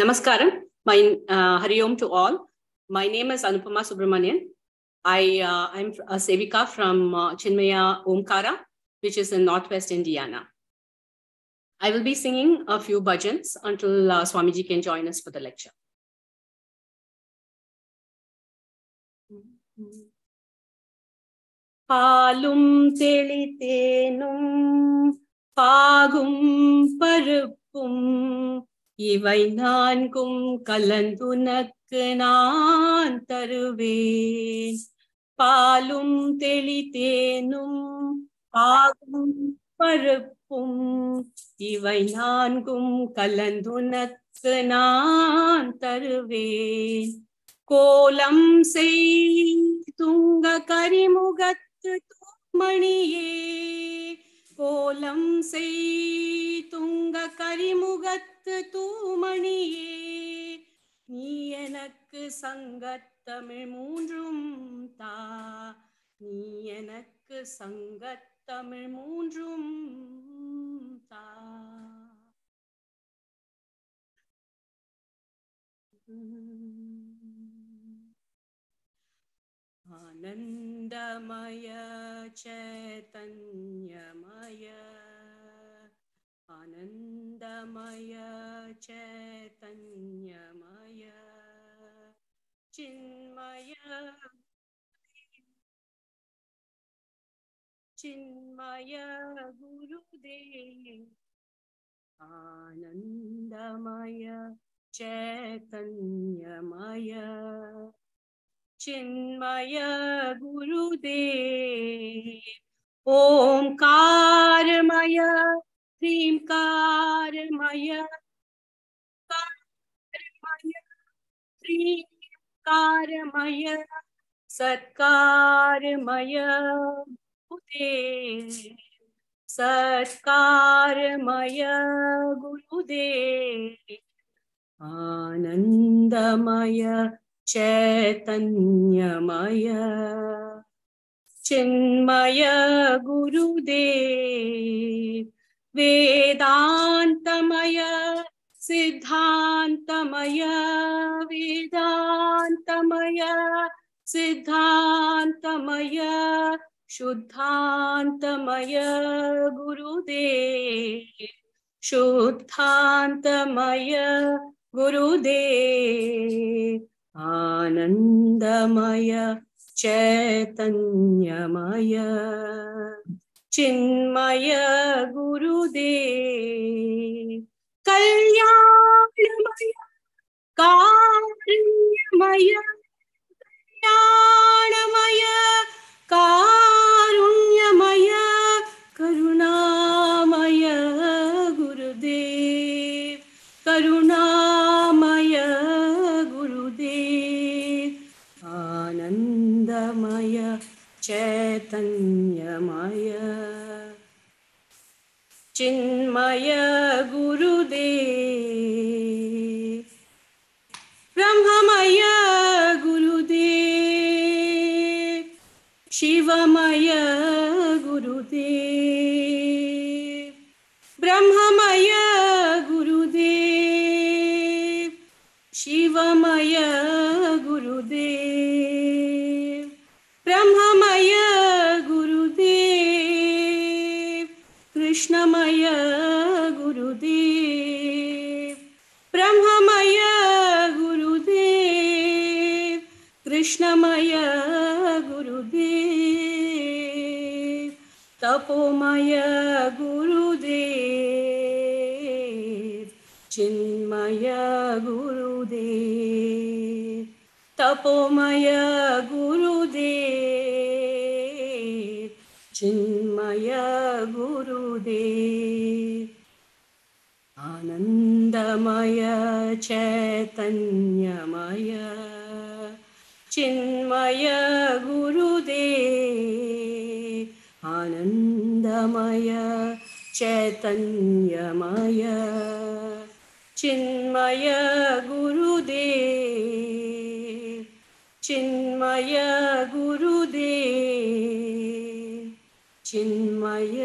Namaskaram. My uh, Hari Om to all. My name is Anupama Subramanian. I uh, I'm a Sevika from uh, Chinmaya Omkara, which is in Northwest Indiana. I will be singing a few bhajans until uh, Swamiji can join us for the lecture. பாலும் தெளித்தேனும் பாகும் பருப்பும் இவை நான்கும் கலந்துனக்கு நான் தருவேன். பாலும் தெளித்தேனும் பாகும் பருப்பும் இவை நான்கும் கலந்துனக்கு நான் தருவேன். கோலம் செய் துங்க கரிமுகத்து தூமணியே கோலம் செய் துங்க கரிமுகத்து தூமணியே. நீ எனக்கு சங்கத்தமிழ் மூன்றும் தா. நீ எனக்கு சங்கத்தமிழ் மூன்றும் தா. Mm-hmm. आनन्दमय चैतन्यमय। आनन्दमय चैतन्यमय। चिन्मय। चिन्मय गुरुदेव। आनन्दमय चैतन्यमय। चिन्मय गुरुदेव। ओंकारमय ह्रींकारमय कारमय ह्रींकारमय सत्कारमय गुरुदेव। सत्कारमय गुरुदेव। आनन्दमय चैतन्यमय। चिन्मय गुरुदेव वेदान्तमय सिद्धान्तमय वेदान्तमय सिद्धान्तमय शुद्धान्तमय गुरुदेव शुद्धान्तमय गुरुदेव। आनन्दमय चैतन्यमय चिन्मय गुरुदेव कल्याणमय कारुण्यमय कल्याणमय कारुण्यमय चैतन्यमय। चिन्मय गुरुदेव तपोमय गुरुदेव चिन्मय गुरुदेव तपोमय गुरुदेव चिन्मय गुरुदेव आनन्दमय चैतन्यमय चिन्मय गुरुदेव आनन्दमय चैतन्यमय चिन्मय गुरुदेव चिन्मय गुरुदेव चिन्मय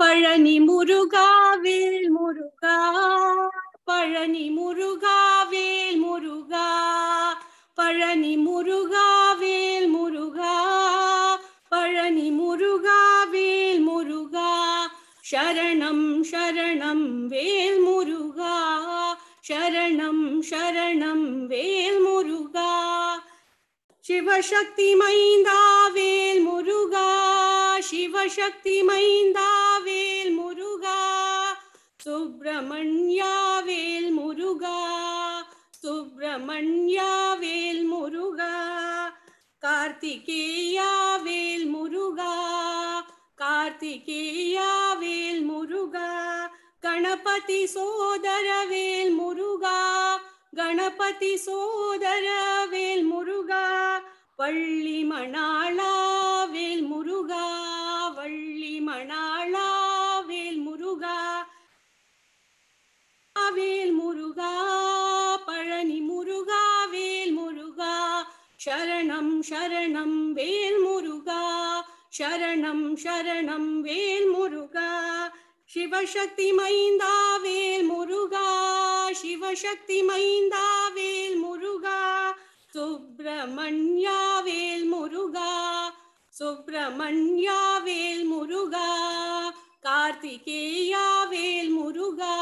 பழனி முருகாவேல் முருகா பழனி முருகாவேல் முருகா பழனி முருகாவேல் முருகா பழனி முருகாவேல் முருகா சரணம் சரணம் வேல் முருகா சரணம் சரணம் வேல் முருகா. சிவசக்தி மைந்தாவேல் முருகா சிவசக்தி மைந்தாவேல் முருகா சுப்பிரமணியாவேல் முருகா சுப்பிரமணியாவேல் முருகா கார்த்திகேயாவேல் முருகா கார்த்திகேயாவேல் முருகா கணபதி சோதரவேல் முருகா கணபதி சோதர வேல் முருகா வள்ளி மணாளா வேல் முருகா வள்ளி மணாளா வேல் முருகா வேல் முருகா பழனி முருகா வேல் முருகா சரணம் சரணம் வேல் முருகா சரணம் சரணம் வேல் முருகா. சிவசக்தி மைந்தாவேல் முருகா சிவசக்தி மைந்தாவேல் முருகா சுப்பிரமணியாவேல் முருகா சுப்பிரமணியாவேல் முருகா கார்த்திகேயாவேல் முருகா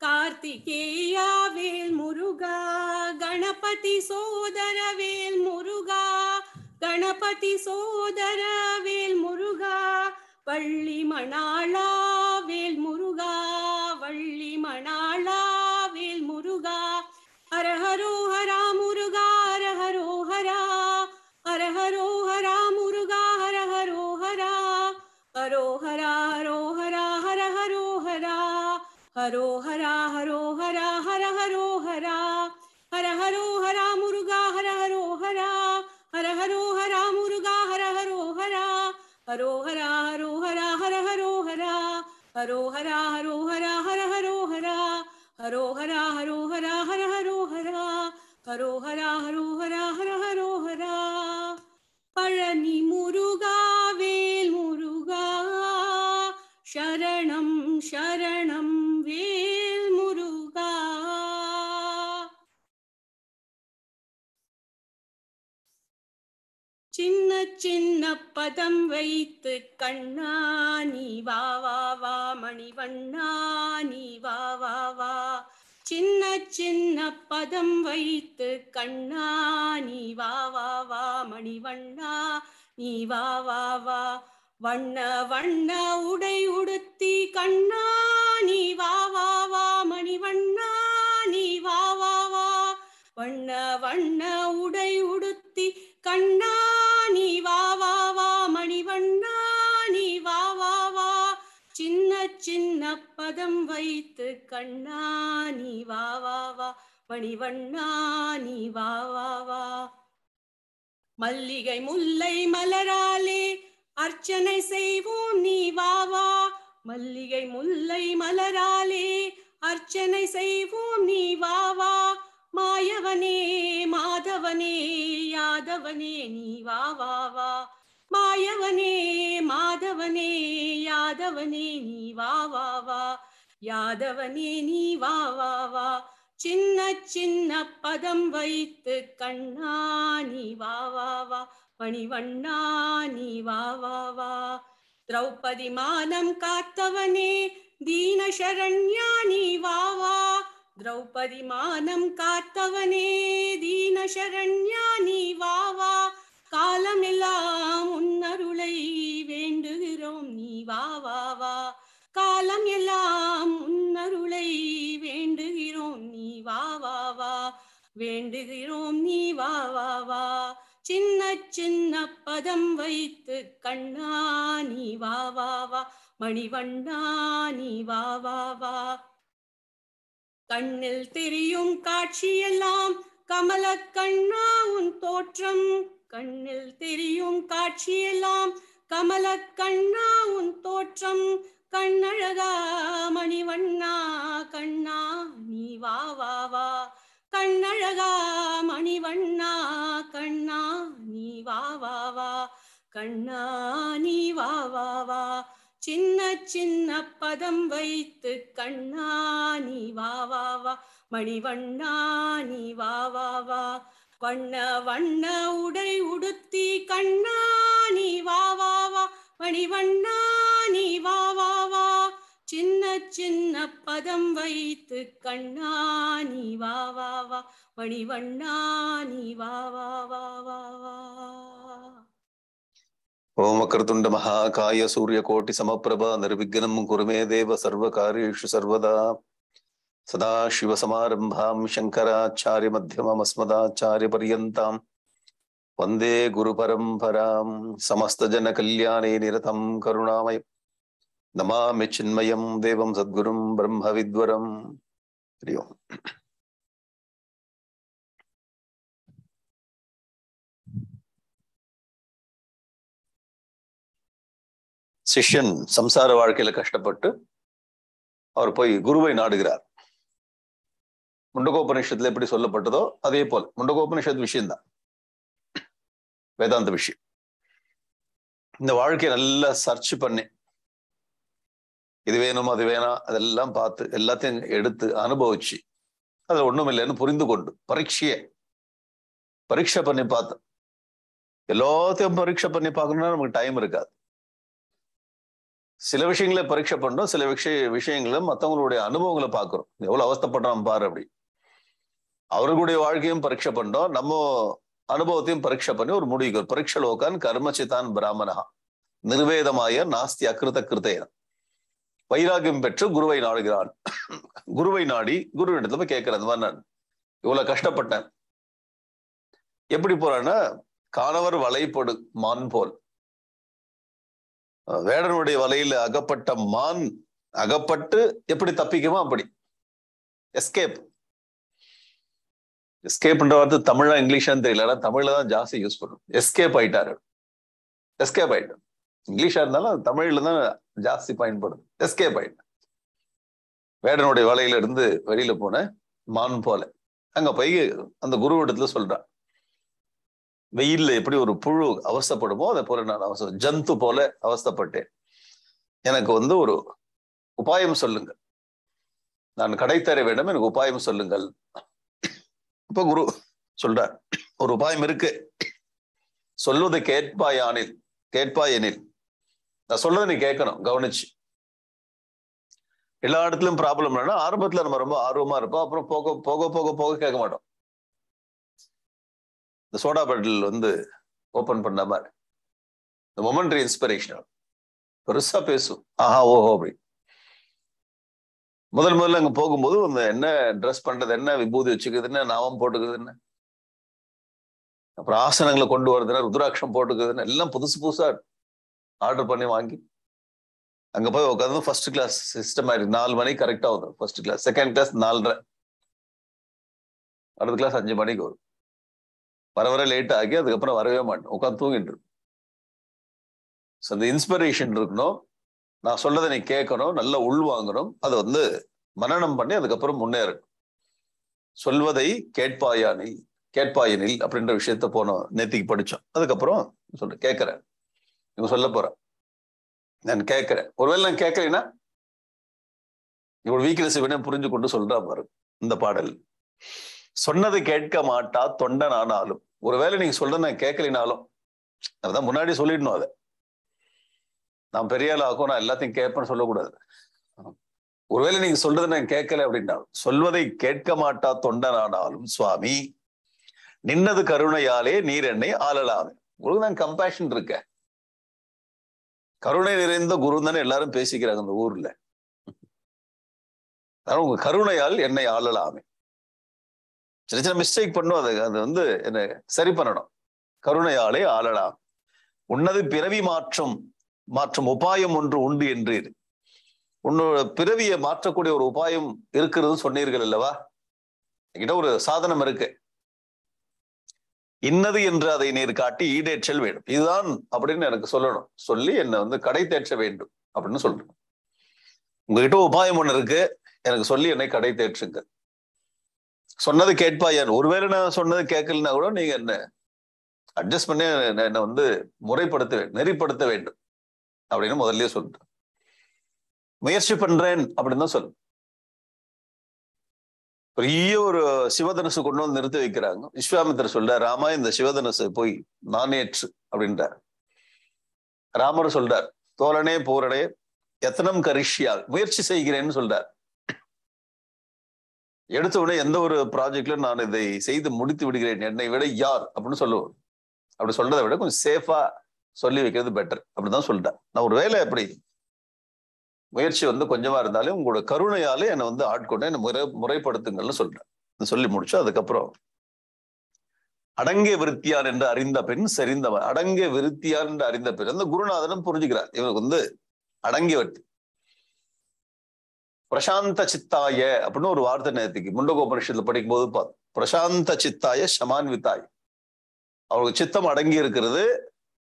கார்த்திகேயாவேல் முருகா கணபதி சோதரவேல் முருகா கணபதி சோதரவேல் முருகா வள்ளி மணாளா வேல் முருகா வள்ளி மணாளா வேல் முருகா ஹர ஹரோ ஹரா முருகா ஹர ஹரோ ஹரா ஹர ஹரோ ஹரா முருகா ஹர ஹரோ ஹரா ஹரோ ஹரா ஹரோ ஹரா ஹர ஹரோ ஹரா ஹரோ ஹரா ஹரோ ஹரா ஹர ஹரோ ஹரா ஹர ஹரோ ஹரா முருகா ஹர ஹரோ ஹரா ஹர ஹரோ ஹரா முருகா ஹர ஹரோ ஹரா ஹரோ ஹரா ஹரோ ஹரா ஹரோ ஹரா ஹர ஹரோ ஹரா ஹரோ ஹரா ஹரோ ஹரா ஹர ஹரோ ஹரா ஹரோ ஹரா ஹரோ ஹரா ஹர ஹரோ ஹரா பழனி முருகா வேல் முருகா சரணம் சரணம் வேல் சின்ன சின்ன பதம் வைத்து கண்ணா நீ வா வா வா மணிவண்ணா நீ வா வா வா. சின்ன சின்ன பதம் வைத்து கண்ணா நீ வா வா வா மணிவண்ணா நீ வா வா வா. வண்ண வண்ண உடை உடுத்தி கண்ணா நீ வா வா வா மணிவண்ணா நீ வா வா வா. வண்ண வண்ண உடை உடுத்தி கண்ணா நீ வா வா வா மணிவண்ணா நீ வா வா வா. சின்ன சின்ன பதம் வைத்து கண்ணா நீ வா வா வா. மணிவண்ணா நீ வா வா வா. மல்லிகை முல்லை மலராலே அர்ச்சனை செய்வோம் நீ வா வா. மல்லிகை முல்லை மலராலே அர்ச்சனை செய்வோம் நீ வா வா. மாயவனே மாதவனே யாதவனே நீ வா வா வா. மாயவனே மாதவனே யாதவனே நீ வா வா வா. யாதவனே நீ வா வா வா. சின்ன சின்ன பதம் வைத்து கண்ணா நீ வா வா வா. மணிவண்ணா நீ வா வா வா. திரௌபதி மானம் காத்தவனே தீன சரண்யா நீ வா வா. திரௌபதி மானம் காத்தவனே தீன சரண்யா நீ வா வா. காலமெல்லாம் உன்னருளை வேண்டுகிறோம் நீ வா வா வா. காலம் எல்லாம் உன்னருளை வேண்டுகிறோம் நீ வா வா வா. வேண்டுகிறோம் நீ வா வா வா. சின்ன சின்ன பதம் வைத்து கண்ணா நீ வா வா வா. மணிவண்ணா நீ வா வா வா. கண்ணில் தெரியும் காட்சியெல்லாம். கமல கண்ணா உன் தோற்றம். கண்ணில் தெரியும் காட்சியெல்லாம். கமல கண்ணா உன் தோற்றம். கண்ணழகா மணிவண்ணா. கண்ணா நீ வா வா வா. கண்ணழகா மணிவண்ணா. கண்ணா நீ வா வா வா. கண்ணா நீ வா வா வா. சின்ன சின்ன பதம் வைத்து கண்ணா நீ வா வா வா மணிவண்ணா நீ வா வா வா வண்ண வண்ண உடை உடுத்தி கண்ணா நீ வா வா வா மணிவண்ணா நீ வா வா வா சின்ன சின்ன பதம் வைத்து கண்ணா நீ வா வா வா மணிவண்ணா நீ வா வா வா வா வா ഓമകൃതുണ്ട മഹാകായ സൂര്യകോട്ടി സമപ്രഭ നിർവിഘ്നം കുറുമേ ദേവ സർവകാര്യേഷു സർവദാ സദാശിവസമാരംഭാം ശങ്കരാചാര്യമധ്യമമസ്മദാചാര്യപര്യന്താം വന്ദേ ഗുരുപരംപരാം സമസ്തജനകല്യാണേ നിരതം കരുണാമയം നമാമി ചിന്മയം ദേവം സദ്ഗുരും ബ്രഹ്മവിദ്വരം ഹരി ഓം சிஷ்யன் சம்சார வாழ்க்கையில கஷ்டப்பட்டு அவர் போய் குருவை நாடுகிறார். முண்டகோபனிஷத்துல எப்படி சொல்லப்பட்டதோ அதே போல. முண்டகோபனிஷத் விஷயம்தான். வேதாந்த விஷயம். இந்த வாழ்க்கையை நல்லா சர்ச் பண்ணி இது வேணும் அது வேணாம் அதெல்லாம் பார்த்து எல்லாத்தையும் எடுத்து அனுபவிச்சு அதுல ஒண்ணும் இல்லைன்னு புரிந்து கொண்டு பரீட்சைய பரீட்சை பண்ணி பார்த்தோம் எல்லாத்தையும் பரீட்சை பண்ணி பார்க்கணும்னா நமக்கு டைம் இருக்காது. சில விஷயங்களை பரீட்சை பண்றோம் சில விஷய விஷயங்களை மற்றவங்களுடைய அனுபவங்களை பார்க்கிறோம். எவ்வளவு அவஸ்தப்படுறான் பாரு அப்படி. அவர்களுடைய வாழ்க்கையும் பரீட்சை பண்றோம். நம்ம அனுபவத்தையும் பரீட்சை பண்ணி ஒரு முடிவு பரீட்சை லோகான் கர்மச்சிதான் பிராமணா நிர்வேதமாய நாஸ்தி அக்கிருத கிருத்தைய வைராகியம் பெற்று குருவை நாடுகிறான். குருவை நாடி குரு இடத்துல போய் கேட்கிறேன் அந்த மாதிரி நான் இவ்வளவு கஷ்டப்பட்டேன். எப்படி போறான்னா காணவர் வலைப்படு மான் போல். வேடனுடைய வலையில அகப்பட்ட மான் அகப்பட்டு எப்படி தப்பிக்குமோ அப்படி. எஸ்கேப் எஸ்கேப்ன்ற வார்த்தை தமிழா இங்கிலீஷான்னு தெரியல. ஆனா தமிழ்ல தான் ஜாஸ்தி யூஸ் பண்ணும். எஸ்கேப் ஆயிட்டாரு. எஸ்கேப் ஆயிட்டார் இங்கிலீஷா இருந்தாலும் தமிழ்ல தான் ஜாஸ்தி பயன்படும். எஸ்கேப் ஆயிட்டார் வேடனுடைய வலையில இருந்து வெளியில போன மான் போல. அங்க போய் அந்த குரு இடத்துல சொல்றான். வெயில்ல எப்படி ஒரு புழு அவஸ்தப்படுமோ அதை போல நான் அவச ஜந்து போல அவஸ்தப்பட்டேன். எனக்கு வந்து ஒரு உபாயம் சொல்லுங்க நான் கடை தர வேண்டும் எனக்கு உபாயம் சொல்லுங்கள். இப்ப குரு சொல்றார் ஒரு உபாயம் இருக்கு. சொல்வது கேட்பாயானில் கேட்பாயெனில் நான் சொல்றதை நீ கேட்கணும் கவனிச்சு. எல்லா இடத்துலயும் ப்ராப்ளம் இல்லைன்னா ஆரம்பத்துல நம்ம ரொம்ப ஆர்வமா இருப்போம் அப்புறம் போக போக போக போக கேட்க மாட்டோம். இந்த சோடா பாட்டில் வந்து ஓப்பன் பண்ண மாதிரி. இந்த மொமெண்ட்ரி இன்ஸ்பிரேஷனல் பெருசா பேசும். ஆஹா ஓஹோ அப்படி. முதல் முதல்ல அங்க போகும்போது அந்த என்ன ட்ரெஸ் பண்றது என்ன விபூதி வச்சுக்கிறது என்ன நாமம் போட்டுக்கிறது என்ன? அப்புறம் ஆசனங்களை கொண்டு வருதுன்னா ருத்ராட்சம் போட்டுக்கிறதுன்னு எல்லாம் புதுசு புதுசா ஆர்டர் பண்ணி வாங்கி. அங்க போய் உட்காந்து ஃபர்ஸ்ட் கிளாஸ் சிஸ்டம் ஆயிருக்கு. நாலு மணிக்கு கரெக்டா வந்துடும் ஃபர்ஸ்ட் கிளாஸ் செகண்ட் கிளாஸ் நாலரை. அடுத்த கிளாஸ் அஞ்சு மணிக்கு வரும். வர வர லேட் ஆகி அதுக்கப்புறம் வரவே மாட்டேன். உட்காந்து தூங்கிட்டு ஸோ அந்த இன்ஸ்பிரேஷன் இருக்கணும். நான் சொல்றதை நீ கேட்கணும். நல்ல உள் வாங்கணும். அதை வந்து மனநம் பண்ணி அதுக்கப்புறம் முன்னேறணும். சொல்வதை கேட்பாயானில் கேட்பாயனில் அப்படின்ற விஷயத்த போனோம் நேத்திக்கு படிச்சோம். அதுக்கப்புறம் சொல்ற கேட்குறேன். இவங்க சொல்ல போறேன். நான் கேட்குறேன். ஒருவேளை நான் கேட்கலைன்னா இவள் வீக்னஸ் வேணும் புரிஞ்சு கொண்டு சொல்றா பாரு இந்த பாடல். சொன்னது கேட்க மாட்டா தொண்டன் ஆனாலும். ஒருவேளை நீங்க சொல்ற நான் கேட்கலினாலும் அதான் முன்னாடி சொல்லிடணும் அதை. நான் பெரிய ஆள் ஆகும் நான் எல்லாத்தையும் கேட்பேன்னு சொல்லக்கூடாது. ஒருவேளை நீங்க சொல்றது நான் கேட்கல அப்படின்னாலும் சொல்வதை கேட்க மாட்டா தொண்டனானாலும் சுவாமி நின்னது கருணையாலே நீர் என்னை ஆளலாமே. உங்களுக்கு நான் கம்பேஷன் இருக்க கருணை நிறைந்த குரு தானே எல்லாரும் பேசிக்கிறாங்க இந்த ஊர்ல. அதான் உங்க கருணையால் என்னை ஆளலாமே. சின்ன சின்ன மிஸ்டேக் பண்ணும் அது. அது வந்து என்ன சரி பண்ணணும். கருணையாலே ஆளலாம் உன்னது பிறவி மாற்றம் மாற்றும் உபாயம் ஒன்று உண்டு என்றீர். உன்னோட பிறவியை மாற்றக்கூடிய ஒரு உபாயம் இருக்கிறது சொன்னீர்கள் அல்லவா? என்கிட்ட ஒரு சாதனம் இருக்கு. இன்னது என்று அதை நீர் காட்டி ஈடேற்றல் வேண்டும். இதுதான் அப்படின்னு எனக்கு சொல்லணும். சொல்லி என்னை வந்து கடை தேற்ற வேண்டும் அப்படின்னு சொல்றேன். உங்ககிட்ட உபாயம் ஒன்று இருக்கு. எனக்கு சொல்லி என்னை கடை தேற்றுங்க சொன்னது கேட்பாயான் ஒருவேளை நான் சொன்னது கேட்கலன்னா கூட நீங்க என்ன அட்ஜஸ்ட் பண்ணி என்னை வந்து முறைப்படுத்த வேண்டும் நெறிப்படுத்த வேண்டும் அப்படின்னு முதல்லயே சொல்லிட்டேன். முயற்சி பண்றேன் அப்படின்னு தான் சொல்லு பெரிய ஒரு சிவதனுசு கொண்டு வந்து நிறுத்தி வைக்கிறாங்க. விஸ்வாமித்திர சொல்றார் ராமா இந்த சிவதனுசு போய் நானேற்று அப்படின்றார். ராமர் சொல்றார் தோழனே போரடே எத்தனம் கரிஷியால் முயற்சி செய்கிறேன்னு சொல்றார். எடுத்த உடனே எந்த ஒரு ப்ராஜெக்ட்ல நான் இதை செய்து முடித்து விடுகிறேன் என்னை விட யார் அப்படின்னு சொல்லுவோம் அப்படி சொல்றதை விட கொஞ்சம் சேஃபா சொல்லி வைக்கிறது பெட்டர் அப்படிதான் சொல்லிட்டேன். நான் ஒரு வேலை எப்படி? முயற்சி வந்து கொஞ்சமா இருந்தாலும் உங்களோட கருணையாலே என்னை வந்து ஆட்கொண்டு என்னை முறை முறைப்படுத்துங்கள்னு சொல்றேன் சொல்லி முடிச்சு அதுக்கப்புறம் அடங்கே விருத்தியான் என்று அறிந்த பெண் செறிந்தவன் அடங்கே விருத்தியான் என்று அறிந்த பெண் அந்த குருநாதனும் புரிஞ்சுக்கிறார். இவனுக்கு வந்து அடங்கி வட்டி பிரசாந்த சித்தாய அப்படின்னு ஒரு வார்த்தை நேரத்துக்கு முண்டகோபனிஷத்துல படிக்கும் போது பார்த்தோம் பிரசாந்த சித்தாய சமான்வித்தாய். அவருக்கு சித்தம் அடங்கி இருக்கிறது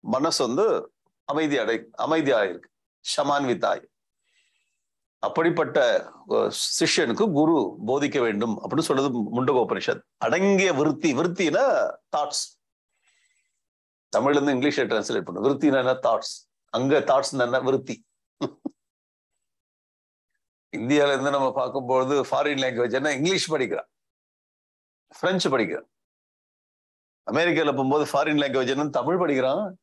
மனசு வந்து அமைதி அடை அமைதியா இருக்கு சமான்வித்தாய். அப்படிப்பட்ட சிஷ்யனுக்கு குரு போதிக்க வேண்டும் அப்படின்னு சொல்றது முண்டகோபனிஷத். அடங்கிய விருத்தி விருத்தினா தாட்ஸ் தமிழ்ல இருந்து இங்கிலீஷ்ல டிரான்ஸ்லேட் பண்ணும் விருத்தினா தாட்ஸ் அங்க தாட்ஸ் என்ன? விருத்தி. இந்தியால இருந்து நம்ம பார்க்கும்போது ஃபாரின் லாங்குவேஜ் என்ன? இங்கிலீஷ் படிக்கிறான். பிரெஞ்சு படிக்கிறான். அமெரிக்கால போகும்போது ஃபாரின் லாங்குவேஜ் என்ன தமிழ் படிக்கிறான்.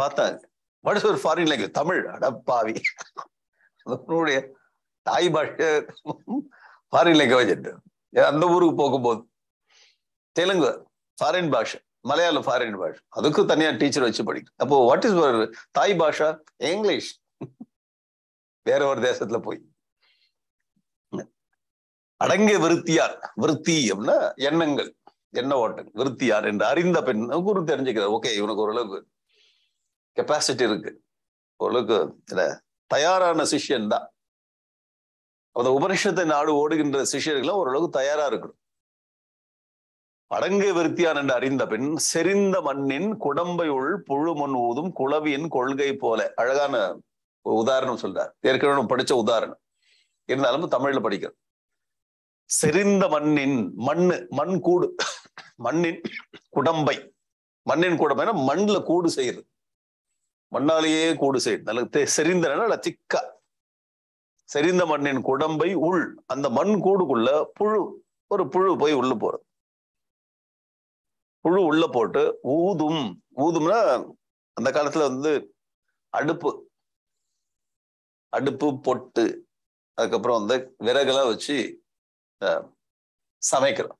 பார்த்தாங்க வாட் இஸ் ஒரு ஃபாரின் லாங்குவேஜ் தமிழ். அடப்பாவி உன்னுடைய தாய் பாஷை ஃபாரின் லாங்குவேஜ் அந்த ஊருக்கு போகும்போது. தெலுங்கு ஃபாரின் பாஷை. மலையாளம் ஃபாரின் பாஷை. அதுக்கு தனியாக டீச்சர் வச்சு படிக்கும் அப்போ வாட் இஸ் ஒரு தாய் பாஷா? இங்கிலீஷ் வேற ஒரு தேசத்துல போய். அடங்கிய விருத்தியார் விருத்தி அப்படின்னா எண்ணங்கள் எண்ண ஓட்டம் விருத்தியார் என்று அறிந்த பெண் குரு தெரிஞ்சுக்கிறார் ஓகே இவனுக்கு ஓரளவுக்கு கெப்பாசிட்டி இருக்கு. ஓரளவுக்கு தயாரான சிஷ்யன் தான். அந்த உபனிஷத்தை நாடு ஓடுகின்ற சிஷியர்கள் ஓரளவுக்கு தயாரா இருக்கணும். அடங்கு விருத்தியான் என்று அறிந்த பின் செறிந்த மண்ணின் குடம்பையுள் புழு மண் ஊதும் குளவியின் கொள்கை போல அழகான ஒரு உதாரணம் சொல்றார். ஏற்கனவே படிச்ச உதாரணம். இருந்தாலும் தமிழ்ல படிக்கிறோம். செறிந்த மண்ணின் மண்ணு மண் கூடு மண்ணின் குடம்பை. மண்ணின் குடம்பைனா மண்ணுல கூடு செய்யுது. மண்ணாலேயே கூடு செய்யுது. நல்ல செறிந்த திக்கா? செறிந்த மண்ணின் குடம்பை உள் அந்த மண் கூடுக்குள்ள புழு ஒரு புழு போய் உள்ள போறது. புழு உள்ள போட்டு ஊதும். ஊதும்னா அந்த காலத்துல வந்து அடுப்பு அடுப்பு பொட்டு அதுக்கப்புறம் வந்து விறகுலாம் வச்சு சமைக்கிறோம்.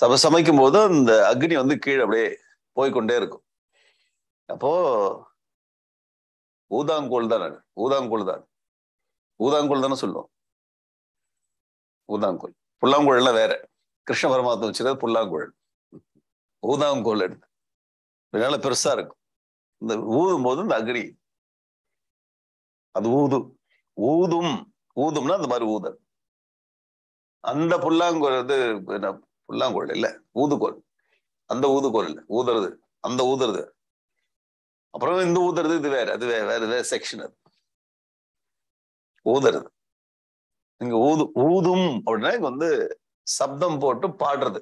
சம சமைக்கும் போது இந்த அக்னி வந்து கீழே அப்படியே போய்கொண்டே இருக்கும். அப்போ ஊதாங்கோல் தான் ஊதாங்கோல் தான். ஊதாங்கோல் தானே சொல்லுவோம். ஊதாங்கோல். புல்லாங்குழல்லாம் வேற. கிருஷ்ண பரமாத்மா வச்சுக்கிறது புல்லாங்குழல் ஊதாங்கோல் எடுத்து. நல்லா பெருசா இருக்கும். இந்த ஊதும் போது இந்த அக்னி அது ஊது. ஊதும் ஊதும்னா அந்த மாதிரி ஊதல். அந்த புல்லாங்குழல் இது புல்லாங்குழல் இல்ல ஊதுகோல். அந்த ஊதுகோல் இல்ல ஊதுறது அந்த ஊதுறது. அப்புறம் இந்த ஊதுறது இது வேற அது வேற வேற வேற செக்ஷன் அது. ஊதுறது. இங்க ஊது ஊதும் அப்படின்னா இங்க வந்து சப்தம் போட்டு பாடுறது.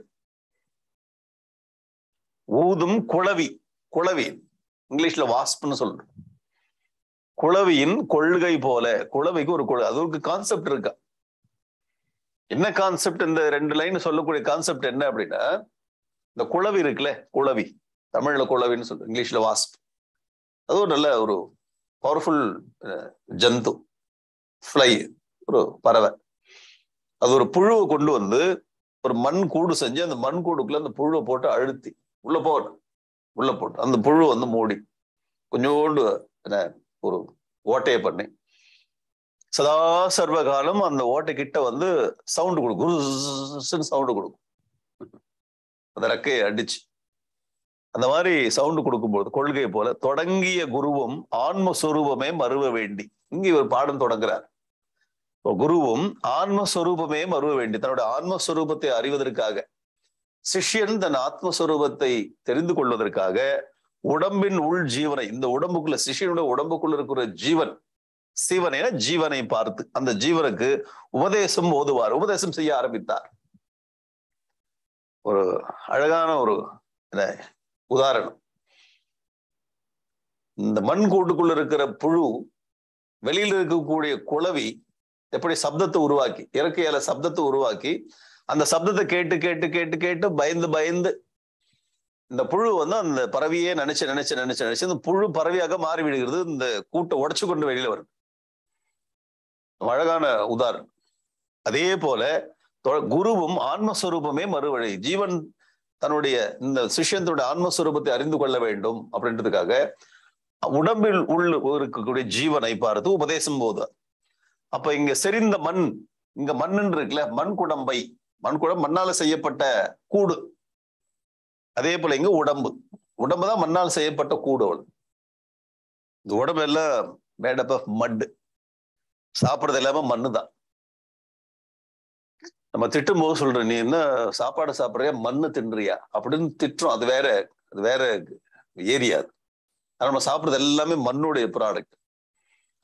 ஊதும் குளவி குளவி இங்கிலீஷ்ல வாஸ்ப்னு சொல்றோம். குளவியின் கொள்கை போல குழவிக்கு ஒரு கொள்கை அது ஒரு கான்செப்ட் இருக்கா? என்ன கான்செப்ட் இந்த ரெண்டு லைன் சொல்லக்கூடிய கான்செப்ட் என்ன அப்படின்னா இந்த குளவி இருக்குல்ல குளவி தமிழ்ல குளவின்னு சொல்றோம் இங்கிலீஷ்ல வாஸ்ப். அது ஒரு நல்ல ஒரு பவர்ஃபுல் ஜந்து. ஃப்ளை ஒரு பறவை. அது ஒரு புழுவை கொண்டு வந்து ஒரு மண் கூடு செஞ்சு அந்த மண் கூடுக்குள்ள அந்த புழுவை போட்டு அழுத்தி உள்ள போட்டு உள்ள போட்டு அந்த புழு வந்து மூடி. கொஞ்சோண்டு என்ன ஒரு ஓட்டையை பண்ணி. சதா சர்வ காலம் அந்த ஓட்டை கிட்ட வந்து சவுண்டு கொடுக்கும் சவுண்டு கொடுக்கும் அந்த ரெக்கையை அடிச்சு. அந்த மாதிரி சவுண்டு கொடுக்கும்போது கொள்கை போல தொடங்கிய குருவும் ஆன்மஸ்வரூபமே மறுவ வேண்டி. இங்க இவர் பாடம் தொடங்குறார். குருவும் ஆன்மஸ்வரூபமே மறுவ வேண்டி. தன்னோட ஆன்மஸ்வரூபத்தை அறிவதற்காக சிஷ்யன் தன் ஆத்மஸ்வரூபத்தை தெரிந்து கொள்வதற்காக உடம்பின் உள் ஜீவனை இந்த உடம்புக்குள்ள சிஷியனுடைய உடம்புக்குள்ள இருக்கிற ஜீவன் சிவனை ஜீவனை பார்த்து அந்த ஜீவனுக்கு உபதேசம் ஓதுவார். உபதேசம் செய்ய ஆரம்பித்தார். ஒரு அழகான ஒரு உதாரணம். இந்த மண் கூட்டுக்குள்ள இருக்கிற புழு வெளியில இருக்கக்கூடிய குளவி எப்படி சப்தத்தை உருவாக்கி இயற்கையால சப்தத்தை உருவாக்கி அந்த சப்தத்தை கேட்டு கேட்டு கேட்டு கேட்டு பயந்து பயந்து இந்த புழு வந்து அந்த பறவையே நினைச்சு நினைச்சு நினைச்சு நினைச்சு இந்த புழு பறவையாக மாறி விடுகிறது இந்த கூட்டை உடைச்சு கொண்டு வெளியில வருது. அழகான உதாரணம். அதே போல குருவும் ஆன்மஸ்வரூபமே மறுவழி. ஜீவன் தன்னுடைய இந்த சிஷ்யனுடைய ஆன்மஸ்வரூபத்தை அறிந்து கொள்ள வேண்டும் அப்படின்றதுக்காக உடம்பில் உள்ள இருக்கக்கூடிய ஜீவனை பார்த்து உபதேசம் போது. அப்ப இங்க செறிந்த மண் இங்க மண்ணுன்னு இருக்குல்ல மண் குடம்பை மண் குடம் மண்ணால செய்யப்பட்ட கூடு. அதே போல இங்க உடம்பு. உடம்பு தான் மண்ணால் செய்யப்பட்ட கூடோல் இந்த உடம்பு எல்லாம் மேடப் ஆஃப் மட் சாப்பிட்றது எல்லாமே மண்ணு தான். நம்ம திட்டும் போது சொல்றோம் நீ என்ன சாப்பாடு சாப்பிடுறியா? மண்ணு தின்றியா? அப்படின்னு திட்டுறோம். அது வேற அது வேற ஏரியா அது. நம்ம சாப்பிட்றது எல்லாமே மண்ணுடைய ப்ராடக்ட்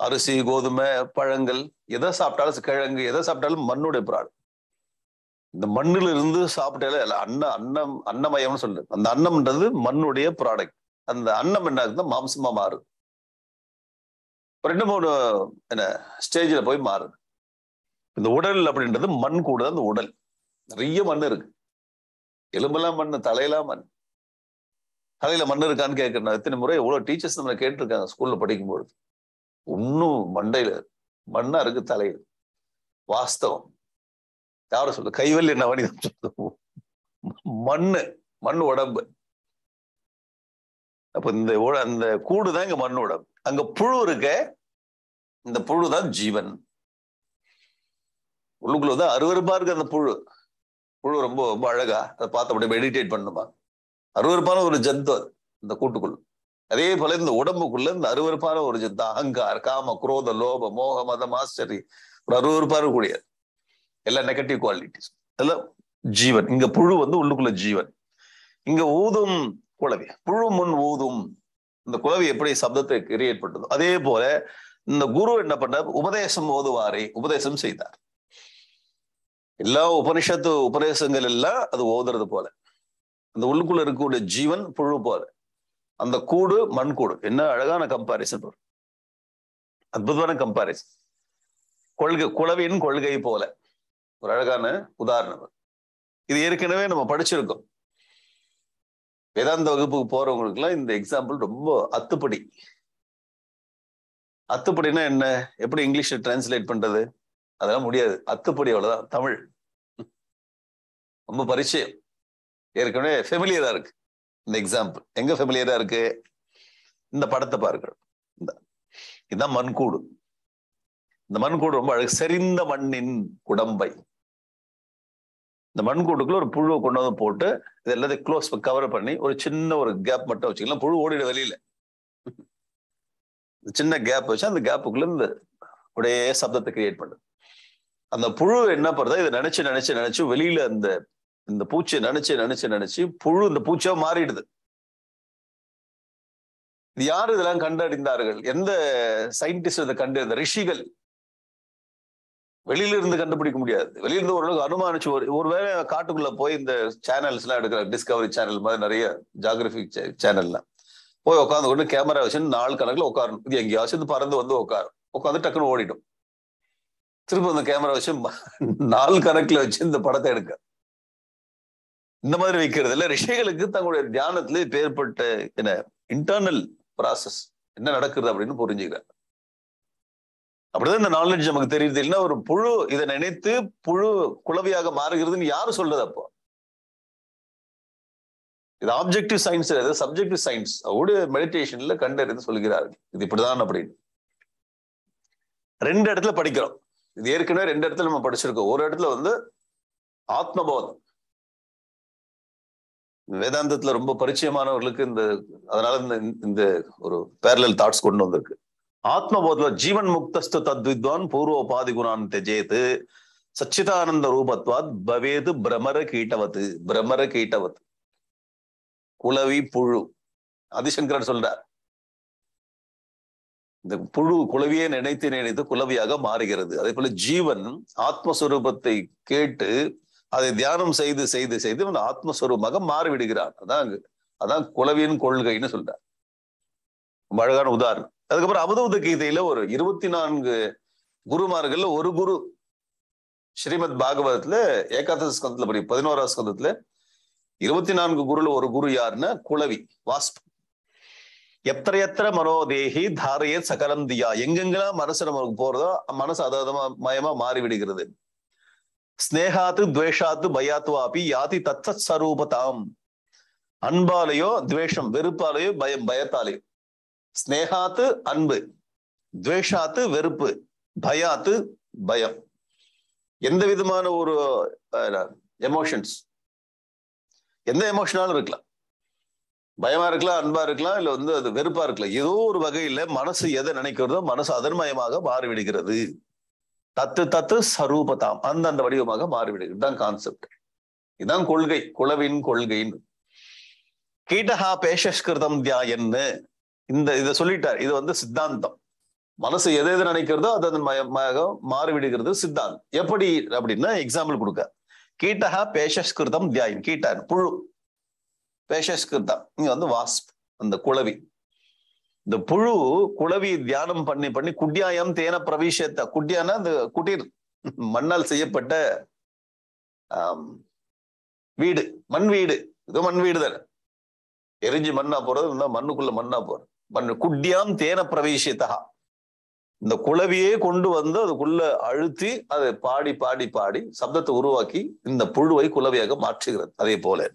அரிசி கோதுமை பழங்கள் எதை சாப்பிட்டாலும் கிழங்கு எதை சாப்பிட்டாலும் மண்ணுடைய ப்ராடக்ட் இந்த மண்ணுல இருந்து சாப்பிட்டாலே அன்ன அன்னம் அன்னமயம்னு சொல்லு அந்த அன்னம்ன்றது மண்ணுடைய ப்ராடக்ட் அந்த அன்னம் என்ன ஆகுதுன்னா மாம்சமா மாறுது. ரெண்டு மூணு என்ன ஸ்டேஜ்ல போய் மாறுது. இந்த உடல் அப்படின்றது மண் கூட அந்த உடல். நிறைய மண் இருக்கு. எலும்பெல்லாம் மண் தலையெல்லாம் மண். தலையில மண் இருக்கான்னு கேட்கறேன் எத்தனை முறை எவ்வளவு டீச்சர்ஸ் நம்மளை கேட்டிருக்காங்க ஸ்கூல்ல படிக்கும்பொழுது. இன்னும் மண்டையில மண்ணா இருக்கு தலையில். வாஸ்தவம். யாரும் சொல்லு கைவல் என்ன வணிகம் மண்ணு மண் உடம்பு. அப்ப இந்த அந்த கூடு தான் இங்க மண் உடம்பு. அங்க புழு இருக்க இந்த புழு தான் ஜீவன். உள்ளுக்குள்ள தான் அருவருப்பா இருக்கு அந்த புழு. புழு ரொம்ப ரொம்ப அழகா. அதை பார்த்து அப்படியே மெடிடேட் பண்ணுமா. அருவருப்பான ஒரு ஜந்து அது இந்த கூட்டுக்குள் அதே போல இந்த உடம்புக்குள்ள இந்த அருவருப்பான ஒரு ஜந்து அகங்கார் காம குரோத லோப மோக மதம் ஆச்சரி ஒரு அருவருப்பா இருக்கக்கூடியது. எல்லா நெகட்டிவ் குவாலிட்டிஸ் எல்லாம் ஜீவன். இங்க புழு வந்து உள்ளுக்குள்ள ஜீவன். இங்க ஊதும் குளவி புழு முன் ஊதும் இந்த குளவி எப்படி சப்தத்தை கிரியேட் பண்ணதோ அதே போல இந்த குரு என்ன பண்ணார் உபதேசம் ஓதுவாரை உபதேசம் செய்தார். எல்லா உபனிஷத்து உபதேசங்கள் எல்லாம் அது ஓதுறது போல. அந்த உள்ளுக்குள்ள இருக்கக்கூடிய ஜீவன் புழு போல. அந்த கூடு மண் கூடு. என்ன அழகான கம்பாரிசன் அற்புதமான கம்பாரிசன் கொள்கை குளவின் கொள்கை போல. ஒரு அழகான உதாரணம் இது ஏற்கனவே நம்ம படிச்சிருக்கோம். வேதாந்த வகுப்புக்கு போறவங்களுக்கு எல்லாம் இந்த எக்ஸாம்பிள் ரொம்ப அத்துப்படி. அத்துப்படினா என்ன? எப்படி இங்கிலீஷ்ல டிரான்ஸ்லேட் பண்றது? அதெல்லாம் முடியாது. அத்துப்படி அவ்வளவுதான். தமிழ். ரொம்ப பரிச்சயம். ஏற்கனவே ஃபெமிலியரா இருக்கு. இந்த எக்ஸாம்பிள் எங்க ஃபெமிலியரா இருக்கு? இந்த படத்தை பாருங்கள் இதுதான் மண்கூடு. இந்த மண்கூடு ரொம்ப அழகு. செறிந்த மண்ணின் குடம்பை. இந்த மண்கூட்டுக்குள்ள ஒரு புழுவை கொண்டு வந்து போட்டு இது எல்லாத்தையும் க்ளோஸ் கவர் பண்ணி ஒரு சின்ன ஒரு கேப் மட்டும் வச்சுக்கலாம். புழு ஓடிட வெளியில. சின்ன கேப் வச்சு அந்த கேப்புக்குள்ள இந்த உடைய சப்தத்தை கிரியேட் பண்ணுது அந்த புழு என்ன பண்ணுறது இதை நினைச்சு நினைச்சு நினைச்சு வெளியில அந்த இந்த பூச்சியை நினைச்சு நினைச்சு நினைச்சு புழு இந்த பூச்சியா மாறிடுது. இது யாரு இதெல்லாம் கண்டறிந்தார்கள்? எந்த சயின்டிஸ்ட் இதை கண்டறிந்த ரிஷிகள். வெளியில இருந்து கண்டுபிடிக்க முடியாது. வெளியிலிருந்து ஓரளவுக்கு அனுமானிச்சு ஒரு ஒருவேளை காட்டுக்குள்ள போய் இந்த சேனல்ஸ் எல்லாம் எடுக்கிற டிஸ்கவரி சேனல் மாதிரி நிறைய ஜாகிரபிக் சேனல்லாம் போய் உட்காந்து கொண்டு கேமரா வச்சு நாலு கணக்கில் உட்காரணும். இது எங்கேயாச்சும் இது பறந்து வந்து உட்காரும். உட்காந்து டக்குன்னு ஓடிடும். திரும்ப அந்த கேமரா வச்சு நாள் கணக்கில் வச்சு இந்த படத்தை எடுக்க. இந்த மாதிரி வைக்கிறது இல்லை. ரிஷிகளுக்கு தங்களுடைய தியானத்திலே பேர்பட்ட என்ன இன்டர்னல் ப்ராசஸ் என்ன நடக்குது அப்படின்னு புரிஞ்சுக்கிறார் அப்படிதான் இந்த நாலேஜ் நமக்கு தெரியுது. இல்லைன்னா ஒரு புழு இதை நினைத்து புழு குளவியாக மாறுகிறதுன்னு யாரு சொல்றது அப்போ? இது ஆப்ஜெக்டிவ் சயின்ஸ் அது சப்ஜெக்டிவ் சயின்ஸ் அவடு மெடிடேஷன்ல கண்டறிந்து சொல்கிறார்கள் இது இப்படிதான் அப்படின்னு. ரெண்டு இடத்துல படிக்கிறோம். இது ஏற்கனவே ரெண்டு இடத்துல நம்ம படிச்சிருக்கோம். ஒரு இடத்துல வந்து ஆத்மபோதம் வேதாந்தத்துல ரொம்ப பரிச்சயமானவர்களுக்கு இந்த அதனால இந்த இந்த ஒரு பேரலல் தாட்ஸ் கொண்டு வந்திருக்கு. ஆத்மபோத ஜீவன் முக்தஸ்து தத்வித்வான் பூர்வோபாதி குணான் தெஜேது சச்சிதானந்த ரூபத்வாத் பவேது பிரமர கீட்டவத்து பிரமர கீட்டவத். குளவி புழு. ஆதிசங்கரன் சொல்றார். இந்த புழு குலவியை நினைத்து நினைத்து குளவியாக மாறுகிறது. அதே போல ஜீவன் ஆத்மஸ்வரூபத்தை கேட்டு அதை தியானம் செய்து செய்து செய்து அந்த ஆத்மஸ்வரூபமாக மாறிவிடுகிறான். அதான் அதான் குளவியின் கொள்கைன்னு சொல்றார். ரொம்ப அழகான உதாரணம். அதுக்கப்புறம் அவதூத கீதையில ஒரு இருபத்தி நான்கு குருமார்கள்ல ஒரு குரு. ஸ்ரீமத் பாகவதத்துல ஏகாதச ஸ்கந்தத்துல படி பதினோரா ஸ்கந்தத்துல இருபத்தி நான்கு குருல ஒரு குரு யாருன்னா குளவி வாஸ்ப். எத்தனை எத்தனை மனோதேகி தாரைய சகலம் தியா. எங்கெங்கெல்லாம் மனசு நமக்கு போறதோ மனசு அதமா மயமா மாறி விடுகிறது ஸ்னேகாத்து துவேஷாத்து பயாத்து வாபி யாதி தத்த சரூபதாம். அன்பாலேயோ துவேஷம் வெறுப்பாலேயோ பயம் பயத்தாலேயோ. ஸ்னேகாத்து அன்பு துவேஷாத்து வெறுப்பு பயாத்து பயம். எந்த விதமான ஒரு எமோஷன்ஸ் எந்த எமோஷனாலும் இருக்கலாம். பயமா இருக்கலாம் அன்பா இருக்கலாம் இல்ல வந்து அது வெறுப்பா இருக்கலாம். ஏதோ ஒரு வகையில மனசு எதை நினைக்கிறதோ மனசு அதன்மயமாக மாறிவிடுகிறது. தத்து தத்து சரூபதாம். அந்த அந்த வடிவமாக மாறிவிடுகிறது. இதுதான் கான்செப்ட் இதுதான் கொள்கை. குளவின் கொள்கைன்னு. கீட்டஹா பேஷஸ்கிருதம் தியாயன்னு இந்த இதை சொல்லிட்டார். இது வந்து சித்தாந்தம். மனசு எது எது நினைக்கிறதோ அது அதன் மாறிவிடுகிறது சித்தாந்தம். எப்படி அப்படின்னா எக்ஸாம்பிள் கொடுக்க. கீட்டஹா பேஷஸ்கிருதம் தியாயம் கீட்டான். புழு. பேஷஸ்கிருதம். இங்க வந்து வாஸ்ப். அந்த குளவி இந்த புழு குளவி தியானம் பண்ணி பண்ணி குட்டியாயம் தேன பிரவேசத்த குட்டியானா அந்த குட்டீர். மண்ணால் செய்யப்பட்ட வீடு. மண் வீடு. இது மண் வீடு தானே எரிஞ்சு மண்ணா போறது இருந்தா மண்ணுக்குள்ள மண்ணா போறது. குட்டியாம் தேன பிரவேசித்தா இந்த குளவியே கொண்டு வந்து அதுக்குள்ள அழுத்தி அதை பாடி பாடி பாடி சப்தத்தை உருவாக்கி இந்த புழுவை குளவியாக மாற்றுகிறது. அதே போல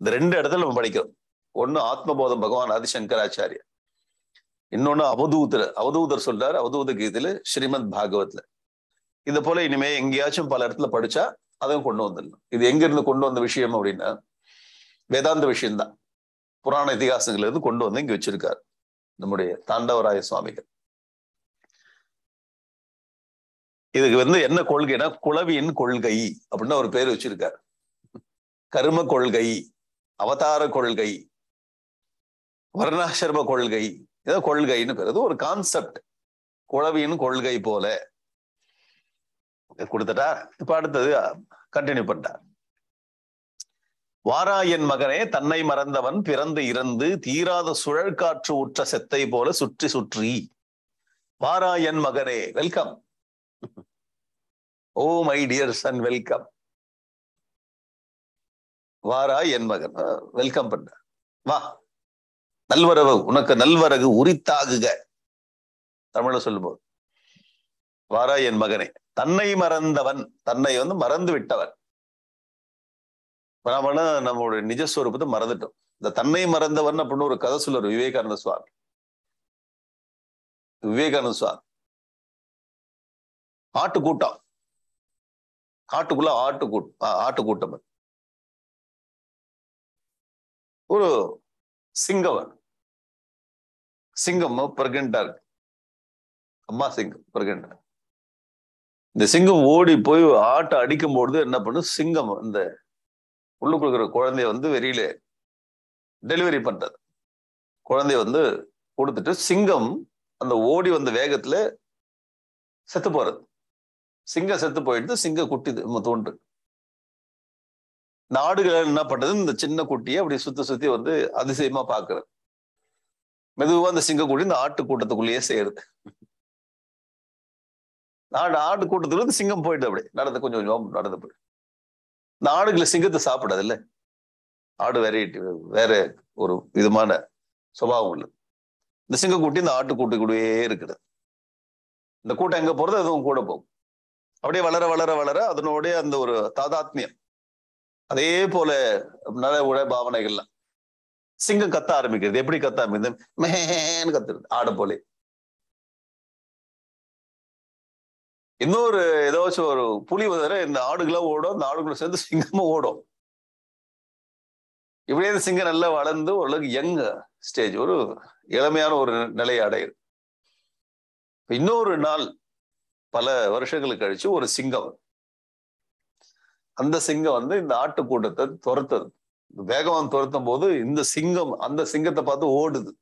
இந்த ரெண்டு இடத்துல நம்ம படிக்கிறோம். ஒண்ணு ஆத்மபோதம் பகவான் ஆதிசங்கராச்சாரியா இன்னொன்னு அவதூதர். அவதூதர் சொல்றாரு அவதூத கீதையில ஸ்ரீமத் பாகவத்ல. இது போல இனிமே எங்கேயாச்சும் பல இடத்துல படிச்சா அதையும் கொண்டு வந்துடலாம். இது எங்க இருந்து கொண்டு வந்த விஷயம் அப்படின்னா வேதாந்த விஷயம்தான். புராண இதிகாசங்கள்ல இருந்து கொண்டு வந்து இங்க வச்சிருக்காரு. நம்முடைய தாண்டவராய சுவாமிகள். இதுக்கு வந்து என்ன கொள்கைனா குளவியின் கொள்கை அப்படின்னு ஒரு பேர் வச்சிருக்காரு. கரும கொள்கை அவதார கொள்கை வர்ணாசிரம கொள்கை ஏதோ கொள்கைன்னு பேர். அது ஒரு கான்செப்ட் குளவியின் கொள்கை போல. கொடுத்துட்டா இப்ப அடுத்தது கண்டினியூ பண்ணிட்டார். வாராயன் மகனே தன்னை மறந்தவன் பிறந்து இறந்து தீராத சுழல் காற்று உற்ற செத்தை போல சுற்றி சுற்றி. வாராயன் மகனே welcome. Oh my dear son welcome. வாரா என் மகன் வெல்கம் பண்ண. வா. நல்வரவு உனக்கு நல்வரகு உரித்தாகுக. தமிழ சொல்லும்போது. வாரா என் மகனே தன்னை மறந்தவன் தன்னை வந்து மறந்து விட்டவன் நாம நம்மளுடைய நிஜஸ்வரூபத்தை மறந்துட்டோம். இந்த தன்னை மறந்தவன் அப்படின்னு ஒரு கதை சொல்லுவார் விவேகானந்த சுவாமி. விவேகானந்த சுவாமி. ஆட்டு கூட்டம் காட்டுக்குள்ள ஆட்டு கூட்டம் ஆட்டு கூட்டம் ஒரு சிங்கம் சிங்கம் பிரகண்டா இருக்கு. அம்மா சிங்கம் பிரகண்டா இந்த சிங்கம் ஓடி போய் ஆட்டை அடிக்கும் பொழுது என்ன பண்ணும்? சிங்கம் இந்த உள்ளுக்குள்ள இருக்கிற குழந்தைய வந்து வெளியில டெலிவரி பண்றது. குழந்தைய வந்து கொடுத்துட்டு சிங்கம் அந்த ஓடி வந்த வேகத்துல செத்து போறது. சிங்கம் செத்து போயிடுது சிங்க குட்டி தோன்று நாடுகள் என்ன பண்றது? இந்த சின்ன குட்டியை அப்படி சுத்தி சுத்தி வந்து அதிசயமா பாக்குறது மெதுவா அந்த சிங்க குட்டி இந்த ஆட்டு கூட்டத்துக்குள்ளேயே சேருது. நாடு ஆட்டு கூட்டத்துல சிங்கம் போயிட்டு அப்படி நடந்து கொஞ்சம் கொஞ்சம் நடந்து போயிடு இந்த ஆடுகளை சிங்கத்தை சாப்பிடாது இல்ல ஆடு வெரைட்டி வேற ஒரு விதமான சுபாவம் உள்ளது. இந்த சிங்கக்கூட்டி இந்த ஆட்டு கூடவே இருக்குது இந்த கூட்டம் எங்க போறது? அதுவும் கூட போகும். அப்படியே வளர வளர வளர அதனுடைய அந்த ஒரு தாதாத்மியம். அதே போல நல்ல உட பாவனைகள்லாம். சிங்கம் கத்த ஆரம்பிக்கிறது. எப்படி கத்த ஆரம்பிக்கிறது? மேன்னு கத்துறது. ஆடு போலே. இன்னொரு ஏதாச்சும் ஒரு புலி வந்து இந்த ஆடுகளும் ஓடும் இந்த ஆடுகளும் சேர்ந்து சிங்கமும் ஓடும். இப்படியே இந்த சிங்கம் நல்லா வளர்ந்து ஓரளவுக்கு யங் ஸ்டேஜ் ஒரு இளமையான ஒரு நிலையை அடையுது. இன்னொரு நாள் பல வருஷங்களுக்கு கழிச்சு ஒரு சிங்கம் அந்த சிங்கம் வந்து இந்த ஆட்டு கூட்டத்தை துரத்துது. வேகவான் துரத்தும் போது இந்த சிங்கம் அந்த சிங்கத்தை பார்த்து ஓடுது.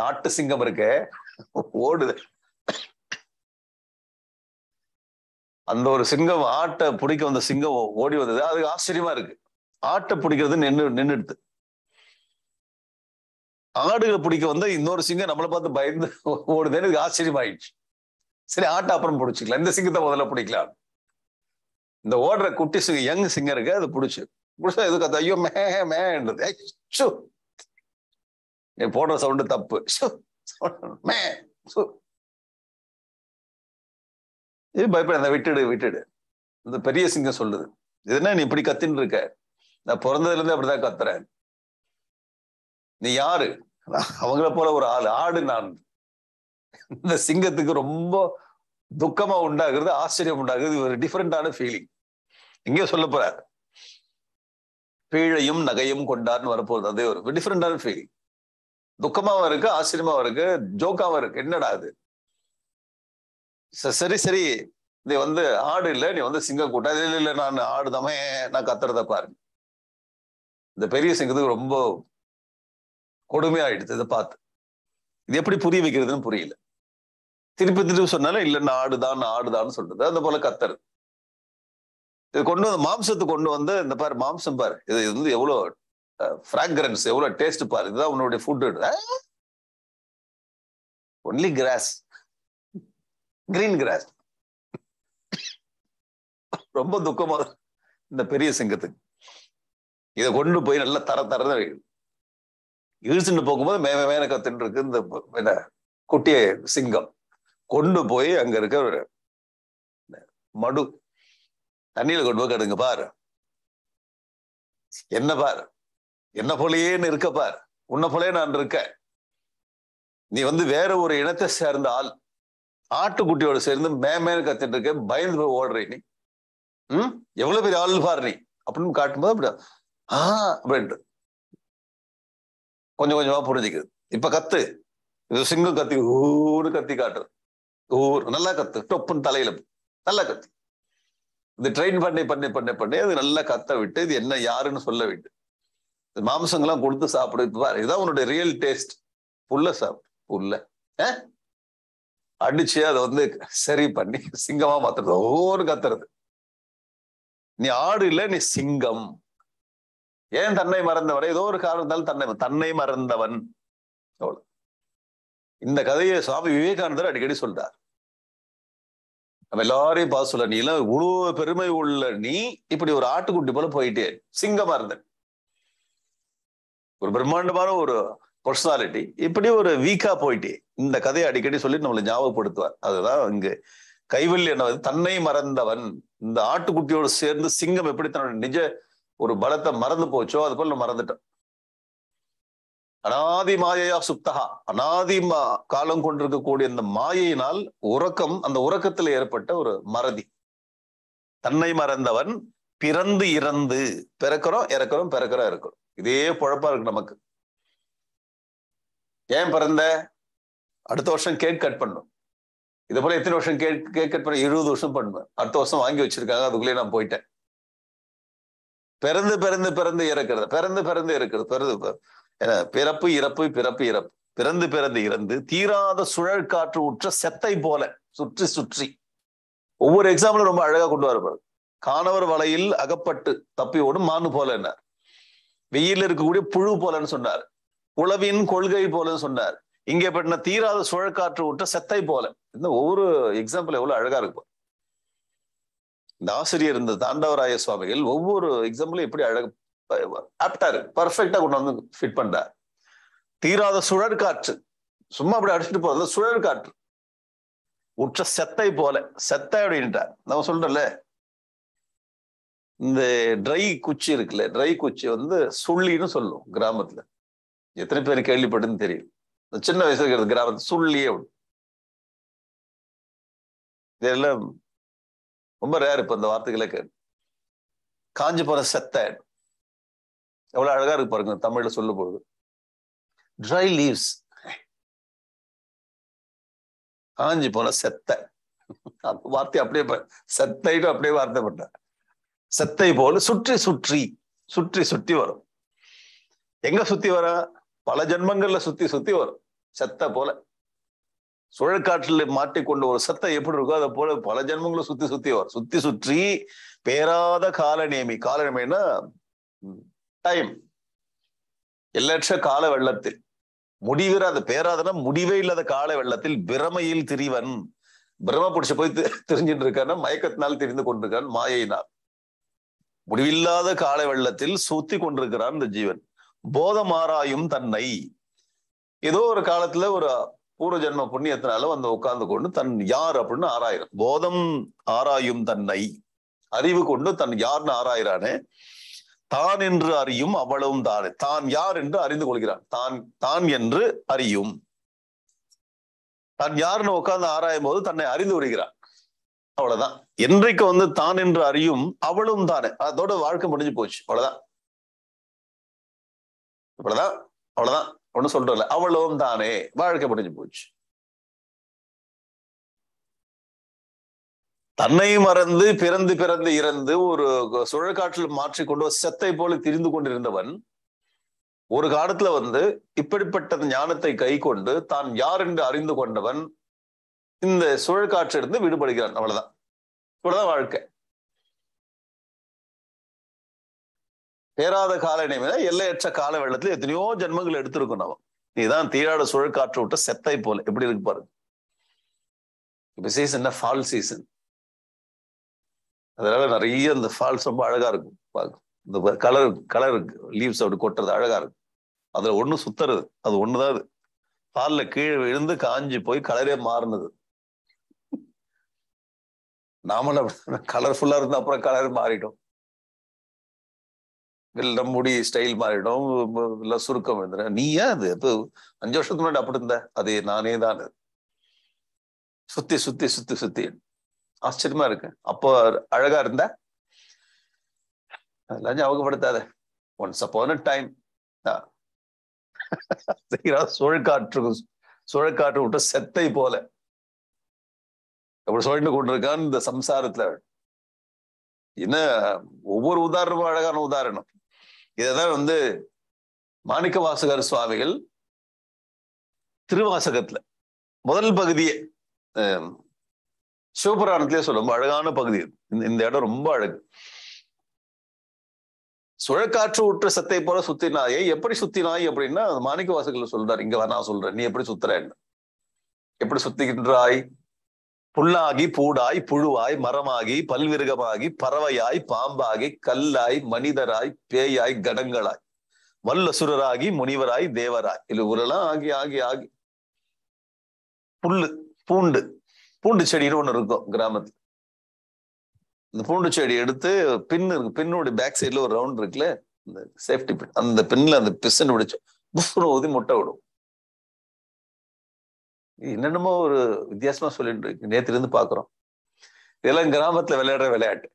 நாட்டு சிங்கம் இருக்க ஓடுது. அந்த ஒரு சிங்கம் ஆட்டை பிடிக்க வந்த சிங்கம் ஓடி வந்தது. அது ஆச்சரியமா இருக்கு. ஆட்டை பிடிக்கிறது நின்று நின்றுடுது ஆடுகளை பிடிக்க வந்த இன்னொரு சிங்கம் நம்மளை பார்த்து பயந்து ஓடுதுன்னு எனக்கு ஆச்சரியமாயிடுச்சு. சரி ஆட்டை அப்புறம் பிடிச்சிக்கலாம். இந்த சிங்கத்தை முதல்ல பிடிக்கலாம். இந்த ஓடுற குட்டி சிங்கம் யங் சிங்கம் இருக்கு அது பிடிச்சி. பிடிச்சா எதுக்கு அது? ஐயோ மே மேன்றது. போடுற சவுண்டு தப்பு. மே இது பயப்பட விட்டுடு விட்டுடு. இந்த பெரிய சிங்கம் சொல்லுது. இது என்ன நீ இப்படி கத்தின்னு இருக்க? நான் பிறந்ததுல இருந்து அப்படிதான் கத்துறேன். நீ யாரு? அவங்கள போல ஒரு ஆள். ஆடு நான். இந்த சிங்கத்துக்கு ரொம்ப துக்கமா உண்டாகிறது ஆச்சரியம் உண்டாகிறது. ஒரு டிஃப்ரெண்டான ஃபீலிங் இங்கே சொல்ல போறார். பீழையும் நகையும் கொண்டார்னு வரப்போகுது. அதே ஒரு டிஃப்ரெண்டான ஃபீலிங் துக்கமாவும் இருக்கு ஆச்சரியமாவும் இருக்கு ஜோக்காவும் இருக்கு. என்னடா அது சரி சரி நீ வந்து ஆடு இல்லை நீ வந்து சிங்கம் கூட்டா. இல்லை இல்லை நான் ஆடுதாமே நான் கத்துறத பாருங்க இந்த பெரிய சிங்கத்துக்கு ரொம்ப கொடுமையாயிடுது இதை பார்த்து. இது எப்படி புரிய வைக்கிறதுன்னு புரியல. திருப்பி திருப்பி சொன்னாலும் இல்லை நான் ஆடுதான் நான் ஆடுதான்னு சொல்றது. அந்த போல கத்துறது. இது கொண்டு வந்து மாம்சத்தை கொண்டு வந்து இந்த பாரு மாம்சம் பாரு. இது இது வந்து எவ்வளோ ஃப்ராக்ரன்ஸ் எவ்வளோ டேஸ்ட் பாரு. இதுதான் உன்னுடைய food only grass green grass ரொம்ப துக்கமா இந்த பெரிய சிங்கத்துக்கு. இதை கொண்டு போய் நல்லா தர தரதான் இழுச்சுட்டு போகும்போது மே மேல கத்துட்டு இருக்கு இந்த என்ன குட்டிய சிங்கம். கொண்டு போய் அங்க இருக்க ஒரு மடு தண்ணியில கொண்டு போய் கடுங்க பாரு. என்ன பாரு? என்ன போலையேன்னு இருக்க பாரு. உன்னை போலே நான் இருக்கேன். நீ வந்து வேற ஒரு இனத்தை சேர்ந்த ஆள். ஆட்டுக்குட்டியோட சேர்ந்து மேமேன்னு கத்திட்டு இருக்க பயந்து போய் ஓடுற நீ. ம்? எவ்வளவு பெரிய ஆள் பாரு நீ. அப்படின்னு காட்டும்போது அப்படி ஆ அப்படின்ட்டு. கொஞ்சம் கொஞ்சமா புரிஞ்சுக்குது. இப்ப கத்து. இது சிங்கம் கத்தி. ஊரு கத்தி காட்டுறது ஊர். நல்லா கத்து. டொப்புன்னு தலையில நல்லா கத்து. இது ட்ரெயின் பண்ணி பண்ணி பண்ணி பண்ணி அது நல்லா கத்த விட்டு இது என்ன யாருன்னு சொல்ல விட்டு. இது மாம்சங்கள்லாம் கொடுத்து சாப்பிடு. இப்ப பாரு இதான் உன்னுடைய ரியல் டேஸ்ட் புல்ல சாப்பிடு. புல்ல. அஹ்? அடிச்சு அதை வந்து சரி பண்ணி சிங்கமா மாத்துறது. ஒவ்வொரு கத்துறது. நீ ஆடு இல்லை நீ சிங்கம். ஏன் தன்னை மறந்தவன்? ஏதோ ஒரு காரணத்தால் தன்னை தன்னை மறந்தவன். அவ்வளவு. இந்த கதையை சுவாமி விவேகானந்தர் அடிக்கடி சொல்றார். நம்ம எல்லாரையும் பார்த்து சொல்ல நீ எல்லாம் இவ்வளவு பெருமை உள்ள நீ இப்படி ஒரு ஆட்டுக்குட்டி போல போயிட்டே. சிங்கமா இருந்த. ஒரு பிரம்மாண்டமான ஒரு பர்சனாலிட்டி இப்படி ஒரு வீக்கா போயிட்டே இந்த கதையை அடிக்கடி சொல்லி நம்மளை ஞாபகப்படுத்துவார். அதுதான் இங்கு கைவல்ய தன்னை மறந்தவன். இந்த ஆட்டுக்குட்டியோடு சேர்ந்து சிங்கம் எப்படி தன்னோட நிஜ ஒரு பலத்தை மறந்து போச்சோ அது போல மறந்துட்டோம். அனாதி மாயையா சுப்தகா அனாதி மா காலம் கொண்டிருக்கக்கூடிய இந்த மாயையினால் உறக்கம் அந்த உறக்கத்துல ஏற்பட்ட ஒரு மறதி. தன்னை மறந்தவன் பிறந்து இறந்து பிறக்கிறோம் இறக்கிறோம் பிறக்கிறோம் இருக்கிறோம் இதே பொழப்பா இருக்கு நமக்கு. ஏன் பிறந்த? அடுத்த வருஷம் கேக் கட் பண்ணும். இது போல எத்தனை வருஷம் கேக் கேக் கட் பண்ண இருபது வருஷம் பண்ணுவேன். அடுத்த வருஷம் வாங்கி வச்சிருக்காங்க அதுக்குள்ளேயே நான் போயிட்டேன். பிறந்து பிறந்து பிறந்து இறக்கிறது பிறந்து பிறந்து இறக்குறது பிறந்து பிறப்பு இறப்பு பிறப்பு இறப்பு. பிறந்து பிறந்து இறந்து தீராத சுழல் காற்று உற்ற செத்தை போல சுற்றி சுற்றி. ஒவ்வொரு எக்ஸாம்பிளும் ரொம்ப அழகா கொண்டு வரப்பாரு காணவர் வலையில் அகப்பட்டு தப்பி ஓடும் மானு போல என்ன? வெயில் இருக்கக்கூடிய புழு போலன்னு சொன்னார். உளவின் கொள்கை போலன்னு சொன்னார். இங்கே பட்டின தீராத சுழற்காற்று விட்ட செத்தை போல. இந்த ஒவ்வொரு எக்ஸாம்பிள் எவ்வளவு அழகா இருக்கும் இந்த ஆசிரியர் இந்த தாண்டவராய சுவாமிகள் ஒவ்வொரு எக்ஸாம்பிளும் எப்படி அழகு ஆப்டா இருக்கு. பர்ஃபெக்டா கொண்டு வந்து ஃபிட் பண்றார். தீராத சுழற்காற்று. சும்மா அப்படி அடிச்சுட்டு போறது சுழற்காற்று. உற்ற செத்தை போல. செத்தை அப்படின்ட்டார் நம்ம சொல்றோம்ல இந்த ட்ரை குச்சி இருக்குல்ல ட்ரை குச்சி வந்து சுள்ளின்னு சொல்லும் கிராமத்துல. எத்தனை பேர் கேள்விப்பட்டுன்னு தெரியும் சின்ன வயசுல இருக்கிறது கிராமத்து சுள்ளி இதெல்லாம் ரொம்ப ரேர் இப்ப இந்த வார்த்தைகளை கேட்டு காஞ்சி போற செத்த. எவ்வளவு அழகா இருக்கு பாருங்க தமிழ்ல சொல்லும் பொழுது. ட்ரை லீவ்ஸ் காஞ்சி போன செத்த. வார்த்தை அப்படியே செத்தைட்டு அப்படியே வார்த்தை பண்ண செத்தை போல சுற்றி சுற்றி சுற்றி சுற்றி வரும். எங்க சுத்தி வர பல ஜென்மங்கள்ல சுத்தி சுத்தி வரும். செத்த போல. சுழற்காற்றில் மாட்டிக்கொண்டு ஒரு சத்தம் எப்படி இருக்கோ அதை போல பல ஜென்மங்களும் சுத்தி சுத்தி வரும். சுத்தி சுற்றி பேராத கால நேமி கால நேமின்னா டைம் எல்லற்ற கால வெள்ளத்தில் முடிவிற பேராதனா பேராதன முடிவே இல்லாத கால வெள்ளத்தில் பிரமையில் திரிவன். பிரம பிடிச்சு போய் தெரிஞ்சுட்டு இருக்கான மயக்கத்தினால் தெரிந்து கொண்டிருக்கான் மாயினால் முடிவில்லாத கால வெள்ளத்தில் சுத்தி கொண்டிருக்கிறான் இந்த ஜீவன். போதமாராயும் தன்னை. ஏதோ ஒரு காலத்துல ஒரு பூர்வ ஜென்ம புண்ணியத்தினால வந்து உட்கார்ந்து கொண்டு தன் யார் அப்படின்னு ஆராயிரும். போதம் ஆராயும் தன்னை. அறிவு கொண்டு தன் யார்னு ஆராயிறானே. தான் என்று அறியும் அவ்வளவும் தானே. தான் யார் என்று அறிந்து கொள்கிறான். தான் தான் என்று அறியும். தான் யாருன்னு உட்கார்ந்து ஆராயும் போது தன்னை அறிந்து வருகிறான் அவ்வளவுதான். என்றைக்கு வந்து தான் என்று அறியும் அவளும் தானே. அதோட வாழ்க்கை முடிஞ்சு போச்சு. அவ்வளவுதான். இவ்வளவுதான் அவ்வளவுதான். ஒண்ணு சொல்றல அவளும் தானே. வாழ்க்கை முடிஞ்சு போச்சு. தன்னை மறந்து பிறந்து பிறந்து இறந்து ஒரு சுழற்காற்றில் மாற்றிக்கொண்டு செத்தை போல திரிந்து கொண்டிருந்தவன் ஒரு காலத்துல வந்து இப்படிப்பட்ட ஞானத்தை கை கொண்டு தான் யார் என்று அறிந்து கொண்டவன் இந்த சுழற்காற்றிலிருந்து விடுபடுகிறான். அவ்வளவுதான். இவ்வளவுதான் வாழ்க்கை. பேராத கால நினைவு எல்லையற்ற கால வெள்ளத்துல எத்தனையோ ஜென்மங்கள் எடுத்திருக்கும் நம்ம. நீதான் தீராட சுழற்காற்று விட்ட செத்தை போல. எப்படி இருக்கு பாருங்க. இப்ப சீசன் ஃபால் சீசன் அதனால நிறைய இந்த ஃபால்ஸ் ரொம்ப அழகா இருக்கும். இந்த கலர் கலர் லீவ்ஸ் அப்படி கொட்டுறது அழகா இருக்கும். அதுல ஒண்ணு சுத்துறது. அது ஒண்ணுதான் அது. ஃபால்ல கீழே விழுந்து காஞ்சி போய் கலரே மாறினது. நாமளும் கலர்ஃபுல்லா இருந்தா அப்புறம் கலர் மாறிட்டோம். நம்முடைய ஸ்டைல் மாறிடும் இல்ல சுருக்கம் இருந்துடும் நீ ஏன் அது? இப்போ அஞ்சு வருஷத்துக்கு முன்னாடி அப்படி இருந்த. அது நானே தான். சுத்தி சுத்தி சுத்தி சுத்தி. ஆச்சரியமா இருக்கு. அப்போ அழகா இருந்த? அதெல்லாம் ஞாபகப்படுத்தாத. ஒன்ஸ் அப்போன டைம் சுழற்காற்று சுழற்காற்று விட்டு செத்தை போல. அப்படி சொல்லிட்டு கொண்டிருக்கான் இந்த சம்சாரத்துல. என்ன ஒவ்வொரு உதாரணமும் அழகான உதாரணம். இதைதான் வந்து மாணிக்க வாசகர் சுவாமிகள் திருவாசகத்துல முதல் பகுதியே சிவபுராணத்திலே சொல்ல ரொம்ப அழகான பகுதி இந்த இடம் ரொம்ப அழகு. சுழக்காற்று உற்ற சத்தை போல சுத்தினாயே எப்படி சுத்தினாய் அப்படின்னா மாணிக்க வாசகர்ல சொல்றாரு இங்க நான் சொல்றேன். நீ எப்படி சுத்துறேன்னு எப்படி சுத்துகின்றாய்? புல்லாகி பூடாய் புழுவாய் மரமாகி பல்விருகமாகி பறவையாய் பாம்பாகி கல்லாய் மனிதராய் பேயாய் கடங்களாய். வல்லசுரராகி முனிவராய் தேவராய். இது ஊரெல்லாம் ஆகி ஆகி ஆகி. புல்லு பூண்டு. பூண்டு செடின்னு ஒண்ணு இருக்கும் கிராமத்துல. இந்த பூண்டு செடி எடுத்து பின் இருக்கு. பின்னோட பேக் சைட்ல ஒரு ரவுண்ட் இருக்குல்ல? இந்த சேஃப்டி பின் அந்த பின்ல அந்த பிசன் பிடிச்சு புஃப்னு ஊதி முட்டை விடும். என்னென்னமோ ஒரு வித்தியாசமா சொல்லிட்டு இருக்கு. நேத்துல இருந்து பாக்குறோம். இதெல்லாம் கிராமத்துல விளையாடுற விளையாட்டு.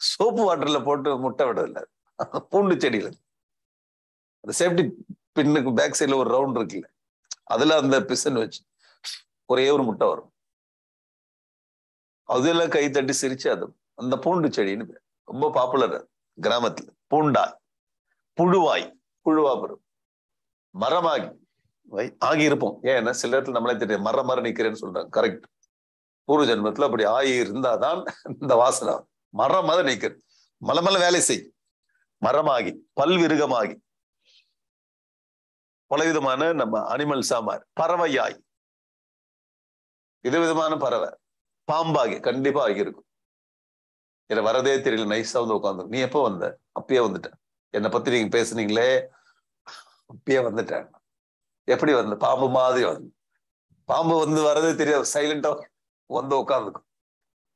சோப்பு வாட்டர்ல போட்டு முட்டை விடல பூண்டு செடியில. அந்த சேஃப்டி பின்னுக்கு பேக் சைட்ல ஒரு ரவுண்ட் இருக்குல்ல. அதுல அந்த பிசன் வச்சு ஒரே ஒரு முட்டை வரும். அதெல்லாம் கை தட்டி சிரிச்சு அது. அந்த பூண்டு செடின்னு ரொம்ப பாப்புலர் கிராமத்துல. பூண்டாய். புழுவாய். புழுவா பெறும் மரமாகி. ஆகி இருப்போம் ஏன்னா சில இடத்துல நம்மளே தெரியும் மர மரம் நிக்கிறேன்னு சொல்றாங்க. கரெக்ட் பூர்வ ஜென்மத்துல அப்படி ஆகி இருந்தாதான் இந்த வாசனை மரம் மரம் நிக்கிறது மலை மலை வேலை செய். மரமாகி பல்விருகமாகி. பலவிதமான நம்ம அனிமல் சாமார் பறவையாய். விதவிதமான பறவை. பாம்பாகி கண்டிப்பா ஆகியிருக்கும். இதை வரதே தெரியல. நைஸா வந்து உட்காந்து நீ எப்போ வந்த? அப்பயே வந்துட்டேன் என்னை பத்தி நீங்க பேசுனீங்களே. அப்பயே வந்துட்டேன். எப்படி வந்து பாம்பு மாதிரி வந்து பாம்பு வந்து வர்றதே தெரியாது. சைலண்டா வந்து உட்காந்துக்கும்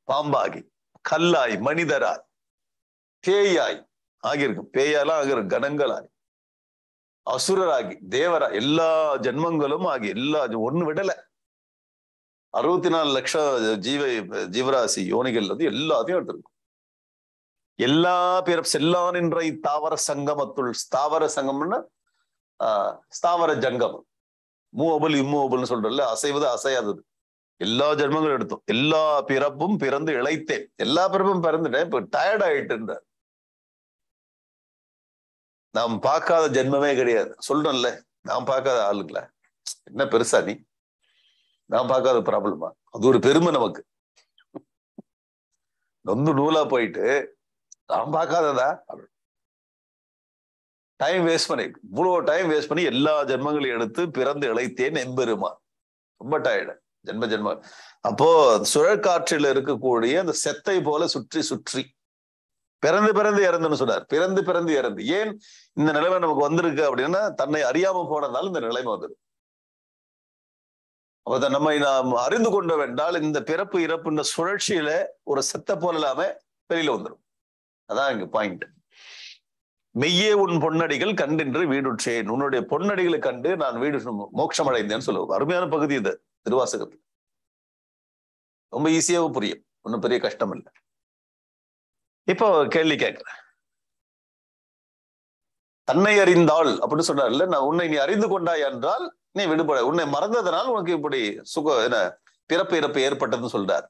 பாம்பாகி கல்லாய் மனிதராய் பேயாய் ஆகியிருக்கும். பேயாலாம் ஆகிருக்கும் கணங்களாய். அசுரராகி தேவரா எல்லா ஜென்மங்களும் ஆகி எல்லா ஒண்ணு விடல. அறுபத்தி நாலு லட்சம் ஜீவ ஜீவராசி யோனிகள் வந்து எல்லாத்தையும் எடுத்திருக்கும். எல்லா பிற செல்லான் என்ற தாவர சங்கமத்துள் தாவர சங்கம்னா ஸ்தாவர ஜங்கம். மூவபுல் இம்மூவபுல்னு சொல்றல அசைவது அசையாதது. எல்லா ஜென்மங்களும் எடுத்தோம். எல்லா பிறப்பும் பிறந்து இழைத்தேன். எல்லா பிறப்பும் பிறந்துட்டேன். இப்ப டயர்ட் ஆயிட்டு நாம் பார்க்காத ஜென்மமே கிடையாது. சொல்றோம்ல நாம் பார்க்காத ஆளுங்கள. என்ன பெருசா நீ? நான் பார்க்காத ப்ராப்ளமா அது ஒரு பெருமை நமக்கு. நொந்து நூலா போயிட்டு நான் பார்க்காததா? டைம் வேஸ்ட் பண்ணி இவ்வளவு டைம் வேஸ்ட் பண்ணி எல்லா ஜென்மங்களையும் எடுத்து பிறந்து இழைத்தேன் எம்பெருமா ரொம்ப டயர்டு ஜென்ம ஜென்ம. அப்போ சுழற்காற்றில் இருக்கக்கூடிய அந்த செத்தை போல சுற்றி சுற்றி. பிறந்து பிறந்து இறந்துன்னு சொன்னார். பிறந்து பிறந்து இறந்து. ஏன் இந்த நிலைமை நமக்கு வந்திருக்கு அப்படின்னா தன்னை அறியாம போனதால இந்த நிலைமை வந்துடும் அப்ப நம்மை நாம் அறிந்து கொண்ட வேண்டால் இந்த பிறப்பு இறப்பு இந்த சுழற்சியில ஒரு செத்த போல இல்லாம வெளியில வந்துடும் அதான் இங்க பாயிண்ட் மெய்யே உன் பொன்னடிகள் கண்டென்று வீடுற்றேன். உன்னுடைய பொன்னடிகளை கண்டு நான் வீடு மோட்சம் அடைந்தேன்னு சொல்லுவோம் அருமையான பகுதி இது திருவாசகத்தில். ரொம்ப ஈஸியாவும் புரியும். ஒன்றும் பெரிய கஷ்டம் இல்லை. இப்போ கேள்வி கேட்கிறேன். தன்னை அறிந்தாள் அப்படின்னு சொன்னார்ல நான் உன்னை நீ அறிந்து கொண்டாய் என்றால் நீ விடுபட உன்னை மறந்ததனால் உனக்கு இப்படி சுக என்ன பிறப்பு இறப்பு ஏற்பட்டதுன்னு சொல்றார்.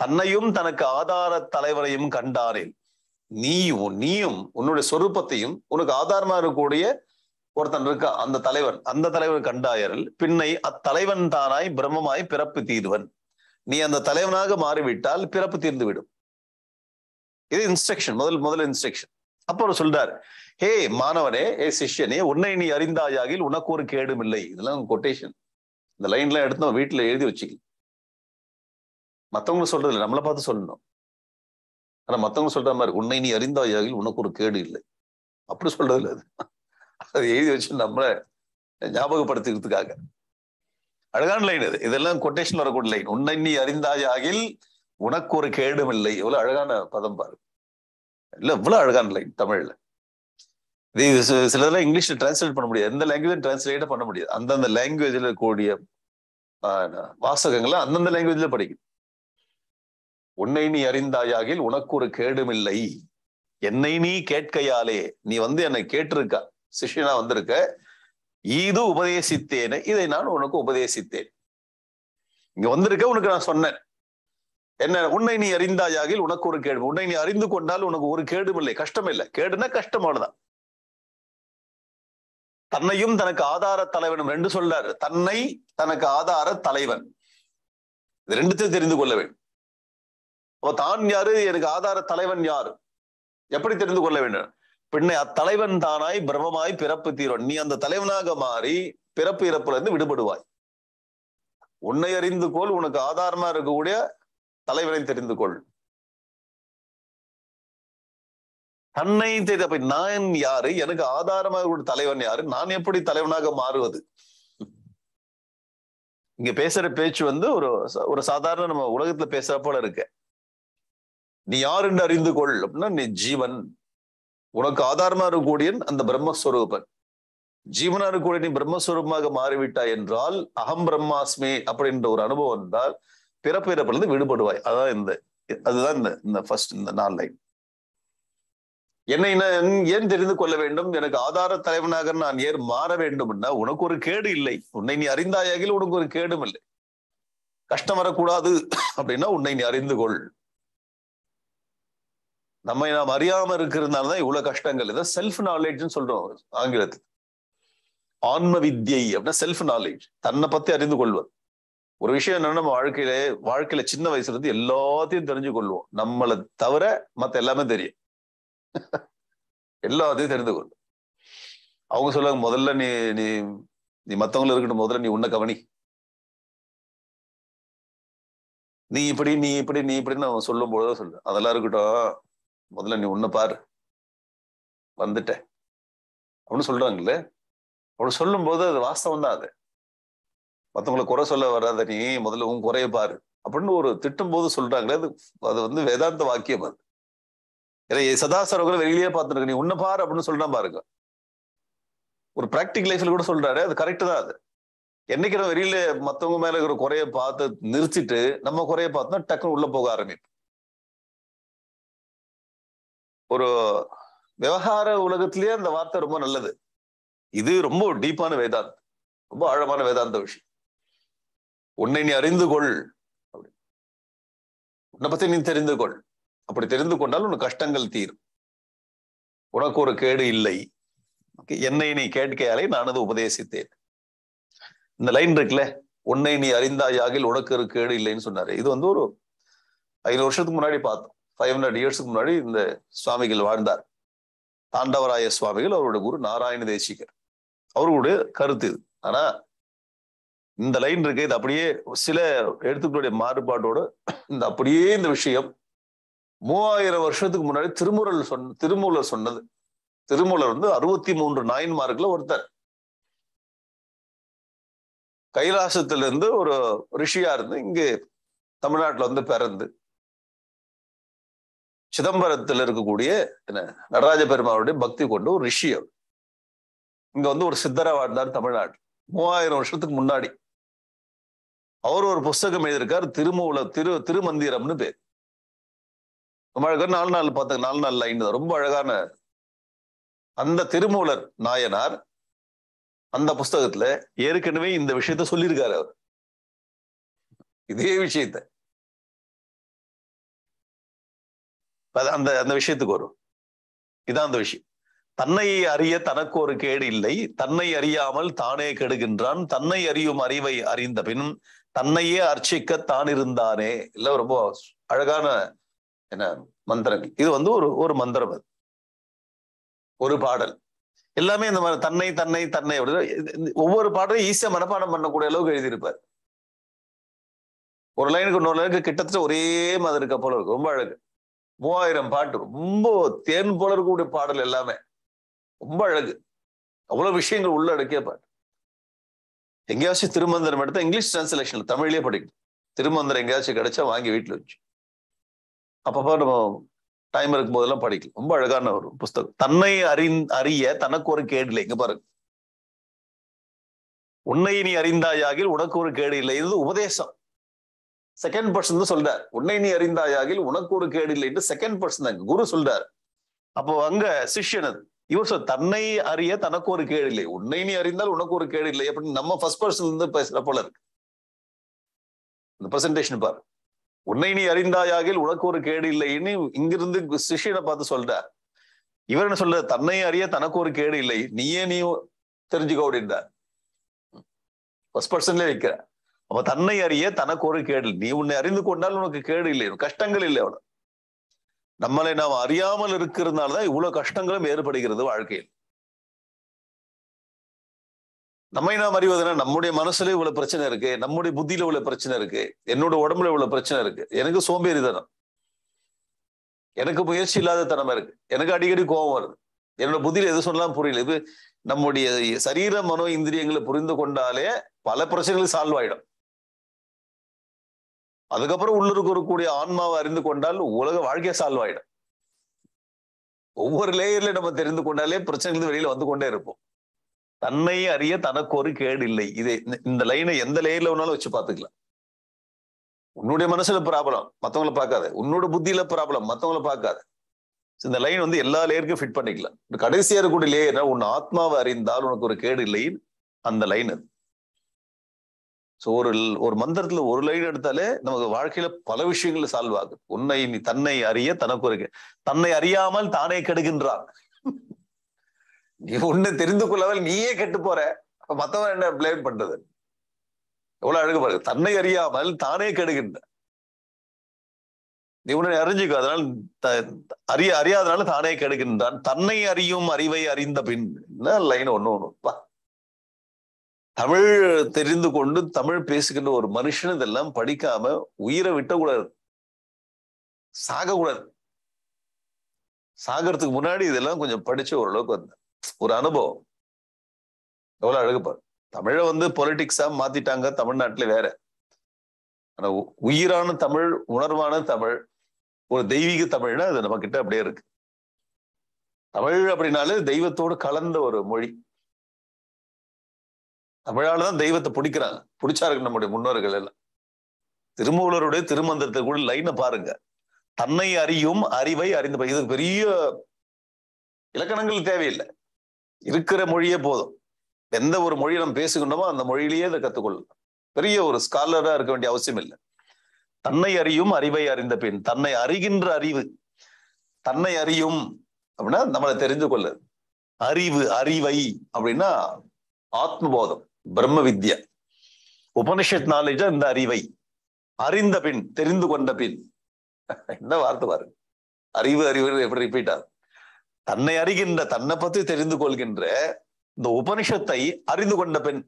தன்னையும் தனக்கு ஆதார தலைவரையும் கண்டாரேன் நீயும் நீயும் உன்னுடைய சொரூபத்தையும் உனக்கு ஆதாரமா இருக்கக்கூடிய ஒருத்தன் இருக்கா? அந்த தலைவன். அந்த தலைவன் கண்டாயரல் பின்னை அத்தலைவன் தானாய் பிரம்மமாய் பிறப்பு தீர்வன் நீ அந்த தலைவனாக மாறிவிட்டால் பிறப்பு தீர்ந்து விடும் இது இன்ஸ்ட்ரக்ஷன் முதல் முதல் இன்ஸ்ட்ரக்ஷன் அப்போ அவர் சொல்றாரு ஹே மாணவனே ஏ சிஷ்யனே உன்னை நீ அறிந்தாயாகில் உனக்கு ஒரு கேடும் இல்லை இதெல்லாம் கொட்டேஷன் இந்த லைன்லாம் எடுத்து நம்ம வீட்டுல எழுதி வச்சுக்கலாம் மத்தவங்க சொல்றது இல்லை நம்மளை பார்த்து சொல்லணும். ஆனா மத்தவங்க சொல்ற மாதிரி உன்னை நீ அறிந்தாயாகில் உனக்கு ஒரு கேடு இல்லை. அப்படி சொல்றது இல்லை அது. அதை எழுதி வச்சு நம்மள ஞாபகப்படுத்திக்கிறதுக்காக. அழகான லைன் அது இதெல்லாம் கொட்டேஷன் வரக்கூடிய லைன் உன்னை நீ அறிந்தாயாகில் உனக்கு ஒரு கேடும் இல்லை. எவ்வளவு அழகான பதம் பாரு. இல்ல இவ்வளவு அழகான லைன் தமிழ்ல. இது சிலதெல்லாம் இங்கிலீஷ்ல டிரான்ஸ்லேட் பண்ண முடியாது. எந்த லாங்குவேஜ் டிரான்ஸ்லேட் பண்ண முடியாது. அந்தந்த லாங்குவேஜ்ல கூடிய வாசகங்களை அந்தந்த லாங்குவேஜ்ல படிக்கும். உன்னை நீ அறிந்தாயாகில் உனக்கு ஒரு கேடுமில்லை. என்னை நீ கேட்கையாலே நீ வந்து என்னை கேட்டிருக்க சிஷ்யனா வந்திருக்க இது உபதேசித்தேனே இதை நான் உனக்கு உபதேசித்தேன். இங்க வந்திருக்க உனக்கு நான் சொன்னேன். என்ன உன்னை நீ அறிந்தாயாகில் உனக்கு ஒரு கேடு உன்னை நீ அறிந்து கொண்டால் உனக்கு ஒரு கேடும் இல்லை கஷ்டம் இல்லை கேடுனா கஷ்டமானதான் தன்னையும் தனக்கு ஆதார தலைவனும் ரெண்டு சொல்றாரு தன்னை தனக்கு ஆதார தலைவன். இது ரெண்டுத்தையும் தெரிந்து கொள்ள வேண்டும். அப்ப தான் யாரு? எனக்கு ஆதார தலைவன் யாரு? எப்படி தெரிந்து கொள்ள வேண்டும்? பின்னை அத்தலைவன் தானாய் பிரம்மமாய் பிறப்பு தீரன் நீ அந்த தலைவனாக மாறி பிறப்பு இறப்புல இருந்து விடுபடுவாய். உன்னை அறிந்து கொள் உனக்கு ஆதாரமா இருக்கக்கூடிய தலைவனை தெரிந்து கொள். தன்னை தெரிந்த நான் யாரு? எனக்கு ஆதாரமாக ஒரு தலைவன் யாரு? நான் எப்படி தலைவனாக மாறுவது? இங்க பேசுற பேச்சு வந்து ஒரு ஒரு சாதாரண நம்ம உலகத்துல பேசுற போல இருக்கேன் நீ யார் என்று அறிந்து கொள் அப்படின்னா நீ ஜீவன். உனக்கு ஆதாரமா இருக்கக்கூடிய அந்த பிரம்மஸ்வரூபன். ஜீவனா இருக்கக்கூடிய நீ பிரம்மஸ்வரூபமாக மாறிவிட்டாய் என்றால் அகம் பிரம்மாஸ்மி அப்படின்ற ஒரு அனுபவம் என்றால் பிறப்பிறப்பிலிருந்து விடுபடுவாய். அதான் இந்த அதுதான் இந்த இந்த ஃபர்ஸ்ட் இந்த நாள் லைன் என்னை நான் ஏன் தெரிந்து கொள்ள வேண்டும்? எனக்கு ஆதார தலைவனாக நான் ஏன் மாற வேண்டும்னா உனக்கு ஒரு கேடு இல்லை. உன்னை நீ அறிந்தாயாகில் உனக்கு ஒரு கேடும் இல்லை. கஷ்டம் வரக்கூடாது அப்படின்னா உன்னை நீ அறிந்து கொள். நம்மை நாம் அறியாம இருக்கிறதுனால தான் இவ்வளவு கஷ்டங்கள். இதை செல்ஃப் நாலேஜ்னு சொல்றோம் ஆங்கிலத்தில். ஆன்ம வித்யை அப்படின்னா செல்ஃப் நாலேஜ் தன்னை பத்தி அறிந்து கொள்வது. ஒரு விஷயம் என்னன்னா நம்ம வாழ்க்கையில வாழ்க்கையில சின்ன வயசுல இருந்து எல்லாத்தையும் தெரிஞ்சு கொள்வோம். நம்மளை தவிர மத்த எல்லாமே தெரியும். எல்லாத்தையும் தெரிந்து கொள்ளும் அவங்க சொல்லுவாங்க முதல்ல நீ நீ நீ மத்தவங்கள இருக்கட்டும். முதல்ல நீ உன்ன கவனி. நீ இப்படி நீ இப்படி நீ இப்படின்னு அவன் சொல்லும் பொழுதுதான் சொல்லு அதெல்லாம் இருக்கட்டும். முதல்ல நீ உன்ன பாரு. வந்துட்ட அப்படின்னு சொல்றாங்கல்ல அப்படி சொல்லும் போது அது வாஸ்தவம் தான் அது. மற்றவங்களை குறை சொல்ல வராத நீ முதல்ல உன் குறைய பாரு. அப்படின்னு ஒரு திட்டும் போது சொல்றாங்களே அது அது வந்து வேதாந்த வாக்கியம் அது. ஏன்னா சதாசரவர்கள் வெளியிலேயே பார்த்துருக்க நீ உன்ன பாரு அப்படின்னு சொல்றா பாருங்க. ஒரு பிராக்டிக் லைஃப்ல கூட சொல்றாரு அது கரெக்ட் தான் அது. என்னைக்கு நம்ம வெளியில மத்தவங்க மேல இருக்கிற குறைய பார்த்து நிறுத்திட்டு நம்ம குறைய பார்த்தோம்னா டக்குன்னு உள்ள போக ஆரம்பிப்போம். ஒரு விவகார உலகத்திலேயே அந்த வார்த்தை ரொம்ப நல்லது. இது ரொம்ப டீப்பான வேதாந்த் ரொம்ப ஆழமான வேதாந்த விஷயம். உன்னை நீ அறிந்து கொள். அப்படி உன்னை பத்தி நீ தெரிந்து கொள். அப்படி தெரிந்து கொண்டால் உனக்கு கஷ்டங்கள் தீரும். உனக்கு ஒரு கேடு இல்லை. என்னை நீ கேட்கையாலே நான் அது உபதேசித்தேன். இந்த லைன் இருக்குல்ல உன்னை நீ அறிந்தாயாகில் உனக்கு ஒரு கேடு இல்லைன்னு சொன்னாரு. இது வந்து ஒரு ஐநூறு வருஷத்துக்கு முன்னாடி பார்த்தோம். ஃபைவ் ஹண்ட்ரட் இயர்ஸுக்கு முன்னாடி இந்த சுவாமிகள் வாழ்ந்தார். தாண்டவராய சுவாமிகள் அவருடைய குரு நாராயண தேசிகர். அவர்களுடைய கருத்து இது. ஆனா இந்த லைன் இருக்கு இது அப்படியே சில எழுத்துக்களுடைய மாறுபாட்டோட இந்த அப்படியே இந்த விஷயம் மூவாயிரம் வருஷத்துக்கு முன்னாடி திருமுறள் சொன்ன திருமூலர் சொன்னது. திருமூலர் வந்து அறுபத்தி மூன்று நாயன்மார்க்குல ஒருத்தர். கைலாசத்திலிருந்து ஒரு ரிஷியா இருந்து இங்கு தமிழ்நாட்டுல வந்து பிறந்து சிதம்பரத்தில் இருக்கக்கூடிய என்ன நடராஜ பெருமாவுடைய பக்தி கொண்டு ஒரு ரிஷி அவர். இங்க வந்து ஒரு சித்தரா வாழ்ந்தார் தமிழ்நாடு. மூவாயிரம் வருஷத்துக்கு முன்னாடி. அவர் ஒரு புஸ்தகம் எழுதியிருக்கார் திருமூல திரு திருமந்திரம்னு பேர். ரொம்ப அழகா நாலு நாள் பார்த்த நாலு நாள் லைன் தான். ரொம்ப அழகான அந்த திருமூலர் நாயனார் அந்த புஸ்தகத்துல ஏற்கனவே இந்த விஷயத்த சொல்லியிருக்காரு அவர். இதே விஷயத்த. அந்த அந்த விஷயத்துக்கு வரும். இதான் அந்த விஷயம். தன்னை அறிய தனக்கு ஒரு கேடு இல்லை. தன்னை அறியாமல் தானே கெடுகின்றான். தன்னை அறியும் அறிவை அறிந்த பின் தன்னையே அர்ச்சிக்க தான் இருந்தானே இல்ல ரொம்ப அழகான என்ன மந்திரங்கள் இது வந்து ஒரு ஒரு மந்திரம் அது. ஒரு பாடல். எல்லாமே இந்த மாதிரி தன்னை தன்னை தன்னை ஒவ்வொரு பாடலையும் ஈஸியா மனப்பாடம் பண்ணக்கூடிய அளவுக்கு எழுதியிருப்பார். ஒரு லைனுக்கு இன்னொரு லைனுக்கு கிட்டத்தட்ட ஒரே மாதிரி இருக்க போல இருக்கு. ரொம்ப அழகு. மூவாயிரம் பாட்டு ரொம்ப தேன் போல இருக்கக்கூடிய பாடல் எல்லாமே. ரொம்ப அழகு. அவ்வளவு விஷயங்கள் உள்ள அடக்கிய பாட்டு. எங்கேயாச்சும் திருமந்திரம் எடுத்தா இங்கிலீஷ் டிரான்ஸ்லேஷன்ல தமிழ்லயே படிக்கணும். திருமந்திரம் எங்கேயாச்சும் கிடைச்சா வாங்கி வீட்டுல வச்சு. அப்பப்போ நம்ம டைம் இருக்கும் போதெல்லாம் படிக்கலாம். ரொம்ப அழகான ஒரு புஸ்தகம். தன்னை அறி அறிய தனக்கு ஒரு கேடு இல்லை. இங்க பாருங்க. உன்னை நீ அறிந்தாயாகில் உனக்கு ஒரு கேடு இல்லை. இது உபதேசம். செகண்ட் பர்சன் தான் சொல்றார். உன்னை நீ அறிந்தாயாகில் உனக்கு ஒரு கேடு இல்லை என்று செகண்ட் பர்சன் தான். குரு சொல்றார். அப்போ அங்க சிஷ்யன் அது. இவர் சொல் தன்னை அறிய தனக்கு ஒரு கேடு இல்லை. உன்னை நீ அறிந்தால் உனக்கு ஒரு கேடு இல்லை. அப்படின்னு நம்ம ஃபர்ஸ்ட் பர்சன் இருந்து பேசுற போல இருக்கு. இந்த பிரசன்டேஷன் பாரு. உன்னை நீ அறிந்தாயாகில் உனக்கு ஒரு கேடு இல்லைன்னு இங்கிருந்து சிஷியனை பார்த்து சொல்றார். இவர் என்ன சொல்ற தன்னை அறிய தனக்கு ஒரு கேடு இல்லை. நீயே நீ தெரிஞ்சுக்கோ அப்படின்றார். ஃபர்ஸ்ட் பர்சன்ல வைக்கிறார் அப்ப தன்னை அறிய தனக்கு ஒரு கேடு நீ உன்னை அறிந்து கொண்டால் உனக்கு கேடு இல்லை. கஷ்டங்கள் இல்லை அவ்வளவு நம்மளை நாம் அறியாமல் இருக்கிறதுனாலதான் இவ்வளவு கஷ்டங்களும் ஏற்படுகிறது வாழ்க்கையில். நம்மை நாம் அறிவதுனா நம்முடைய மனசுல இவ்வளவு பிரச்சனை இருக்கு. நம்முடைய புத்தியில இவ்வளவு பிரச்சனை இருக்கு. என்னோட உடம்புல இவ்வளவு பிரச்சனை இருக்கு. எனக்கு சோம்பேறிதனம் எனக்கு முயற்சி இல்லாத தனம் இருக்கு. எனக்கு அடிக்கடி கோபம் வருது. என்னோட புத்தியில எது சொன்னாலும் புரியல. இது நம்முடைய சரீர மனோ இந்திரியங்களை புரிந்து கொண்டாலே பல பிரச்சனைகள் சால்வ் ஆயிடும். அதுக்கப்புறம் உள்ளுக்கு இருக்கக்கூடிய ஆன்மாவை அறிந்து கொண்டால் உலக வாழ்க்கையை சால்வ் ஆயிடும் ஒவ்வொரு லேயர்ல நம்ம தெரிந்து கொண்டாலே பிரச்சனைகள் வெளியில வந்து கொண்டே இருப்போம். தன்னை அறிய தனக்கு ஒரு கேடு இல்லை. இது இந்த லைனை எந்த லேயர்ல வேணாலும் வச்சு பாத்துக்கலாம் உன்னுடைய மனசுல ப்ராப்ளம் மத்தவங்களை பார்க்காத. உன்னோட புத்தியில ப்ராப்ளம் மத்தவங்களை பார்க்காத. இந்த லைன் வந்து எல்லா லேயருக்கும் ஃபிட் பண்ணிக்கலாம். கடைசியா இருக்கக்கூடிய லேயர்னா உன் ஆத்மாவை அறிந்தால் உனக்கு ஒரு கேடு இல்லை அந்த லைன் அது. ஸோ ஒரு ஒரு மந்திரத்துல ஒரு லைன் எடுத்தாலே நமக்கு வாழ்க்கையில பல விஷயங்கள் சால்வ் ஆகுது. உன்னை நீ தன்னை அறிய தனக்கு இருக்கு தன்னை அறியாமல் தானே கெடுகின்றான். நீ ஒண்ணு தெரிந்து கொள்ளாமல் நீயே கெட்டு போற. அப்ப மத்தவன் என்ன பிளேம் பண்றது? எவ்வளவு அழகு பாருங்க. தன்னை அறியாமல் தானே கெடுகின்ற. நீ உன்னை அறிஞ்சுக்கோ. அதனால அறிய அறியாதனால தானே கெடுகின்றான். தன்னை அறியும் அறிவை அறிந்த பின். என்ன லைன் ஒண்ணு ஒண்ணு. தமிழ் தெரிந்து கொண்டு தமிழ் பேசுகின்ற ஒரு மனுஷன் இதெல்லாம் படிக்காம உயிரை விட்டக்கூடாது சாகக்கூடாது சாகிறதுக்கு முன்னாடி இதெல்லாம் கொஞ்சம் படிச்சு ஓரளவுக்கு வந்த ஒரு அனுபவம். எவ்வளவு அழகுப்பார் தமிழை வந்து பொலிட்டிக்ஸா மாத்திட்டாங்க தமிழ்நாட்டுல வேற. ஆனா உயிரான தமிழ் உணர்வான தமிழ் ஒரு தெய்வீக தமிழ்னா அது நம்ம கிட்ட அப்படியே இருக்கு. தமிழ் அப்படின்னாலே தெய்வத்தோடு கலந்த ஒரு மொழி. தமிழாலதான் தெய்வத்தை பிடிக்கிறாங்க. பிடிச்சாருக்கு நம்முடைய முன்னோர்கள் எல்லாம். திருமூலருடைய திருமந்திரத்தை கூட லைனை பாருங்க. தன்னை அறியும் அறிவை அறிந்து இது பெரிய இலக்கணங்கள் தேவையில்லை. இருக்கிற மொழியே போதும். எந்த ஒரு மொழியை நம்ம பேசுகின்றோமோ அந்த மொழியிலேயே அதை கத்துக்கொள்ளலாம். பெரிய ஒரு ஸ்காலரா இருக்க வேண்டிய அவசியம் இல்லை. தன்னை அறியும் அறிவை அறிந்த பின் தன்னை அறிகின்ற அறிவு. தன்னை அறியும் அப்படின்னா நம்மளை தெரிந்து கொள்ளுது அறிவு அறிவை அப்படின்னா ஆத்மபோதம். பிரம்ம வித்யா உபனிஷத் நாலேஜ் இந்த அறிவை. அறிந்த பின் தெரிந்து கொண்ட பின். என்ன வார்த்தை பாருங்க அறிவு அறிவு எப்படி ரிப்பீட் ஆகும் தன்னை அறிகின்ற தன்னை பற்றி தெரிந்து கொள்கின்ற இந்த உபனிஷத்தை அறிந்து கொண்ட பெண்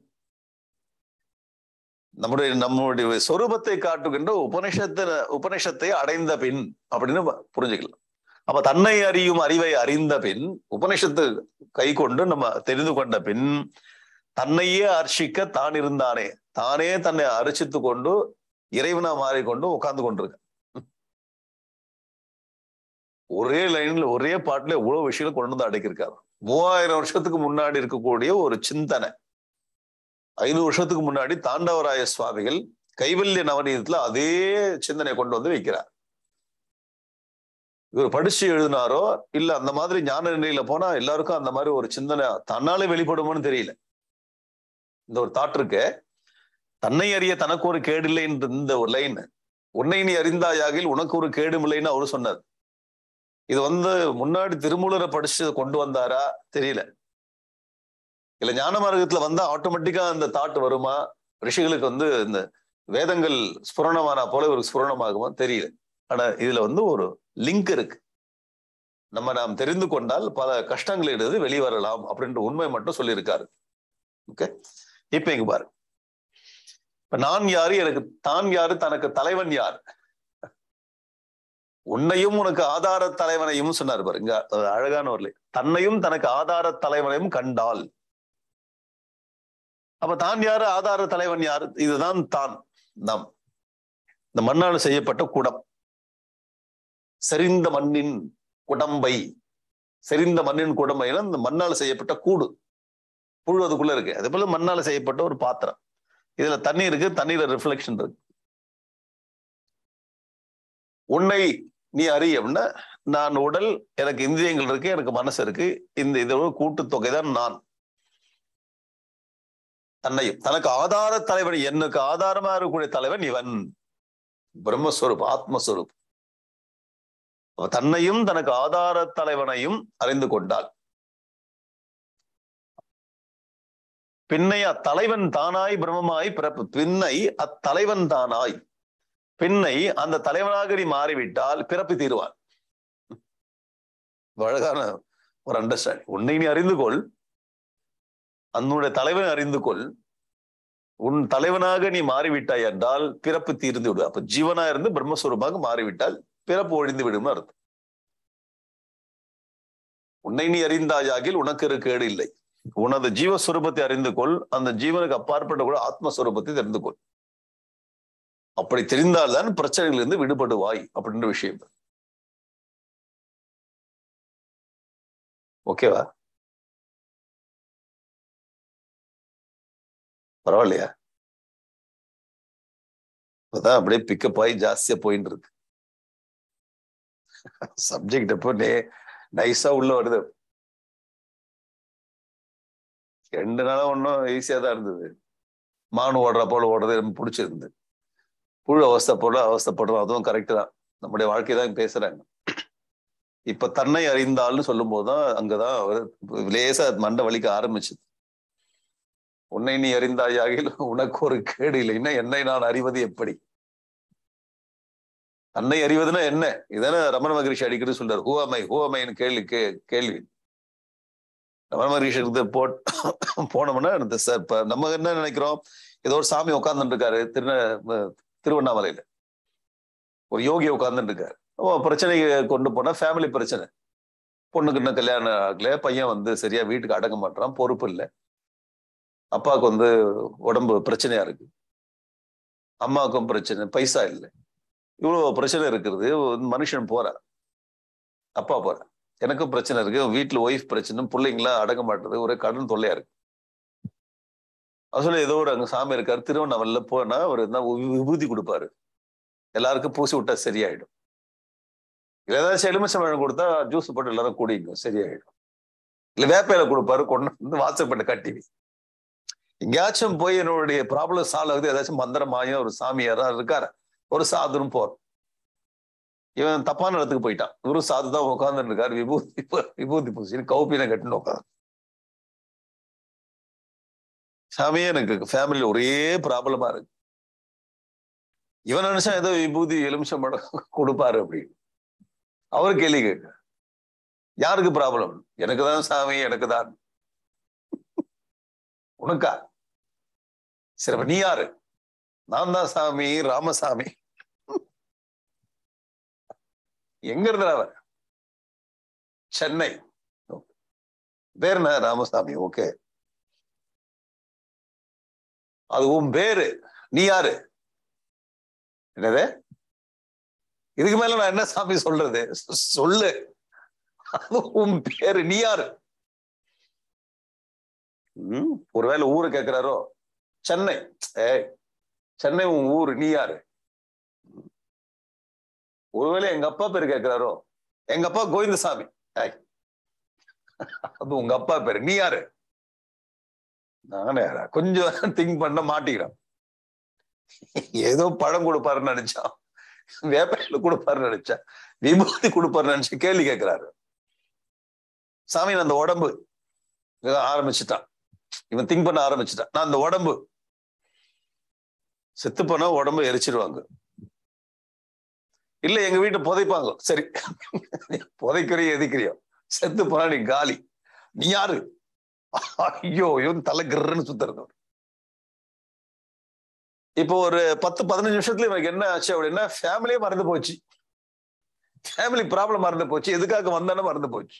நம்முடைய நம்முடைய சொரூபத்தை காட்டுகின்ற உபனிஷத்தை உபனிஷத்தை அடைந்த பின் அப்படின்னு புரிஞ்சுக்கலாம். அப்ப தன்னை அறியும் அறிவை அறிந்த பின் உபனிஷத்து கை கொண்டு நம்ம தெரிந்து கொண்ட பின் தன்னையே அர்ச்சிக்க தான் இருந்தானே. தானே தன்னை அரிசித்து கொண்டு இறைவனா மாறிக்கொண்டு உட்கார்ந்து கொண்டிருக்க. ஒரே லைன்ல ஒரே பாட்டுல இவ்வளவு விஷயங்கள் கொண்டு வந்து அடக்கியிருக்காரு. மூவாயிரம் வருஷத்துக்கு முன்னாடி இருக்கக்கூடிய ஒரு சிந்தனை. ஐநூறு வருஷத்துக்கு முன்னாடி தாண்டவராய சுவாமிகள் கைவல்ய நவநீதத்துல அதே சிந்தனை கொண்டு வந்து வைக்கிறார். இவர் படிச்சு எழுதினாரோ இல்ல அந்த மாதிரி ஞான நிலையில போனா எல்லாருக்கும் அந்த மாதிரி ஒரு சிந்தனை தன்னாலே வெளிப்படுமோன்னு தெரியல. இந்த ஒரு தாட் இருக்கு. தன்னை அறிய தனக்கு ஒரு கேடு இல்லை இந்த ஒரு லைன் உன்னை நீ அறிந்தாயாகில் உனக்கு ஒரு கேடும் இல்லைன்னு அவரு சொன்னார். இது வந்து முன்னாடி திருமூலரை படிச்சு கொண்டு வந்தாரா தெரியல. இல்ல ஞான மார்க்கத்துல வந்தா ஆட்டோமேட்டிக்கா அந்த தாட் வருமா? ரிஷிகளுக்கு வந்து இந்த வேதங்கள் ஸ்புரணமானா போல ஒரு ஸ்புரணமாகுமா தெரியல. ஆனா இதுல வந்து ஒரு லிங்க் இருக்கு. நம்ம நாம் தெரிந்து கொண்டால் பல கஷ்டங்களிலிருந்து வெளிவரலாம் அப்படின்ற உண்மை மட்டும் சொல்லியிருக்காரு. ஓகே இப்ப இங்க பாரு. இப்ப நான் யாரு? எனக்கு தான் யாரு? தனக்கு தலைவன் யார்? உன்னையும் உனக்கு ஆதார தலைவனையும் சொன்னார் பாருங்க அழகான ஒரு தன்னையும் தனக்கு ஆதார தலைவனையும் கண்டால் அப்ப தான் யாரு? ஆதார தலைவன் யாரு? இதுதான் தான் நாம். இந்த மண்ணால் செய்யப்பட்ட குடம். செறிந்த மண்ணின் குடம்பை செறிந்த மண்ணின் குடம்பைனா இந்த மண்ணால் செய்யப்பட்ட கூடு. புழு அதுக்குள்ள இருக்கு. அதே போல மண்ணால் செய்யப்பட்ட ஒரு பாத்திரம். இதுல தண்ணி இருக்கு. தண்ணியில ரிஃப்ளெக்ஷன் இருக்கு. உன்னை நீ அறி அப்படின்னா நான் உடல் எனக்கு இந்திரியங்கள் இருக்கு எனக்கு மனசு இருக்கு. இந்த இதோட கூட்டுத்தொகை தான் நான். தன்னையும். தனக்கு ஆதார தலைவன் எனக்கு ஆதாரமா இருக்கக்கூடிய தலைவன் இவன். பிரம்மஸ்வரூப் ஆத்மஸ்வரூப் தன்னையும் தனக்கு ஆதார தலைவனையும் அறிந்து கொண்டாள் பின்னை அத்தலைவன் தானாய் பிரம்மமாய் பிறப்பு. பின்னை அத்தலைவன் தானாய். பின்னை அந்த தலைவனாக நீ மாறிவிட்டால் பிறப்பு தீருவான். அழகான ஒரு அண்டர்ஸ்டாண்டிங் உன்னை நீ அறிந்து கொள். அன்னுடைய தலைவன் அறிந்து கொள். உன் தலைவனாக நீ மாறிவிட்டாய் என்றால் பிறப்பு தீர்ந்து விடு. அப்ப ஜீவனா இருந்து பிரம்மஸ்வரூபமாக மாறிவிட்டால் பிறப்பு ஒழிந்து விடும் அர்த்தம். உன்னை நீ அறிந்தாயாகில் உனக்கு இருக்கேடு கேடு இல்லை. உனது ஜீவஸ்வரூபத்தை அறிந்து கொள். அந்த ஜீவனுக்கு அப்பாற்பட்ட கூட ஆத்மஸ்வரூபத்தை தெரிந்து கொள். அப்படி தெரிந்தால்தான் பிரச்சனைகளிலிருந்து விடுபடுவாய் அப்படின்ற விஷயம். ஓகேவா பரவாயில்லையா? அதான் அப்படியே பிக்கப் ஆகி ஜாஸ்தியா போயின்னு இருக்கு. சப்ஜெக்ட் எப்போ நைஸா உள்ள வருது. ரெண்டு நாளா ஒன்றும் ஈஸியாக தான் இருந்தது. மானு ஓடுற போல ஓடுறது எனக்கு பிடிச்சிருந்து புழு அவஸ்தை அவஸ்தப்படுறோம். அதுவும் கரெக்ட் தான். நம்முடைய வாழ்க்கை தான் பேசுறாங்க. இப்ப தன்னை அறிந்தால்னு சொல்லும் போதுதான் அங்கதான் லேசா மண்டை வலிக்க ஆரம்பிச்சது. உன்னை நீ அறிந்தாயாகில் உனக்கு ஒரு கேடு இல்லைன்னா என்னை நான் அறிவது எப்படி? தன்னை அறிவதுன்னா என்ன? இதானே ரமண மகரிஷி அடிக்கடி சொல்றாரு. ஹூ அமை கேள்வி கே கேள்வி கேள்வி. மகரிஷி இருந்து போட் போனோம்னா சார் இப்ப நம்ம என்ன நினைக்கிறோம்? ஏதோ ஒரு சாமி உட்கார்ந்துட்டு இருக்காரு திரு திருவண்ணாமலையில. ஒரு யோகி உட்கார்ந்துட்டு இருக்காரு பிரச்சனை கொண்டு போனா ஃபேமிலி பிரச்சனை. பொண்ணுக்கு இன்னும் கல்யாணம் ஆகல பையன் வந்து சரியா வீட்டுக்கு அடங்க மாட்டான் பொறுப்பு இல்லை. அப்பாவுக்கு வந்து உடம்பு பிரச்சனையா இருக்கு. அம்மாவுக்கும் பிரச்சனை பைசா இல்லை. இவ்வளவு பிரச்சனை இருக்கிறது மனுஷன் போறார் அப்பா போறார். எனக்கும் பிரச்சனை இருக்கு. வீட்டுல ஒய்ஃப் பிரச்சனை பிள்ளைங்களா அடங்க மாட்டுறது. ஒரே கடன் தொல்லையா இருக்கு. அது ஏதோ ஒரு அங்க சாமி இருக்காரு. திருவண்ணாமலையில போனா அவர் என்ன விபூதி கொடுப்பாரு. எல்லாருக்கும் பூசி விட்டா சரியாயிடும். ஏதாச்சும் எலுமிச்சம்பழம் கொடுத்தா ஜூஸ் போட்டு எல்லாரும் குடிங்க சரியாயிடும். இல்ல வேப்பையில கொடுப்பாரு கொண்டு வந்து வாசப்பட்டு கட்டி எங்கேயாச்சும் போய் என்னுடைய ப்ராப்ளம் சால்வ் ஆகுது. ஏதாச்சும் மந்திரமாயும் ஒரு சாமியாரா இருக்காரு. ஒரு சாதுரும் போறோம். இவன் தப்பான இடத்துக்கு போயிட்டான். குரு சாது தான் உட்காந்துட்டு இருக்காரு. விபூதி விபூதி பூசி கௌப்பின கட்டுன்னு உட்காந்து சாமியே எனக்கு ஃபேமிலியில ஒரே ப்ராப்ளமா இருக்கு. இவன் நினைச்சா ஏதோ விபூதி எலுமிச்சம்பழம் கொடுப்பாரு அப்படின்னு. அவர் கேள்வி கேட்க யாருக்கு ப்ராப்ளம் எனக்கு தான் சாமி எனக்கு தான். உனக்கா? சரி நீ யாரு? நான் தான் சாமி ராமசாமி. எங்க இருந்தா அவர்? சென்னை. பேர் என்ன? ராமசாமி. ஓகே அது உன் பேரு. நீ யாரு? என்னது? இதுக்கு மேல நான் என்ன சாமி சொல்றது? சொல்லு. அது உன் பேரு. நீ யாரு? உம் ஒருவேளை ஊரு கேக்குறாரோ? சென்னை. ஏய் சென்னை உன் ஊரு. நீ யாரு? ஒருவேளை எங்க அப்பா பேரு கேக்குறாரோ? எங்க அப்பா கோவிந்தசாமி. அப்ப உங்க அப்பா பேரு. நீ யாரு? நானே யாரா? கொஞ்சம் திங்க் பண்ண மாட்டிக்கிறேன். ஏதோ பழம் கொடுப்பாருன்னு நினைச்சான். வேப்பையில கொடுப்பாருன்னு நினைச்சேன் விபூதி கொடுப்பாருன்னு நினைச்சு கேள்வி கேட்கிறாரு சாமி நான் அந்த உடம்பு ஆரம்பிச்சுட்டான். இவன் திங்க் பண்ண ஆரம்பிச்சுட்டான். நான் அந்த உடம்பு செத்து போனா உடம்பு எரிச்சிருவாங்க. இல்ல எங்க வீட்டை புதைப்பாங்க. சரி. புதைக்கிறியோ எதிக்கிறியோ. செத்து போனா நீ காலி. நீ யாரு? ஐயோ ஐயோ தலை கிருன்னு சுத்துறது. இப்போ ஒரு பத்து பதினஞ்சு நிமிஷத்துல இவனுக்கு என்ன ஆச்சு அப்படின்னா ஃபேமிலியே மறந்து போச்சு. ஃபேமிலி ப்ராப்ளம் மறந்து போச்சு. எதுக்காக வந்தானே மறந்து போச்சு.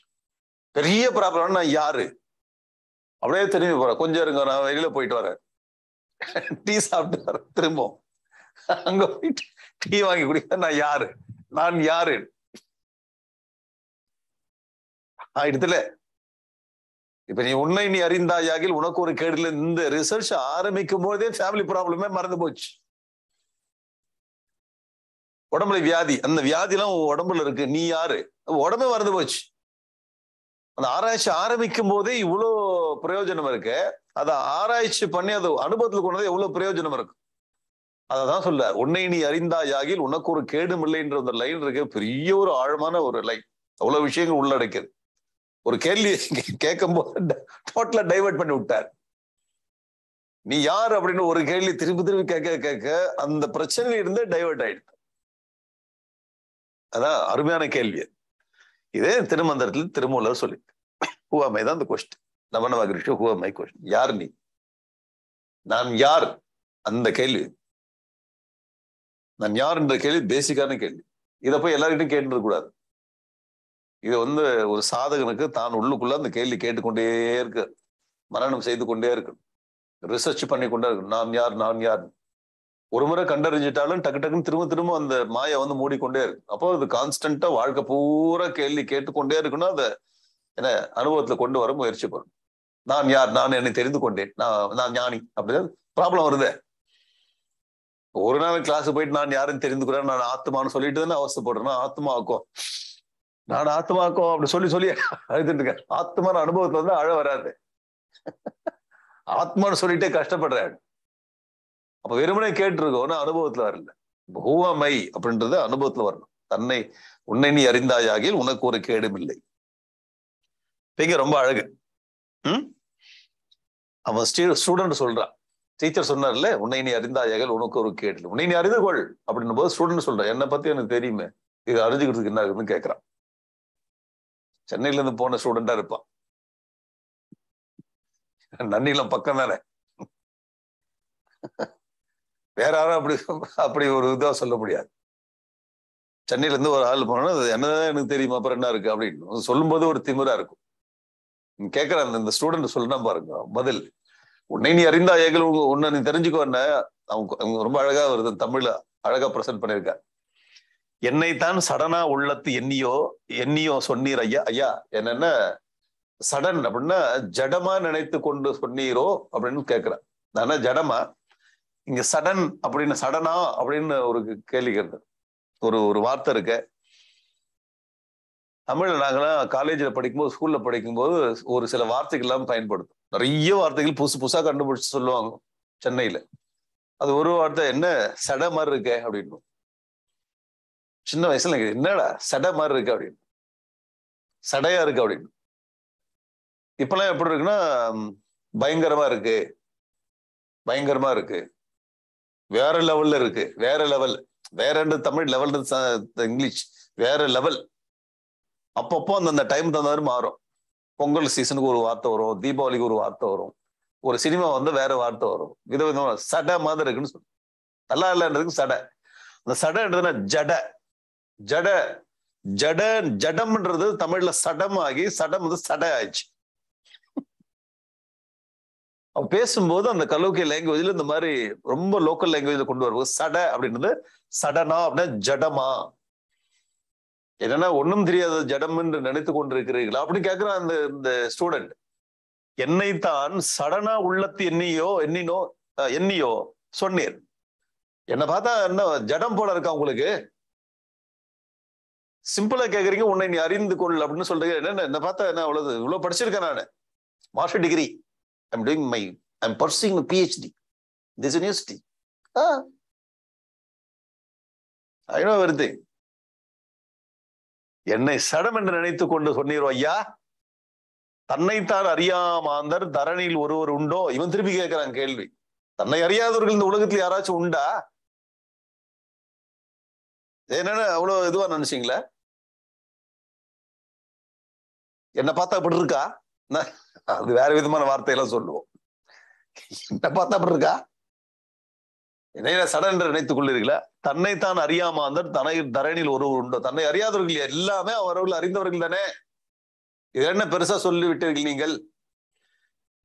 பெரிய ப்ராப்ளம் நான் யாரு? அப்படியே திரும்பி போறேன் கொஞ்சம் இருங்க நான் வெளியில போயிட்டு வரேன். டீ சாப்பிட்டு வரேன். திரும்பவும். அங்க போயிட்டு டீ வாங்கி குடிக்க நான் யாரு? நான் யாரு? ஆயிடுத்துல இப்ப நீ உன்னை நீ அறிந்தாயாகில் உனக்கு ஒரு கேடுல இந்த ரிசர்ச் ஆரம்பிக்கும் போதே ஃபேமிலி ப்ராப்ளமே மறந்து போச்சு. உடம்புல வியாதி அந்த வியாதி எல்லாம் உன் உடம்புல இருக்கு. நீ யாரு? உடம்பே மறந்து போச்சு. அந்த ஆராய்ச்சி ஆரம்பிக்கும் போதே இவ்வளோ பிரயோஜனம் இருக்கு. அதை ஆராய்ச்சி பண்ணி அதை அனுபவத்துல கொண்டது எவ்வளவு பிரயோஜனம் அததான் சொல்ல உன்னை நீ அறிந்தாயாகில் உனக்கு ஒரு கேடும் இல்லைன்ற அந்த லைன் இருக்கு. பெரிய ஒரு ஆழமான ஒரு லைன் அவ்வளவு விஷயங்கள் உள்ளடக்கியது. ஒரு கேள்வி கேட்கும் போது டோட்டலா டைவர்ட் பண்ணி விட்டார். நீ யார்? அப்படின்னு ஒரு கேள்வி திருப்பி திருப்பி கேட்க கேட்க அந்த பிரச்சனையில இருந்தே டைவர்ட் ஆயிடுது. அதான் அருமையான கேள்வி. இதே திருமந்திரத்துல திருமூலர் சொல்லி ஹூவாமை தான் அந்த கொஸ்டின் நவன மகரிஷி ஹூவாமை கொஸ்டின் யார் நீ? நான் யார்? அந்த கேள்வி. நான் யார் என்ற கேள்வி பேசிக்கான கேள்வி. இதை போய் எல்லார்கிட்டையும் கேட்டு கூடாது. இது வந்து ஒரு சாதகனுக்கு தான் உள்ளுக்குள்ள அந்த கேள்வி கேட்டுக்கொண்டே இருக்கு. மரணம் செய்து கொண்டே இருக்கு. ரிசர்ச் பண்ணி கொண்டே இருக்கு. நான் யார் நான் யார்? ஒரு முறை கண்டறிஞ்சிட்டாலும் டக்கு டக்குன்னு திரும்ப திரும்ப அந்த மாயை வந்து மூடிக்கொண்டே இருக்கு. அப்போ அது கான்ஸ்டன்டா வாழ்க்கை பூரா கேள்வி கேட்டுக்கொண்டே இருக்கணும் அதை என்ன அனுபவத்துல கொண்டு வர முயற்சி பண்ணும் நான் யார் நான் என்னை தெரிந்து கொண்டேன். நான் நான் ஞானி. அப்படிதான் ப்ராப்ளம் வருதே. ஒரு நாள் கிளாஸ் போயிட்டு நான் யாரும் தெரிந்து கூட நான் ஆத்மான்னு சொல்லிட்டு தானே அவஸ்தைப்படுறேன்? ஆத்மாக்கும் நான் ஆத்மாக்கும் அப்படி சொல்லி சொல்லி அழுதுட்டு இருக்கேன். ஆத்மான அனுபவத்துல வந்து அழ வராது. ஆத்மான்னு சொல்லிட்டே கஷ்டப்படுறாரு அப்ப வெறுமனே கேட்டிருக்கோம்னா அனுபவத்துல வரல. ஹூவமை அப்படின்றது அனுபவத்துல வரணும். தன்னை உன்னை நீ அறிந்தாயாகில் உனக்கு ஒரு கேடும் இல்லை. இங்க ரொம்ப அழகு. உம் அவன் ஸ்டூடெண்ட் சொல்றான். டீச்சர் சொன்னார்ல உன்னை நீ அறிந்தாயகல் உனக்கு ஒரு கேடு உன்னை நீ அறிந்து கொள் அப்படின்னும் போது ஸ்டூடெண்ட் சொல்ற என்னை பத்தி எனக்கு தெரியுமே இது அறிஞ்சுக்கிறதுக்கு என்ன இருக்குன்னு கேட்கறான். சென்னையில இருந்து போன ஸ்டூடெண்டா இருப்பான். நன்னிலம் பக்கம் தானே. வேற யாரும் அப்படி அப்படி ஒரு இதா சொல்ல முடியாது. சென்னையில இருந்து ஒரு ஆள் போனோம்னா அது என்னதான் எனக்கு தெரியுமா அப்புறம் என்ன இருக்கு? அப்படின்னு. சொல்லும்போது ஒரு திமிரா இருக்கும். நீ கேட்கிற அந்த இந்த ஸ்டூடெண்ட் சொல்லணும் பாருங்க பதில். உன்னை நீ அறிந்தா ஏகல் உன்னை நீ தெரிஞ்சுக்கோ என்ன? அவங்க அவங்க ரொம்ப அழகா வருது தமிழ்ல அழகா ப்ரெசென்ட் பண்ணிருக்க என்னைத்தான் சடனா உள்ளத்து எண்ணியோ எண்ணியோ சொன்னீர் ஐயா. ஐயா என்னென்ன? சடன் அப்படின்னா ஜடமா நினைத்து கொண்டு சொன்னீரோ அப்படின்னு கேட்கிறேன். நானே ஜடமா? இங்க சடன் அப்படின்னு சடனா அப்படின்னு ஒரு கேள்வி கேட்டு ஒரு ஒரு வார்த்தை இருக்கு. தமிழ் நாங்களாம் காலேஜ்ல படிக்கும்போது ஸ்கூல்ல படிக்கும்போது ஒரு சில வார்த்தைகள் எல்லாம் பயன்படுத்தும். நிறைய வார்த்தைகள் புதுசு புதுசா கண்டுபிடிச்சு சொல்லுவாங்க சென்னையில. அது ஒரு வார்த்தை என்ன சடை மாதிரி இருக்கே? அப்படின்னு சின்ன வயசுல எனக்கு என்னடா சடை மாதிரி இருக்கு? அப்படின்னு சடையா இருக்கு? அப்படின்னு இப்பெல்லாம் எப்படி இருக்குன்னா பயங்கரமா இருக்கு. பயங்கரமா இருக்கு. வேற லெவல்ல இருக்கு. வேற லெவல் வேற தமிழ் லெவல் இங்கிலீஷ். வேற லெவல் அப்பப்போ அந்தந்த டைம் தகுந்த மாதிரி மாறும். பொங்கல் சீசனுக்கு ஒரு வார்த்தை வரும். தீபாவளிக்கு ஒரு வார்த்தை வரும். ஒரு சினிமா வந்து வேற வார்த்தை வரும். விதவிதமான சடை மாதிரி இருக்குன்னு சொல்லு நல்லா இல்லைன்றதுக்கு சடை. அந்த சடைன்றதுன்னா ஜட. ஜட ஜட ஜடம்ன்றது தமிழ்ல சடம் ஆகி சடம் வந்து சடை ஆயிடுச்சு. அவன் பேசும்போது அந்த கலோக்கிய லாங்குவேஜ்ல இந்த மாதிரி ரொம்ப லோக்கல் லாங்குவேஜ்ல கொண்டு வரும்போது சடை அப்படின்றது சடனா அப்படின்னா ஜடமா. என்னன்னா ஒண்ணும் தெரியாத ஜடம் என்று நினைத்து கொண்டிருக்கிறீர்களா? அப்படின்னு கேட்கிறான் அந்த இந்த ஸ்டூடெண்ட் என்னைத்தான் சடனா உள்ளத்து எண்ணியோ எண்ணினோ எண்ணியோ சொன்னீர். என்ன பார்த்தா என்ன ஜடம் போல இருக்கா உங்களுக்கு? சிம்பிளா கேக்குறீங்க உன்னை நீ அறிந்து கொள் அப்படின்னு சொல்றீங்க. என்ன என்ன பார்த்தா என்ன அவ்வளவு இவ்வளவு படிச்சிருக்கேன் நான். Master degree I'm doing my I'm pursuing PhD this university I know everything என்னை சடம் என்று நினைத்து கொண்டு சொன்னீரோ ஐயா? தன்னைத்தான் அறியாமாந்தர் தரணியில் ஒருவர் உண்டோ? இவன் திருப்பி கேட்கிறான் கேள்வி. தன்னை அறியாதவர்கள் இந்த உலகத்துல யாராச்சும் உண்டா? என்னன்னு அவ்வளவு இதுவா நினைச்சீங்களா? என்ன பார்த்தா அப்படி இருக்கா? அது வேற விதமான வார்த்தையெல்லாம் சொல்லுவோம். என்ன பார்த்தா அப்படி இருக்கா? என்ன சடன் என்று நினைத்துக் கொள்ளீர்களா தன்னைத்தான் அறியாமாந்தர் தனை தரணியில் ஒருவர் உண்டோ. தன்னை அறியாதவர்கள் எல்லாமே அவர்கள் அறிந்தவர்கள் தானே? இது என்ன பெருசா சொல்லி விட்டீர்கள் நீங்கள்?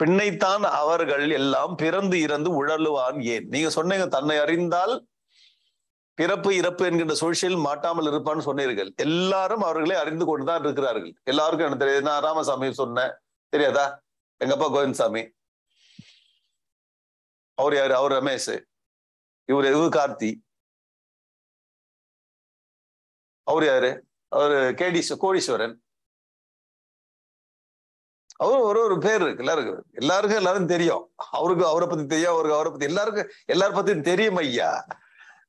பின்னைத்தான் அவர்கள் எல்லாம் பிறந்து இறந்து உழலுவான் ஏன்? நீங்க சொன்னீங்க தன்னை அறிந்தால் பிறப்பு இறப்பு என்கின்ற சூழ்ச்சியில் மாட்டாமல் இருப்பான்னு சொன்னீர்கள். எல்லாரும் அவர்களை அறிந்து கொண்டுதான் இருக்கிறார்கள். எல்லாருக்கும் எனக்கு தெரியாது. நான் ராமசாமி சொன்னேன். தெரியாதா? எங்கப்பா கோவிந்தசாமி. அவர் யாரு? அவர் ரமேஷ். இவர் எது கார்த்தி? அவர் யாரு? அவரு கேடிஸ் கோடீஸ்வரன். அவரு ஒரு ஒரு பேர் இருக்கு எல்லாருக்கும். எல்லாருக்கும் எல்லாரும் தெரியும். அவருக்கு அவரை பத்தி தெரியும் அவருக்கு அவரை பத்தி எல்லாருக்கும் எல்லாரும் பத்தியும் தெரியும் ஐயா.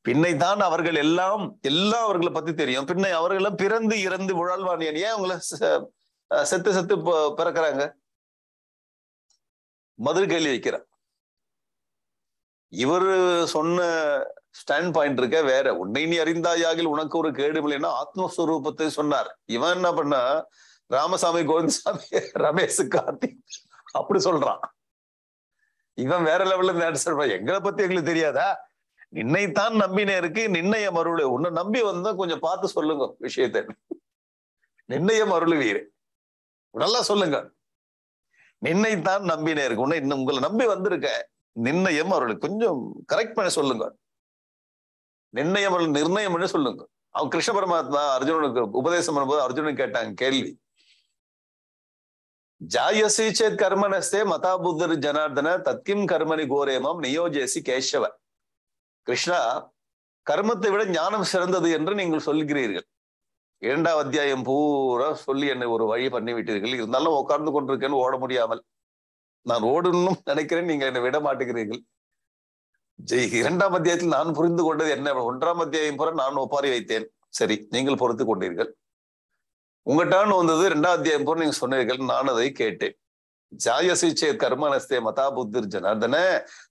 பின்னை தான் அவர்கள் எல்லாம் எல்லாம் அவர்களை பத்தி தெரியும். பின்னை அவர்களும் பிறந்து இறந்து உழல்வானியன் ஏன்? அவங்கள செ- செத்து செத்து பிறக்கிறாங்க? மதுரை கேள்வி வைக்கிறார் இவரு சொன்ன ஸ்டாண்ட் பாயிண்ட் இருக்க வேற. உன்னை நீ அறிந்தாயாகில் உனக்கு ஒரு கேடுமில்லைன்னா ஆத்மஸ்வரூபத்தை சொன்னார். இவன் என்ன பண்ணா ராமசாமி கோவிந்தசாமி ரமேஷ் கார்த்திக் அப்படி சொல்றான். இவன் வேற லெவல்ல இருந்து ஆன்சர் எங்களை பத்தி எங்களுக்கு தெரியாதா? நின்னைத்தான் நம்பினே இருக்கு நின்னைய மருளு. உன்னை நம்பி வந்தா கொஞ்சம் பார்த்து சொல்லுங்க விஷயத்தை. நின்னைய மருளுவீர் நல்லா சொல்லுங்க. நின்னைத்தான் நம்பினே இருக்கு. உன்னை இன்னும் உங்களை நம்பி வந்திருக்க. நிர்ணயம் அவர்களுக்கு கொஞ்சம் கரெக்ட் பண்ண சொல்லுங்க நிர்ணயம் அவர்கள் நிர்ணயம் பண்ண சொல்லுங்க அவன் கிருஷ்ண பரமாத்மா அர்ஜுனனுக்கு உபதேசம் பண்ணும்போது அர்ஜுனன் கேட்டாங்க கேள்வி. ஜாயசி சேத் கர்மனஸ்தே மதா புத்தர் ஜனார்தன தத்கிம் கர்மணி கோரேமம் நியோஜேசி கேசவ. கிருஷ்ணா கர்மத்தை விட ஞானம் சிறந்தது என்று நீங்கள் சொல்கிறீர்கள். இரண்டாம் அத்தியாயம் பூரா சொல்லி என்னை ஒரு வழி பண்ணி விட்டீர்கள் இருந்தாலும் உட்கார்ந்து கொண்டிருக்கேன்னு ஓட முடியாமல். நான் ஓடணும் நினைக்கிறேன் நீங்க என்னை விட மாட்டுகிறீர்கள் ஜெய் இரண்டாம் அத்தியாயத்தில் நான் புரிந்து கொண்டது என்ன? ஒன்றாம் அத்தியாயம் பூரா நான் ஒப்பாரி வைத்தேன். சரி நீங்கள் பொறுத்து கொண்டீர்கள். உங்கட்டான் வந்தது ரெண்டாம் அத்தியாயம் போற நீங்க சொன்னீர்கள் நான் அதை கேட்டேன். ஜாயசிச்சே கர்மனஸ்தே மதா புத்திர் ஜனார்தன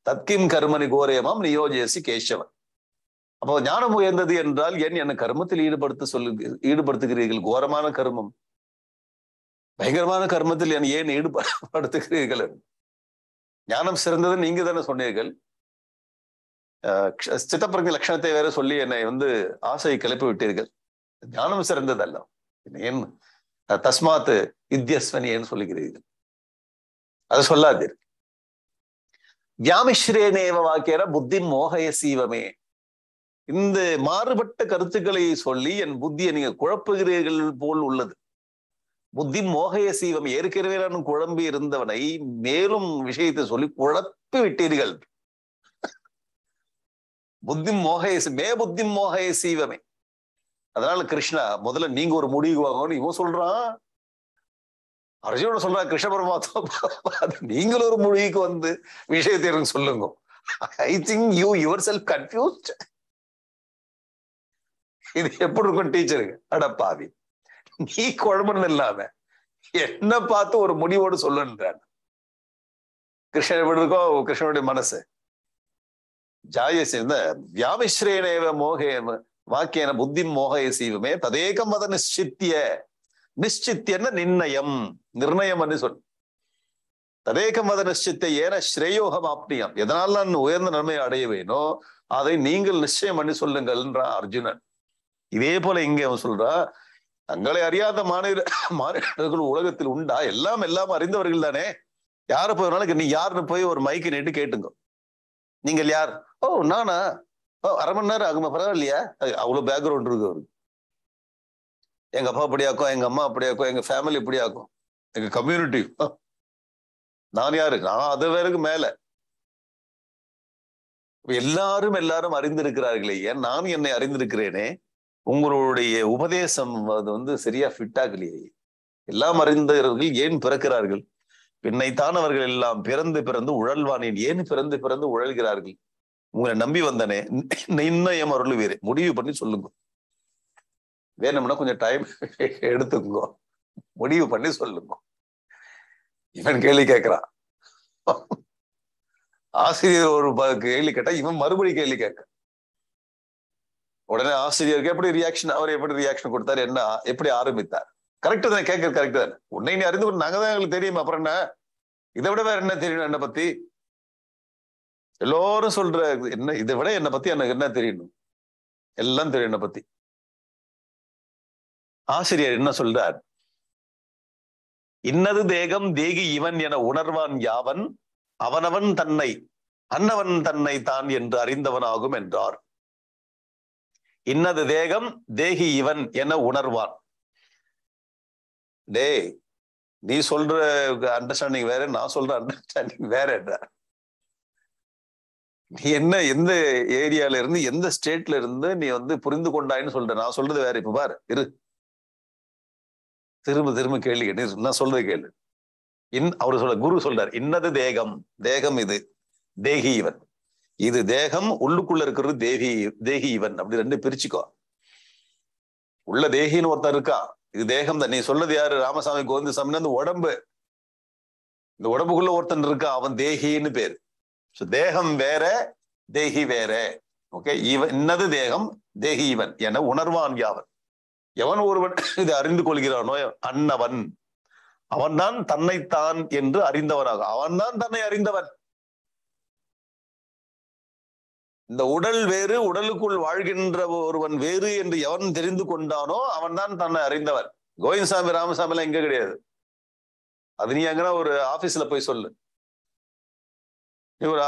தத்கிம் கர்மனி கோரேமாம் நியோஜேசி கேசவன். அப்போ ஞானம் உயர்ந்தது என்றால் ஏன் என்னை கர்மத்தில் ஈடுபடுத்த சொல்லு ஈடுபடுத்துகிறீர்கள்? கோரமான கர்மம். பயங்கரமான கர்மத்தில் என்னை ஏன் ஈடுபடுத்துகிறீர்கள் ஞானம் சிறந்தது நீங்க தானே சொன்னீர்கள். சித்தப்பிரதி லட்சணத்தை வேற சொல்லி என்னை வந்து ஆசையை கிளப்பி விட்டீர்கள். ஞானம் சிறந்ததல்ல. ஏன் தஸ்மாத் இத்தியஸ்வனியன்னு சொல்லுகிறீர்கள். அது சொல்லாதீர். வியாமிஸ்ரேனேவ வாக்கியர புத்தி மோகய சீவமே இந்த மாறுபட்ட கருத்துக்களை சொல்லி என் புத்தியை நீங்க குழப்புகிறீர்கள் போல் உள்ளது. புத்தி மோகய சீவம் ஏற்கனவே நான் குழம்பி இருந்தவனை மேலும் விஷயத்தை சொல்லி குழப்பி விட்டீர்கள். புத்தி மோகய மே புத்தி மோகய சீவமே. அதனால கிருஷ்ணா முதல்ல நீங்க ஒரு முடிவுக்கு வாங்கன்னு இவன் சொல்றான். அர்ஜுனோட சொல்றா கிருஷ்ண பரமாத்மா நீங்களும் ஒரு முடிவுக்கு வந்து விஷயத்தை எனக்கு சொல்லுங்க. I think you yourself confused இது எப்படி இருக்கும் டீச்சருங்க அடப்பாவி. நீ குழம்புன்னு இல்லாம என்ன பார்த்து ஒரு முடிவோடு சொல்லுன்றான் கிருஷ்ணன் எப்படி இருக்கோ கிருஷ்ணனுடைய மனசு. ஜாயசி இந்த வியாமிஸ்ரேனேவ மோகேம வாக்கியன புத்தி மோகய செய்வமே ததேகம் மத நிச்சித்திய நிச்சித்தியன நிர்ணயம் நிர்ணயம் சொல். ததேகம் மத நிச்சித்தை ஏன ஸ்ரேயோகம் ஆப்னியம். எதனால் நான் உயர்ந்த நன்மையை அடையவேனோ அதை நீங்கள் நிச்சயம் பண்ணி சொல்லுங்கள்ன்றான் அர்ஜுனன். இதே போல இங்க அவன் சொல்றா தங்களை அறியாத மாநில மாநிலர்கள் உலகத்தில் உண்டா? எல்லாம் எல்லாம் அறிந்தவர்கள் தானே? யார போய் வேணாலும் நீ யாருன்னு போய் ஒரு மைக்கு நெட்டு கேட்டுங்க நீங்கள் யார்? ஓ நானா? ஓ அரை மணி நேரம் ஆகுமா? பரவாயில்லையா? அவ்வளவு பேக்ரவுண்ட் இருக்கு அவருக்கு. எங்க அப்பா அப்படியாக்கும் எங்க அம்மா அப்படியாக்கும் எங்க ஃபேமிலி இப்படியாக்கும் எங்க கம்யூனிட்டி நான் யாரு? நான் அது வேறுக்கு மேல. எல்லாரும் எல்லாரும் அறிந்திருக்கிறார்களே. ஏன் நான் என்னை அறிந்திருக்கிறேனே? உங்களுடைய உபதேசம் அது வந்து சரியா ஃபிட் ஆகலையே. எல்லாம் அறிந்தவர்கள் ஏன் பிறக்கிறார்கள்? பின்னைத்தானவர்கள் எல்லாம் பிறந்து பிறந்து உழல்வானேன் ஏன் பிறந்து பிறந்து உழல்கிறார்கள்? உங்களை நம்பி வந்தனே நிர்ணயம் அருளுவீரே முடிவு பண்ணி சொல்லுங்க. வேணும்னா கொஞ்சம் டைம் எடுத்துக்கோ முடிவு பண்ணி சொல்லுங்க. இவன் கேள்வி கேட்கிறான். ஆசிரியர் ஒரு கேள்வி கேட்டா இவன் மறுபடி கேள்வி கேட்க. உடனே ஆசிரியருக்கு எப்படி ரியாக்ஷன் அவர் எப்படி ரியாக்ஷன் கொடுத்தாரு என்ன எப்படி ஆரம்பித்தார்? கரெக்டு தானே கேட்கறது கரெக்ட் தானே. உன்னை நீ அறிந்து கொண்டு நாங்க தான் எங்களுக்கு தெரியும்? அப்புறம் என்ன? இதை விட வேற என்ன தெரியும் என்னை பத்தி? எல்லோரும் சொல்ற என்ன இதை விட என்னை பத்தி எனக்கு என்ன தெரியணும்? எல்லாம் தெரியும் என்னை பத்தி. ஆசிரியர் என்ன சொல்றார்? இன்னது தேகம் தேகி இவன் என உணர்வான் யாவன் அவனவன் தன்னை அன்னவன் தன்னை தான் என்று அறிந்தவன் ஆகும் என்றார். இன்னது தேகம் தேகி இவன் என உணர்வான். டே நீ சொல்ற அண்டர்ஸ்டாண்டிங் வேற நான் சொல்ற அண்டர்ஸ்டாண்டிங் வேற நீ என்ன எந்த ஏரியால இருந்து எந்த ஸ்டேட்ல இருந்து நீ வந்து புரிந்து கொண்டாயின்னு சொல்ற? நான் சொல்றது வேற இப்ப பாரு இரு. திரும்ப திரும்ப கேள்வி கேட்டு நான் சொல்றது கேளு. இன் அவர் சொல்ற குரு சொல்றார் இன்னது தேகம் தேகம் இது தேகி இவன். இது தேகம் உள்ளுக்குள்ள இருக்கிறது தேகி தேகி இவன். அப்படி ரெண்டு பிரிச்சுக்கோ. உள்ள தேகின்னு ஒருத்தன் இருக்கா? இது தேகம் தான். நீ சொல்றது யாரு? ராமசாமி கோவிந்தசாமி அந்த உடம்பு. இந்த உடம்புக்குள்ள ஒருத்தன் இருக்கா? அவன் தேகின்னு பேரு. ஸோ தேகம் வேற தேகி வேற. ஓகே இவன் இன்னது தேகம் தேகி இவன். என உணர்வான் யாவன். எவன் ஒருவன் இதை அறிந்து கொள்கிறானோ? அன்னவன். அவன்தான் தன்னைத்தான் என்று அறிந்தவனாக. அவன்தான் தன்னை அறிந்தவன். இந்த உடல் வேறு உடலுக்குள் வாழ்கின்ற ஒருவன் வேறு என்று எவன் தெரிந்து கொண்டானோ அவன் தான் தன்னை அறிந்தவன். கோவிந்தசாமி ராமசாமி எல்லாம் எங்க கிடையாது. அது நீ அங்கன்னா ஒரு ஆபீஸ்ல போய் சொல்லு. ஒரு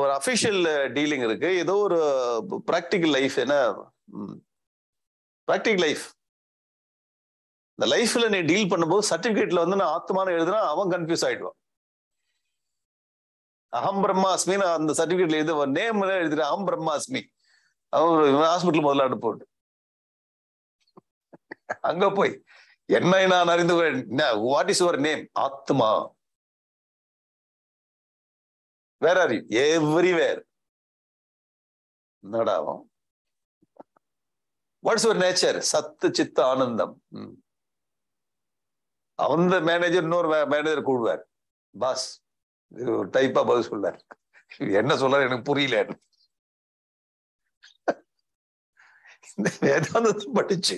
ஒரு அபிஷியல் டீலிங் இருக்கு. ஏதோ ஒரு ப்ராக்டிக்கல் லைஃப் என்ன ப்ராக்டிக்கல் லைஃப் இந்த லைஃப்ல நீ டீல் பண்ணும்போது சர்டிபிகேட்ல வந்து நான் ஆத்மான எழுதுனா அவன் கன்ஃபியூஸ் ஆயிடுவான். அகம் பிரம்மாஸ்மின்னு அந்த சர்டிபிகேட்ல எழுத நேம் எழுதிட்டு அகம் பிரம்மாஸ்மி. அவர் ஹாஸ்பிட்டல் முதல்ல போட்டு அங்க போய் என்னை நான் அறிந்து வாட் இஸ் யுவர் நேம் ஆத்மா. வேர் ஆர் யூ எவ்ரிவேர் என்னடாவும் வாட்ஸ் யுவர் நேச்சர் சத்து சித்த ஆனந்தம். அந்த மேனேஜர் இன்னொரு மேனேஜர் கூடுவார் பாஸ் ஒரு டைப்பா பதில் சொல்ல என்ன சொல்ல எனக்கு புரியல. இந்த வேதாந்தத்தை படிச்சு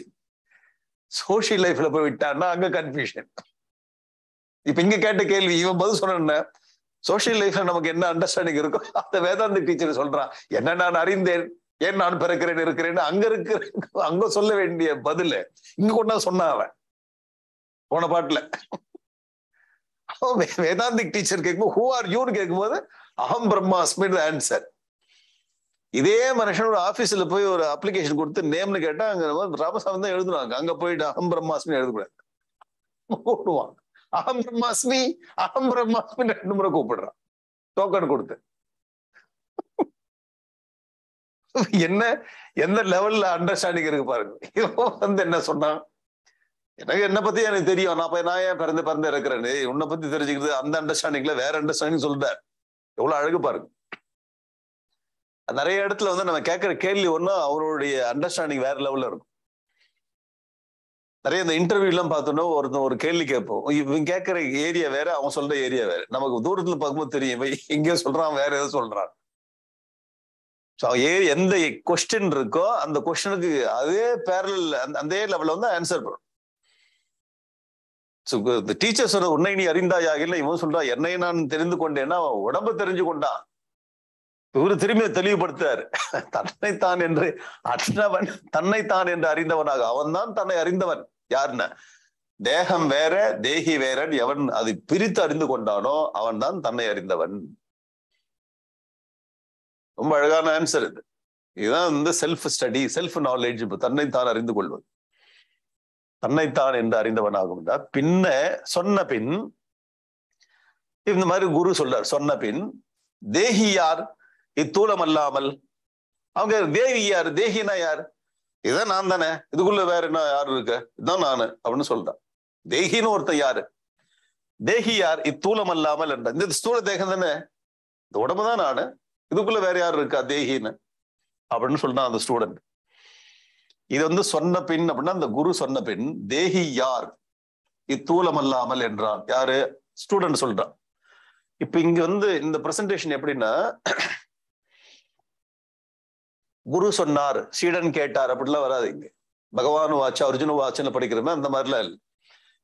சோசியல் லைஃப்ல போய் விட்டான்னா அங்க கன்ஃபியூஷன் இப்ப இங்க கேட்ட கேள்வி இவன் பதில் சொன்ன சோசியல் லைஃப்ல நமக்கு என்ன அண்டர்ஸ்டாண்டிங் இருக்கோ அந்த வேதாந்த டீச்சர் சொல்றான் என்ன நான் அறிந்தேன்? ஏன் நான் பிறக்கிறேன் இருக்கிறேன்னு அங்க இருக்கிற அங்க சொல்ல வேண்டிய பதில் இங்க கொண்டா சொன்னான் அவன். போன பாட்டுல. வேதாந்திக் டீச்சர் கேட்கும்போது ஹூ ஆர் யூன்னு கேட்கும்போது அகம் பிரம்மாஸ்மின் ஆன்சர் இதே மனுஷனோட ஆபீஸ்ல போய் ஒரு அப்ளிகேஷன் கொடுத்து நேம்னு கேட்டா அங்க ராமசாமி தான் எழுதுனாங்க அங்க போயிட்டு அகம் பிரம்மாஸ்மி எழுதக்கூடாது. கூப்பிடுவாங்க. அகம் பிரம்மாஸ்மி அகம் பிரம்மாஸ்மி ரெண்டு முறை கூப்பிடுறான். டோக்கன் கொடுத்து. என்ன எந்த லெவல்ல அண்டர்ஸ்டாண்டிங் இருக்கு பாருங்க. இவன் வந்து என்ன சொன்னான்? எனக்கு என்ன பத்தி எனக்கு தெரியும். நான் நான் ஏன் பிறந்து பிறந்து இருக்கிறேன்னு உன்னை பத்தி தெரிஞ்சுக்கிறது அந்த அண்டர்ஸ்டாண்டிங்ல வேற அண்டர்ஸ்டாண்டிங் சொல்லிட்டார் எவ்வளவு அழகு பாருங்க. நிறைய இடத்துல வந்து நம்ம கேட்கிற கேள்வி ஒண்ணு அவருடைய அண்டர்ஸ்டாண்டிங் வேற லெவல்ல இருக்கும். நிறைய இந்த இன்டர்வியூ எல்லாம் பார்த்தோன்னா ஒருத்தன் ஒரு கேள்வி கேட்போம். இவன் கேட்கிற ஏரியா வேற அவன் சொல்ற ஏரியா வேற. நமக்கு தூரத்துல பார்க்கும்போது தெரியும். இவன் எங்கேயோ சொல்றான் வேற ஏதோ சொல்றான். ஸோ ஏ எந்த கொஸ்டின் இருக்கோ அந்த கொஸ்டினுக்கு அதே பேரல் அந்த லெவல்ல வந்து ஆன்சர் பண்ணும் டீச்சர் சொன்ன உன்னை நீ அறிந்தாயாக இவன் சொல்றா என்னை நான் தெரிந்து கொண்டேன்னா அவன் உடம்ப தெரிஞ்சு கொண்டான். இவரு திரும்பி தெளிவுபடுத்தாரு தன்னைத்தான் என்று அற்றவன் தன்னைத்தான் என்று அறிந்தவனாக. அவன் தான் தன்னை அறிந்தவன். யாருன்னு தேகம் வேற தேகி வேறன். எவன் அதை பிரித்து அறிந்து கொண்டானோ அவன் தான் தன்னை அறிந்தவன். ரொம்ப அழகான ஆன்சர் இது. இதுதான் வந்து செல்ஃப் ஸ்டடி செல்ஃப் நாலேஜ் தன்னைத்தான் அறிந்து கொள்வது. தன்னைத்தான் என்று அறிந்தவனாகும் பின்ன சொன்ன பின் இந்த மாதிரி குரு சொல்றார் சொன்ன பின் தேகி யார்? இத்தூலம் அல்லாமல். அவங்க தேவி யார்? தேகினா யார்? இதான் நான் தானே. இதுக்குள்ள வேற என்ன யாரு இருக்க? இதுதான் நானு. அப்படின்னு சொல்றான். தேகின்னு ஒருத்தன் யாரு? தேகி யார்? இத்தூலம் அல்லாமல் என்ற இந்த ஸ்தூல தேகம் தானே? இந்த உடம்பு தான் நானு. இதுக்குள்ள வேற யார் இருக்கா? தேகின்னு. அப்படின்னு சொல்றான் அந்த ஸ்டூடெண்ட். இது வந்து சொன்ன பின் அப்படின்னா அந்த குரு சொன்ன பின் தேகி யார்? இத்தூலம் அல்லாமல் என்றான். யாரு? ஸ்டூடெண்ட் சொல்றான் இப்ப இங்க வந்து இந்த பிரசன்டேஷன் எப்படின்னா குரு சொன்னார் சீடன் கேட்டார் அப்படிலாம் வராது இங்க. பகவானு வாட்சா அர்ஜுன வாட்சன்னு படிக்கிறோமே அந்த மாதிரிலாம் இல்லை.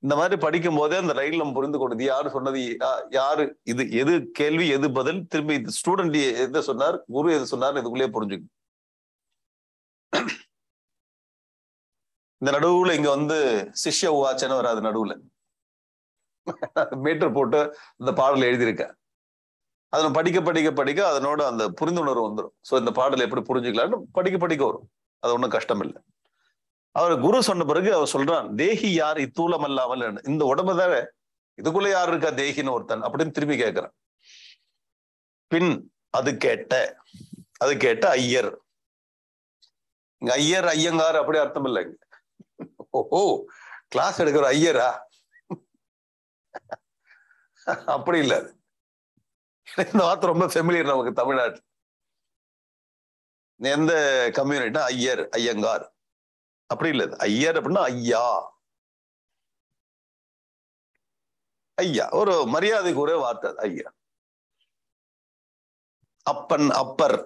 இந்த மாதிரி படிக்கும் போதே அந்த ரயில் நம்ம புரிந்து கொண்டது யாரு சொன்னது? யாரு? இது எது கேள்வி எது பதில்? திரும்பி ஸ்டூடெண்ட் எதை சொன்னார்? குரு எது சொன்னார் இதுக்குள்ளேயே புரிஞ்சுக்கணும். இந்த நடுவுல இங்க வந்து சிஷ்ய உவாச்சன்னு வராது நடுவுல. மீட்டர் போட்டு இந்த பாடல் எழுதியிருக்கேன் அதை படிக்க படிக்க படிக்க அதனோட அந்த புரிந்துணர்வு வந்துடும் ஸோ இந்த பாடல் எப்படி புரிஞ்சுக்கலாம்னு படிக்க படிக்க வரும். அது ஒன்றும் கஷ்டம் இல்லை அவர் குரு சொன்ன பிறகு அவர் சொல்றான் தேகி யார் இத்தூலம் அல்லாமல் இந்த உடம்பு தானே. இதுக்குள்ள யார் இருக்கா தேகின்னு ஒருத்தன் அப்படின்னு திரும்பி கேட்கிறான் பின் அது கேட்ட. அது கேட்ட ஐயர். இங்க ஐயர் ஐயங்கார் அப்படி அர்த்தம் இல்லைங்க. ஓ கிளாஸ் எடுக்கிற ஐயரா? அப்படி இல்லை. இந்த வார்த்தை ரொம்ப ஃபெமிலியர் நமக்கு தமிழ்நாட்டு. எந்த கம்யூனிட்டினா ஐயர் ஐயங்கார். அப்படி இல்லை. ஐயர் அப்படின்னா ஐயா. ஐயா ஒரு மரியாதைக்கு ஒரே வார்த்தை ஐயா. அப்பன் அப்பர்.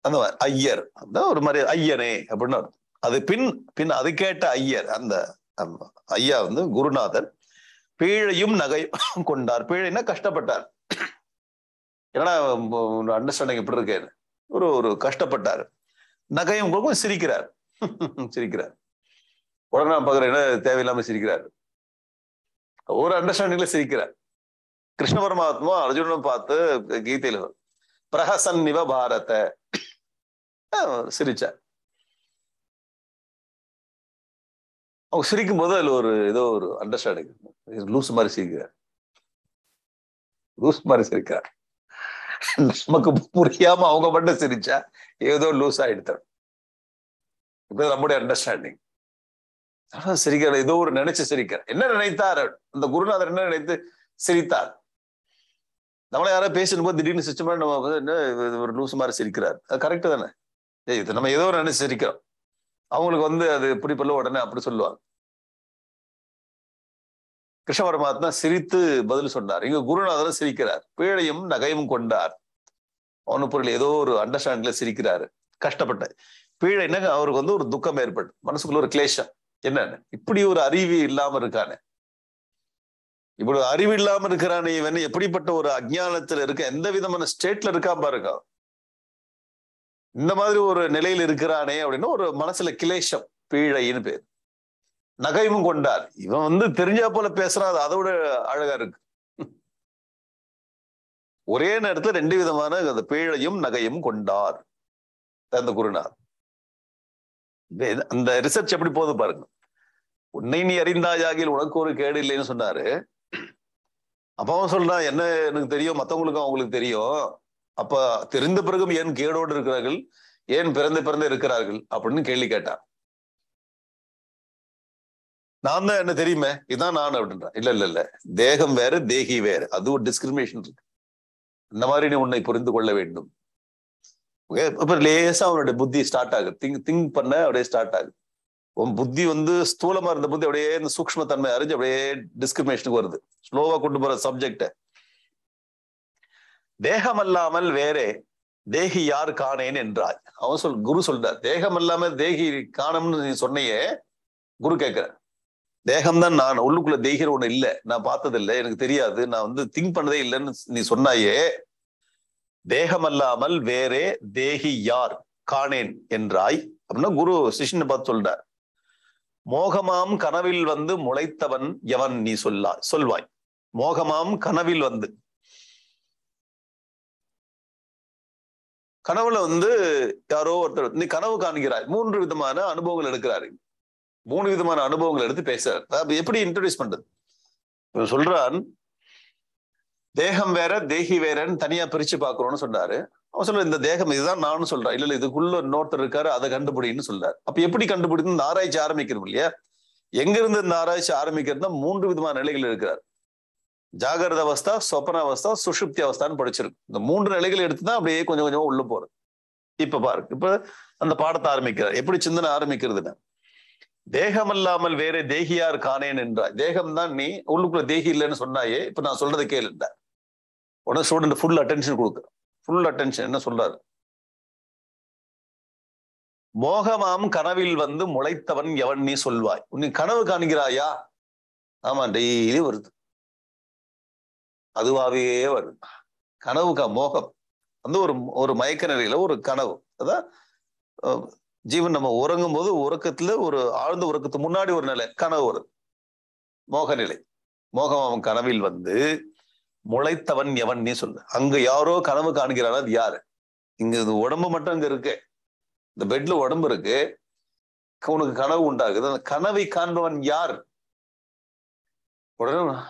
அந்த ஐயர். அந்த ஒரு மரியாதை ஐயனே அப்படின்னு அர்த்தம். அது பின் பின் அது கேட்ட ஐயர் அந்த ஐயா வந்து குருநாதர் பீழையும் நகையும் கொண்டார். பீழைன்னா கஷ்டப்பட்டார். ஏன்னா அண்டர்ஸ்டாண்டிங் எப்படி இருக்கேன் ஒரு ஒரு கஷ்டப்பட்டார். நகையும் கொடுக்கும் சிரிக்கிறார். சிரிக்கிறார். உடனே நான் என்ன தேவையில்லாம சிரிக்கிறார். ஒரு அண்டர்ஸ்டாண்டிங்ல சிரிக்கிறார். கிருஷ்ண பரமாத்மா அர்ஜுனனும் பார்த்து கீதையில பிரஹசன் நிவ பாரத. சிரிச்சார். அவங்க சிரிக்கும் போது அதுல ஒரு ஏதோ ஒரு அண்டர்ஸ்டாண்டிங் லூஸ் மாதிரி சிரிக்கிறார். லூஸ் மாதிரி சிரிக்கிறார். நமக்கு புரியாம அவங்க மட்டும் சிரிச்சா ஏதோ லூஸ் ஆயிடுத்தார் இப்போ நம்முடைய அண்டர்ஸ்டாண்டிங் சிரிக்கிற ஏதோ ஒரு நினைச்சு சிரிக்கிறார் என்ன நினைத்தார் அந்த குருநாதர் என்ன நினைத்து சிரித்தார்? நம்மள யாராவது பேசணும்போது திடீர்னு சிரிச்ச நம்ம என்ன ஒரு லூஸ் மாதிரி சிரிக்கிறார்? அது கரெக்ட் தானே. இது நம்ம ஏதோ ஒரு நினைச்சு சிரிக்கிறோம். அவங்களுக்கு வந்து அது பிடிப்பல்ல உடனே அப்படி சொல்லுவாங்க. கிருஷ்ண பரமாத்மா சிரித்து பதில் சொன்னார். இங்க குருநாதர் சிரிக்கிறார். பீழையும் நகையும் கொண்டார். அவனு பொருள் ஏதோ ஒரு அண்டர்ஸ்டாண்டிங்ல சிரிக்கிறாரு. கஷ்டப்பட்ட பீழைன்னா அவருக்கு வந்து ஒரு துக்கம் ஏற்பட்டு மனசுக்குள்ள ஒரு கிளேஷம். என்னன்னு? இப்படி ஒரு அறிவு இல்லாம இருக்கானே. இப்படி அறிவு இல்லாம இருக்கிறானே இவன். எப்படிப்பட்ட ஒரு அஜ்ஞானத்துல இருக்க எந்த விதமான ஸ்டேட்ல இருக்கா பாருங்க. இந்த மாதிரி ஒரு நிலையில் இருக்கிறானே அப்படின்னு ஒரு மனசுல கிளேஷம் பீழைன்னு பேர். நகையும் கொண்டார். இவன் வந்து தெரிஞ்சா போல பேசுறான் அது அதோட அழகா இருக்கு. ஒரே நேரத்துல ரெண்டு விதமான அந்த பீழையும் நகையும் கொண்டார். அந்த குருநார் அந்த ரிசர்ச் எப்படி போகுது பாருங்க. உன்னை நீ அறிந்தாயாகில் உனக்கு ஒரு கேடு இல்லைன்னு சொன்னாரு. அப்ப சொல்றான் என்ன எனக்கு தெரியும்? மத்தவங்களுக்கும் அவங்களுக்கு தெரியும். அப்ப தெரிந்த பிறகும் ஏன் கேடோடு இருக்கிறார்கள்? ஏன் பிறந்து பிறந்து இருக்கிறார்கள்? அப்படின்னு கேள்வி கேட்டான் நான் தான் என்ன தெரியுமே? இதான் நான் அப்படின்றான் இல்ல இல்ல இல்ல. தேகம் வேற தேகி வேற. அது ஒரு டிஸ்கிரிமினேஷன் இருக்கு. இந்த மாதிரி நீ உன்னை புரிந்து கொள்ள வேண்டும். இப்ப லேசா அவனுடைய புத்தி ஸ்டார்ட் ஆகுது. திங்க் திங்க் பண்ண அப்படியே ஸ்டார்ட் ஆகுது. உன் புத்தி வந்து ஸ்தூலமா இருந்த புத்தி அப்படியே இந்த சூக்ம தன்மை அறிஞ்சு அப்படியே டிஸ்கிரிமினேஷனுக்கு வருது. ஸ்லோவா கொண்டு போற சப்ஜெக்ட தேகம் அல்லாமல் வேறே தேகி யார் காணேன் என்றாய் அவன் சொல் குரு சொல்றார் தேகம் இல்லாம தேகி காணம்னு நீ சொன்னையே? குரு கேட்கிற தேகம்தான் நான் உள்ளுக்குள்ள தேகிற ஒண்ணு இல்லை நான் பார்த்தது இல்லை எனக்கு தெரியாது நான் வந்து திங்க் பண்ணதே இல்லைன்னு நீ சொன்னாயே? தேகம் அல்லாமல் வேறே தேகி யார் காணேன் என்றாய்? அப்படின்னா குரு சிஷ்யனை பார்த்து சொல்றார் மோகமாம் கனவில் வந்து முளைத்தவன் எவன் நீ சொல்லா சொல்வாய். மோகமாம் கனவில் வந்து கனவுல வந்து யாரோ ஒருத்தர் நீ கனவு காண்கிறாய். மூன்று விதமான அனுபவங்கள் எடுக்கிறாரு. மூணு விதமான அனுபவங்கள் எடுத்து பேசுறாரு. எப்படி இன்ட்ரடியூஸ் பண்றது? சொல்றான் தேகம் வேற தேகி வேறன்னு தனியா பிரிச்சு பாக்குறோம்னு சொல்றாரு அவன் சொல்ற இந்த தேகம் இதுதான் நானும் சொல்றேன் இல்ல இல்ல இதுக்குள்ள இன்னொருத்தர் இருக்காரு அதை கண்டுபிடின்னு சொல்றாரு. அப்ப எப்படி கண்டுபிடிக்கணும் ஆராய்ச்சி ஆரம்பிக்கிறோம் இல்லையா? எங்க இருந்து இந்த ஆராய்ச்சி ஆரம்பிக்கிறதுனா மூன்று விதமான நிலைகள் இருக்கிறார் ஜாகிரத அவஸ்தா சொப்பன அவஸ்தா சுஷுப்தி அவஸ்தான்னு படிச்சிருக்கு இந்த மூன்று நிலைகள் எடுத்துதான் அப்படியே கொஞ்சம் கொஞ்சமா உள்ள போறது. இப்ப பாரு இப்ப அந்த பாடத்தை ஆரம்பிக்கிறார். எப்படி சிந்தனை ஆரம்பிக்கிறதுன்னு? தேகம் அல்லாமல் வேற தேகியார் காணேன் என்றாய். தேகம் தான் நீ உள்ளுக்குள்ள தேகி இல்லைன்னு சொன்னாயே இப்ப நான் சொல்றது கேளுண்ட உடனே ஸ்டூடெண்ட் ஃபுல் அட்டென்ஷன் கொடுக்குற ஃபுல் அட்டென்ஷன் என்ன சொல்றாரு? மோகமாம் கனவில் வந்து முளைத்தவன் எவன் நீ சொல்வாய். நீ கனவு காண்கிறாயா? ஆமா டெய்லி வருது. அதுவாகவே வருது. கனவு க மோகம். வந்து ஒரு ஒரு மயக்க நிலையில ஒரு கனவு. அதான் ஜீவன் நம்ம உறங்கும் போது உறக்கத்துல ஒரு ஆழ்ந்த உறக்கத்துக்கு முன்னாடி ஒரு நிலை கனவு வருது மோக நிலை மோகம் அவன் கனவில் வந்து முளைத்தவன் எவன் நீ சொல்லு. அங்க யாரோ கனவு காண்கிறானா அது யாரு? இங்க இது உடம்பு மட்டும் அங்க இருக்கு. இந்த பெட்ல உடம்பு இருக்கு. உனக்கு கனவு உண்டாகுது. அந்த கனவை காண்பவன் யார்? உடனே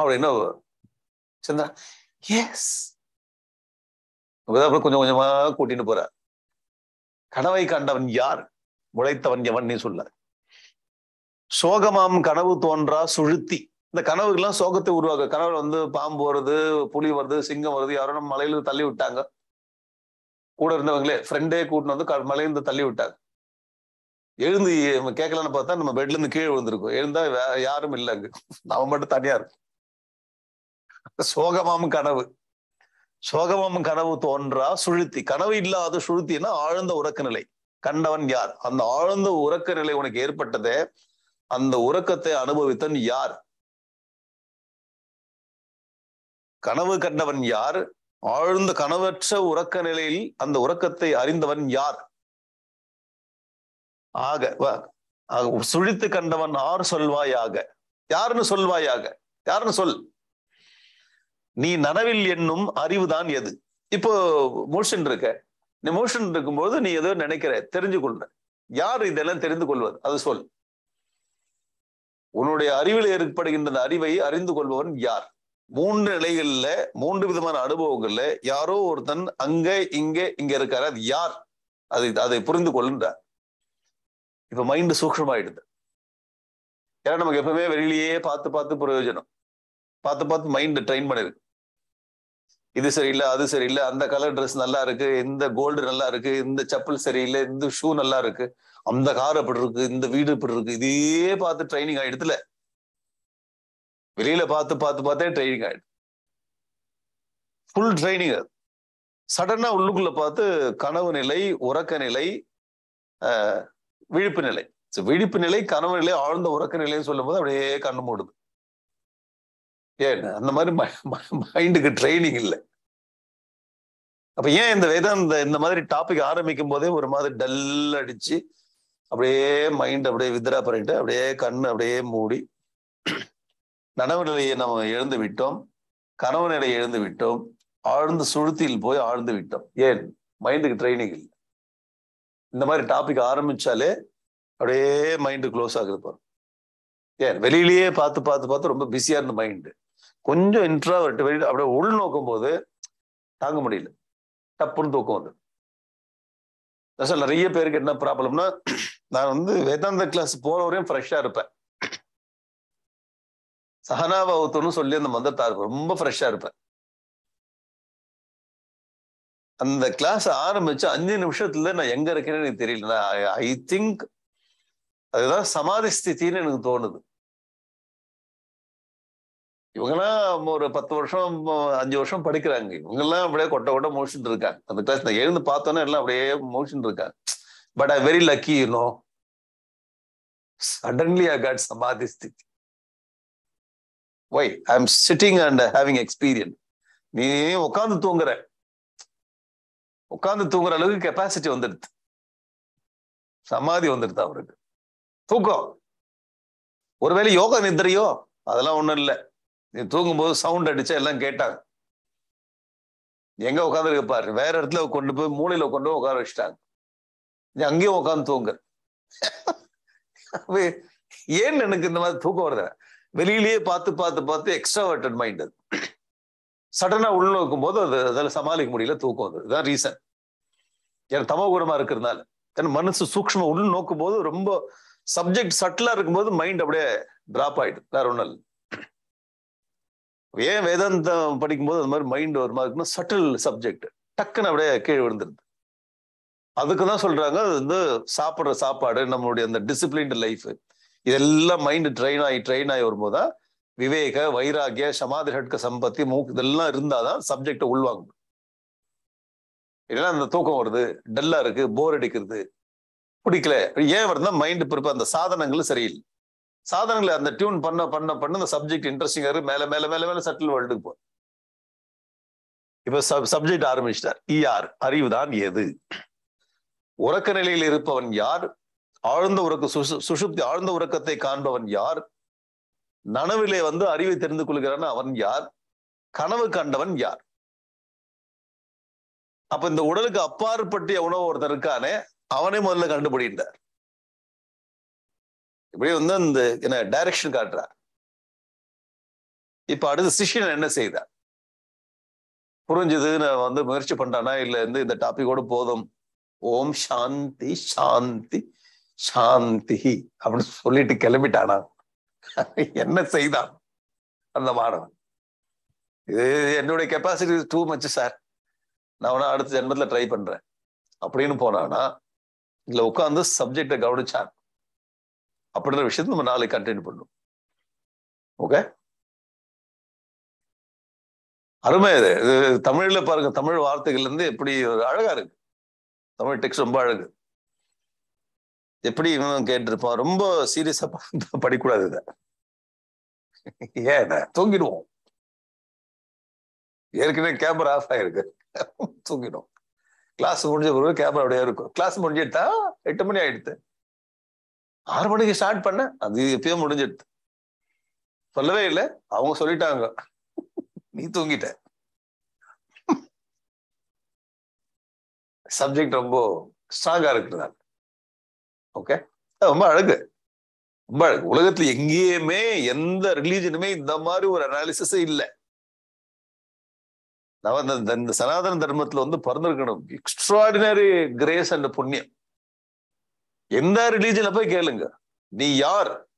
அப்படின்னு சந்திரா எஸ் கொஞ்சம் கொஞ்சமா கூட்டிட்டு போற கனவை கண்டவன் யார்? முளைத்தவன் எவன்? நீ சொல்ல. சோகமாம் கனவு தோன்றா சுழுத்தி. இந்த கனவுகள்லாம் சோகத்தை உருவாக்க. கனவுல வந்து பாம்பு வருது புலி வருது சிங்கம் வருது யாரோ நம்ம மலையில தள்ளி விட்டாங்க. கூட இருந்தவங்களே ஃப்ரெண்டே கூட்டின்னு வந்து மலையிலிருந்து தள்ளி விட்டாங்க. எழுந்து கேட்கலான்னு பார்த்தா நம்ம பெட்ல இருந்து கீழே விழுந்திருக்கோம். எழுந்தா யாரும் இல்லை அங்க. நாம மட்டும் தனியா இருக்கும் சோகமாம் கனவு. சோகமாம் கனவு தோன்றா சுழுத்தி. கனவு இல்லாத சுழுத்தினா ஆழ்ந்த உறக்க நிலை கண்டவன் யார்? அந்த ஆழ்ந்த உறக்க நிலை உனக்கு ஏற்பட்டதே அந்த உறக்கத்தை அனுபவித்தன் யார்? கனவு கண்டவன் யார்? ஆழ்ந்த கனவற்ற உறக்க நிலையில் அந்த உறக்கத்தை அறிந்தவன் யார்? ஆக சுழித்து கண்டவன் ஆர் சொல்வாயாக. யாருன்னு சொல்வாயாக? யாருன்னு சொல்? நீ நனவில் என்னும் அறிவுதான் எது? இப்போ மோஷன் இருக்க. நீ மோஷன் இருக்கும்போது நீ ஏதோ நினைக்கிற தெரிஞ்சு கொள்ற யார் இதெல்லாம் தெரிந்து கொள்வது? அது சொல். உன்னுடைய அறிவில் ஏற்படுகின்ற அந்த அறிவை அறிந்து கொள்பவன் யார்? மூன்று நிலைகள்ல மூன்று விதமான அனுபவங்கள்ல யாரோ ஒருத்தன் அங்க இங்க இங்க இருக்காரு. அது யார்? அது அதை புரிந்து கொள்ளுன்றார் இப்ப மைண்ட் சூக்ஷமாயிடுது. ஏன்னா நமக்கு எப்பவுமே வெளியிலேயே பார்த்து பார்த்து பிரயோஜனம். பார்த்து பார்த்து மைண்ட் ட்ரெயின் பண்ணிருக்கு. இது சரியில்லை அது சரியில்லை அந்த கலர் ட்ரெஸ் நல்லா இருக்கு இந்த கோல்டு நல்லா இருக்கு இந்த செப்பல் சரியில்லை இந்த ஷூ நல்லா இருக்கு அந்த கார் அப்படி இருக்கு இந்த வீடு இப்படி இருக்கு இதே பார்த்து ட்ரைனிங் ஆயிடுதுல வெளியில பார்த்து பார்த்து பார்த்தே ட்ரைனிங் ஆயிடுது ஃபுல் ட்ரைனிங் அது சடனா உள்ளுக்குள்ள பார்த்து கனவு நிலை உறக்க நிலை விழிப்பு நிலை. விழிப்பு நிலை கனவு நிலை ஆழ்ந்த உறக்க நிலைன்னு சொல்லும் போது அப்படியே கண்ணு மூடுது. ஏன் அந்த மாதிரி மைண்டுக்கு ட்ரைனிங் இல்லை. அப்ப ஏன் இந்த வேதாந்த இந்த மாதிரி டாபிக் ஆரம்பிக்கும் போதே ஒரு மாதிரி டல் அடிச்சு அப்படியே மைண்ட் அப்படியே வித்ரா பண்ணிட்டு அப்படியே கண் அப்படியே மூடி நனவு நிலையை நம்ம எழுந்து விட்டோம் கனவு நிலையை எழுந்து விட்டோம் ஆழ்ந்து சுழுத்தியில் போய் ஆழ்ந்து விட்டோம். ஏன்? மைண்டுக்கு ட்ரைனிங் இல்லை. இந்த மாதிரி டாபிக் ஆரம்பிச்சாலே அப்படியே மைண்டு க்ளோஸ் ஆகுது பாருங்க ஏன்? வெளியிலேயே பார்த்து பார்த்து பார்த்து ரொம்ப பிஸியா இருந்த மைண்டு கொஞ்சம் இன்ட்ராவர்ட் வெளியில அப்படியே உள் நோக்கும் போது தாங்க முடியல. டப்புன்னு தூக்கம் வந்து சார் நிறைய பேருக்கு என்ன ப்ராப்ளம்னா நான் வந்து வேதாந்த கிளாஸ் போன வரையும் ஃப்ரெஷ்ஷா இருப்பேன். சஹனா சொல்லி அந்த மந்தத்தார் இருப்பேன் ரொம்ப ஃப்ரெஷ்ஷாக இருப்பேன். அந்த கிளாஸ் ஆரம்பிச்சு அஞ்சு நிமிஷத்துல நான் எங்க இருக்கேன்னு எனக்கு தெரியல. ஐ திங்க் அதுதான் சமாதி ஸ்தித்தின்னு எனக்கு தோணுது. இவங்கெல்லாம் ஒரு பத்து வருஷம் அஞ்சு வருஷம் படிக்கிறாங்க. இவங்கெல்லாம் அப்படியே கொட்ட கொட்ட மோஷன் இருக்காங்க. அந்த கிளாஸ் நான் எழுந்து பார்த்தோன்னே எல்லாம் அப்படியே மோஷின் இருக்காங்க. But I very lucky you know suddenly I got சமாதி ஸ்திதி why I am sitting and having experience நீ உட்காந்து தூங்குற. உட்காந்து தூங்குற அளவுக்கு கெப்பாசிட்டி வந்துடுது. சமாதி வந்துடுது அவருக்கு. தூக்கம். ஒருவேளை யோகா நிதிரையோ அதெல்லாம் ஒண்ணும் இல்லை. நீ தூங்கும்போது சவுண்ட் அடிச்சா எல்லாம் கேட்டாங்க. எங்க உட்காந்துருக்க பாரு வேற இடத்துல கொண்டு போய் மூளையில கொண்டு போய் உட்கார வச்சுட்டாங்க. நீ அங்கேயும் உட்காந்து தூங்க. ஏன் எனக்கு இந்த மாதிரி தூக்கம் வருது? வெளியிலேயே பார்த்து பார்த்து பார்த்து எக்ஸ்ட்ராவர்டட் மைண்ட் அது. சடனா உள்நோக்கும் போது அது அதில் சமாளிக்க முடியல தூக்கம் அது இதுதான் ரீசன் எனக்கு தமோகுணமா இருக்கிறதுனால. ஏன்னா மனசு சூக்ஷ்ம உள் நோக்கும் போது ரொம்ப சப்ஜெக்ட் சட்டிலா இருக்கும்போது மைண்ட் அப்படியே டிராப் ஆயிடுது. வேற ஒன்றும் இல்லை. ஏன் வேதாந்தம் படிக்கும்போது அந்த மாதிரி மைண்ட் ஒரு மாதிரி இருக்குன்னா சட்டில் சப்ஜெக்ட் டக்குன்னு அப்படியே கீழே விழுந்துருது. அதுக்கு தான் சொல்றாங்க அது வந்து சாப்பிட்ற சாப்பாடு நம்மளுடைய அந்த டிசிப்ளின்டு லைஃப் இதெல்லாம் மைண்டு ட்ரெயின் ஆகி ட்ரெயின் ஆகி வரும்போது தான் விவேக வைராகிய சமாதி ஹட்க சம்பத்தி மூக்கு இதெல்லாம் இருந்தாதான் சப்ஜெக்டை உள்வாங்க. இல்லைன்னா அந்த தூக்கம் வருது டல்லா இருக்கு போர் அடிக்கிறது. பிடிக்கல. ஏன் வருதுன்னா மைண்டு பிறப்பு அந்த சாதனங்கள் சரியில்லை. சாதனங்களை அந்த டியூன் பண்ண பண்ண பண்ண அந்த சப்ஜெக்ட் இன்ட்ரெஸ்டிங்காக இருக்கு மேல மேல மேல மேல சட்டில் வேர்ல்டுக்கு போ சப் சப்ஜெக்ட் ஆரம்பிச்சிட்டார். அறிவு தான் எது? உறக்க நிலையில் இருப்பவன் யார்? ஆழ்ந்த உறக்க சுஷுப்தி ஆழ்ந்த உறக்கத்தை காண்பவன் யார்? நனவிலே வந்து அறிவை தெரிந்து கொள்கிறான் அவன் யார்? கனவு கண்டவன் யார்? அப்ப இந்த உடலுக்கு அப்பாற்பட்டிய உணவு ஒருத்தர் இருக்கானே அவனே முதல்ல கண்டுபிடிந்தார் இப்படி வந்து அந்த என்ன டைரக்ஷன் காட்டுறார். இப்ப அடுத்து சிஷியன் என்ன செய்தார்? புரிஞ்சது நான் வந்து முயற்சி பண்றானா இல்ல வந்து இந்த டாபிக்கோட போதும். ஓம் சாந்தி சாந்தி சாந்தி அப்படின்னு சொல்லிட்டு கிளம்பிட்டானா? என்ன செய்தான்? அந்த மாணவன். இது என்னுடைய கெப்பாசிட்டி டூ மச் சார் நான் வேணா அடுத்த ஜென்மத்துல ட்ரை பண்றேன். அப்படின்னு போனானா இதுல உட்காந்து சப்ஜெக்டை கவனிச்சான். அப்படின்ற விஷயத்த நம்ம நாளைக்கு கண்டினியூ பண்ணும் ஓகே அருமை இது. தமிழ்ல பாருங்க தமிழ் வார்த்தைகள்ல இருந்து எப்படி அழகா இருக்கு. தமிழ் டெக்ஸ்ட் ரொம்ப அழகு. எப்படி இவன் கேட்டிருப்பான்? ரொம்ப சீரியஸா படிக்கூடாது இத. ஏன் தூங்கிடுவோம். ஏற்கனவே கேமரா ஆஃப் ஆயிருக்கு. தூங்கிடும் கிளாஸ் முடிஞ்ச பிறகு கேமரா அப்படியே இருக்கும். கிளாஸ் முடிஞ்சிட்டா எட்டு மணி ஆயிடுது ஆறு மணிக்கு ஸ்டார்ட் பண்ண அது எப்பயோ முடிஞ்சிடுது. சொல்லவே இல்லை அவங்க சொல்லிட்டாங்க. நீ தூங்கிட்ட. சப்ஜெக்ட் ரொம்ப ஸ்ட்ராங்கா இருக்கிறதால ஓகே ரொம்ப அழகு. ரொம்ப அழகு. உலகத்துல எங்கேயுமே எந்த ரிலீஜனுமே இந்த மாதிரி ஒரு அனாலிசிஸ் இல்லை. நான் இந்த சனாதன தர்மத்துல வந்து பிறந்திருக்கணும். எக்ஸ்ட்ராடினரி கிரேஸ் அண்ட் புண்ணியம். எந்த ரிலீஜன்ல போய் கேளுங்க. நீ யார்?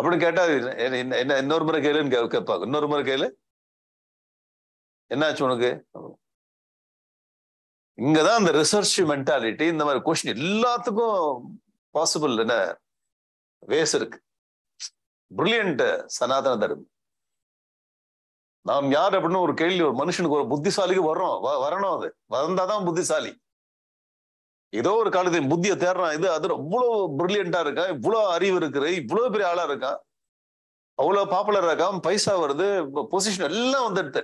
அப்படின்னு கேட்டா என்ன இன்னொரு முறை கேளுன்னு கேட்பாங்க. இன்னொரு முறை கேளு. என்னாச்சு உனக்கு? இங்கதான் அந்த ரிசர்ச் மென்டாலிட்டி இந்த மாதிரி கொஸ்டின் எல்லாத்துக்கும் பாசிபிள் என்ன வேஸ் இருக்கு. பிரில்லியன்ட் சனாதன தர்மம். நாம் யார் அப்படின்னு ஒரு கேள்வி ஒரு மனுஷனுக்கு ஒரு புத்திசாலிக்கு வர்றோம். வரணும் அது. வந்தாதான் புத்திசாலி. ஏதோ ஒரு காலத்தில் புத்திய தேடுறான் இது அது அவ்வளவு பிரில்லியண்டா இருக்கா? இவ்வளவு அறிவு இருக்குது. இவ்வளவு பெரிய ஆளா இருக்கா? அவ்வளவு பாப்புலரா இருக்கா? பைசா வருது. பொசிஷன் எல்லாம் வந்துடுது.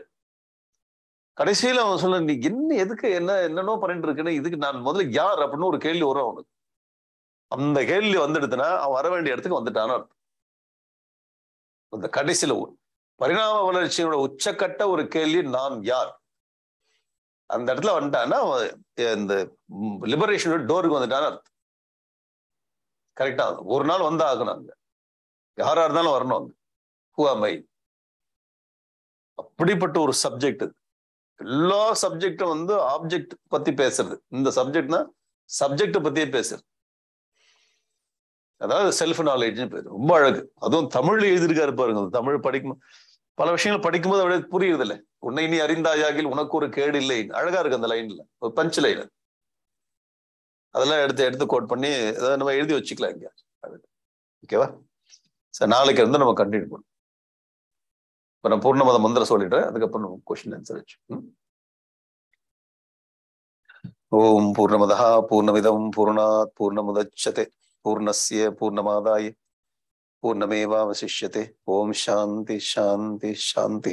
கடைசியில அவன் சொல்ல நீ என்ன எதுக்கு என்ன என்னென்னோ பண்ணிட்டு இருக்குன்னு இதுக்கு நான் முதல்ல யார்? அப்படின்னு ஒரு கேள்வி வரும் அவனுக்கு. அந்த கேள்வி வந்துடுதுன்னா அவன் வர வேண்டிய இடத்துக்கு வந்துட்டான்னு அர்த்தம். அந்த கடைசியில பரிணாம வளர்ச்சியோட உச்சக்கட்ட ஒரு கேள்வி நான் யார்? அந்த இடத்துல வந்துட்டான்னா இந்த லிபரேஷனோட டோருக்கு வந்துட்டான்னு அர்த்தம். கரெக்டா ஒரு நாள் வந்தா ஆகணும் அங்க. யாரா இருந்தாலும் வரணும் அங்க. ஹூஆமை அப்படிப்பட்ட ஒரு சப்ஜெக்ட் இது எல்லா சப்ஜெக்டும் வந்து ஆப்ஜெக்ட் பத்தி பேசுறது. இந்த சப்ஜெக்ட்னா சப்ஜெக்ட பத்தியே பேசுறது. அதாவது செல்ஃப் நாலேஜ்னு பேர். ரொம்ப அழகு. அதுவும் தமிழ் எழுதியிருக்காரு பாருங்க தமிழ் படிக்கும் பல விஷயங்கள் படிக்கும்போது அப்படியே புரியுது இல்லை உன்னை நீ அறிந்தாயாகில் உனக்கு ஒரு கேடு இல்லை. அழகா இருக்கு அந்த லைன்ல ஒரு பஞ்ச் லைன் அதெல்லாம் எடுத்து எடுத்து கோட் பண்ணி ஏதாவது நம்ம எழுதி வச்சுக்கலாம் இங்க. ஓகேவா சார் நாளைக்கு இருந்து நம்ம கண்டினியூ பண்ணும் இப்ப நான் பூர்ணமத மந்திரம் சொல்லிடுறேன். அதுக்கப்புறம் நம்ம கொஸ்டின் ஆன்சர் வச்சு. ஓம் பூர்ணமதா பூர்ணமிதம் பூர்ணாத் பூர்ணமுதச்சதே. பூர்ணஸ்ய பூர்ணமாதாய. பூர்ணமேவாவசிஷ்யதே ஓம் சாந்தி சாந்தி சாந்தி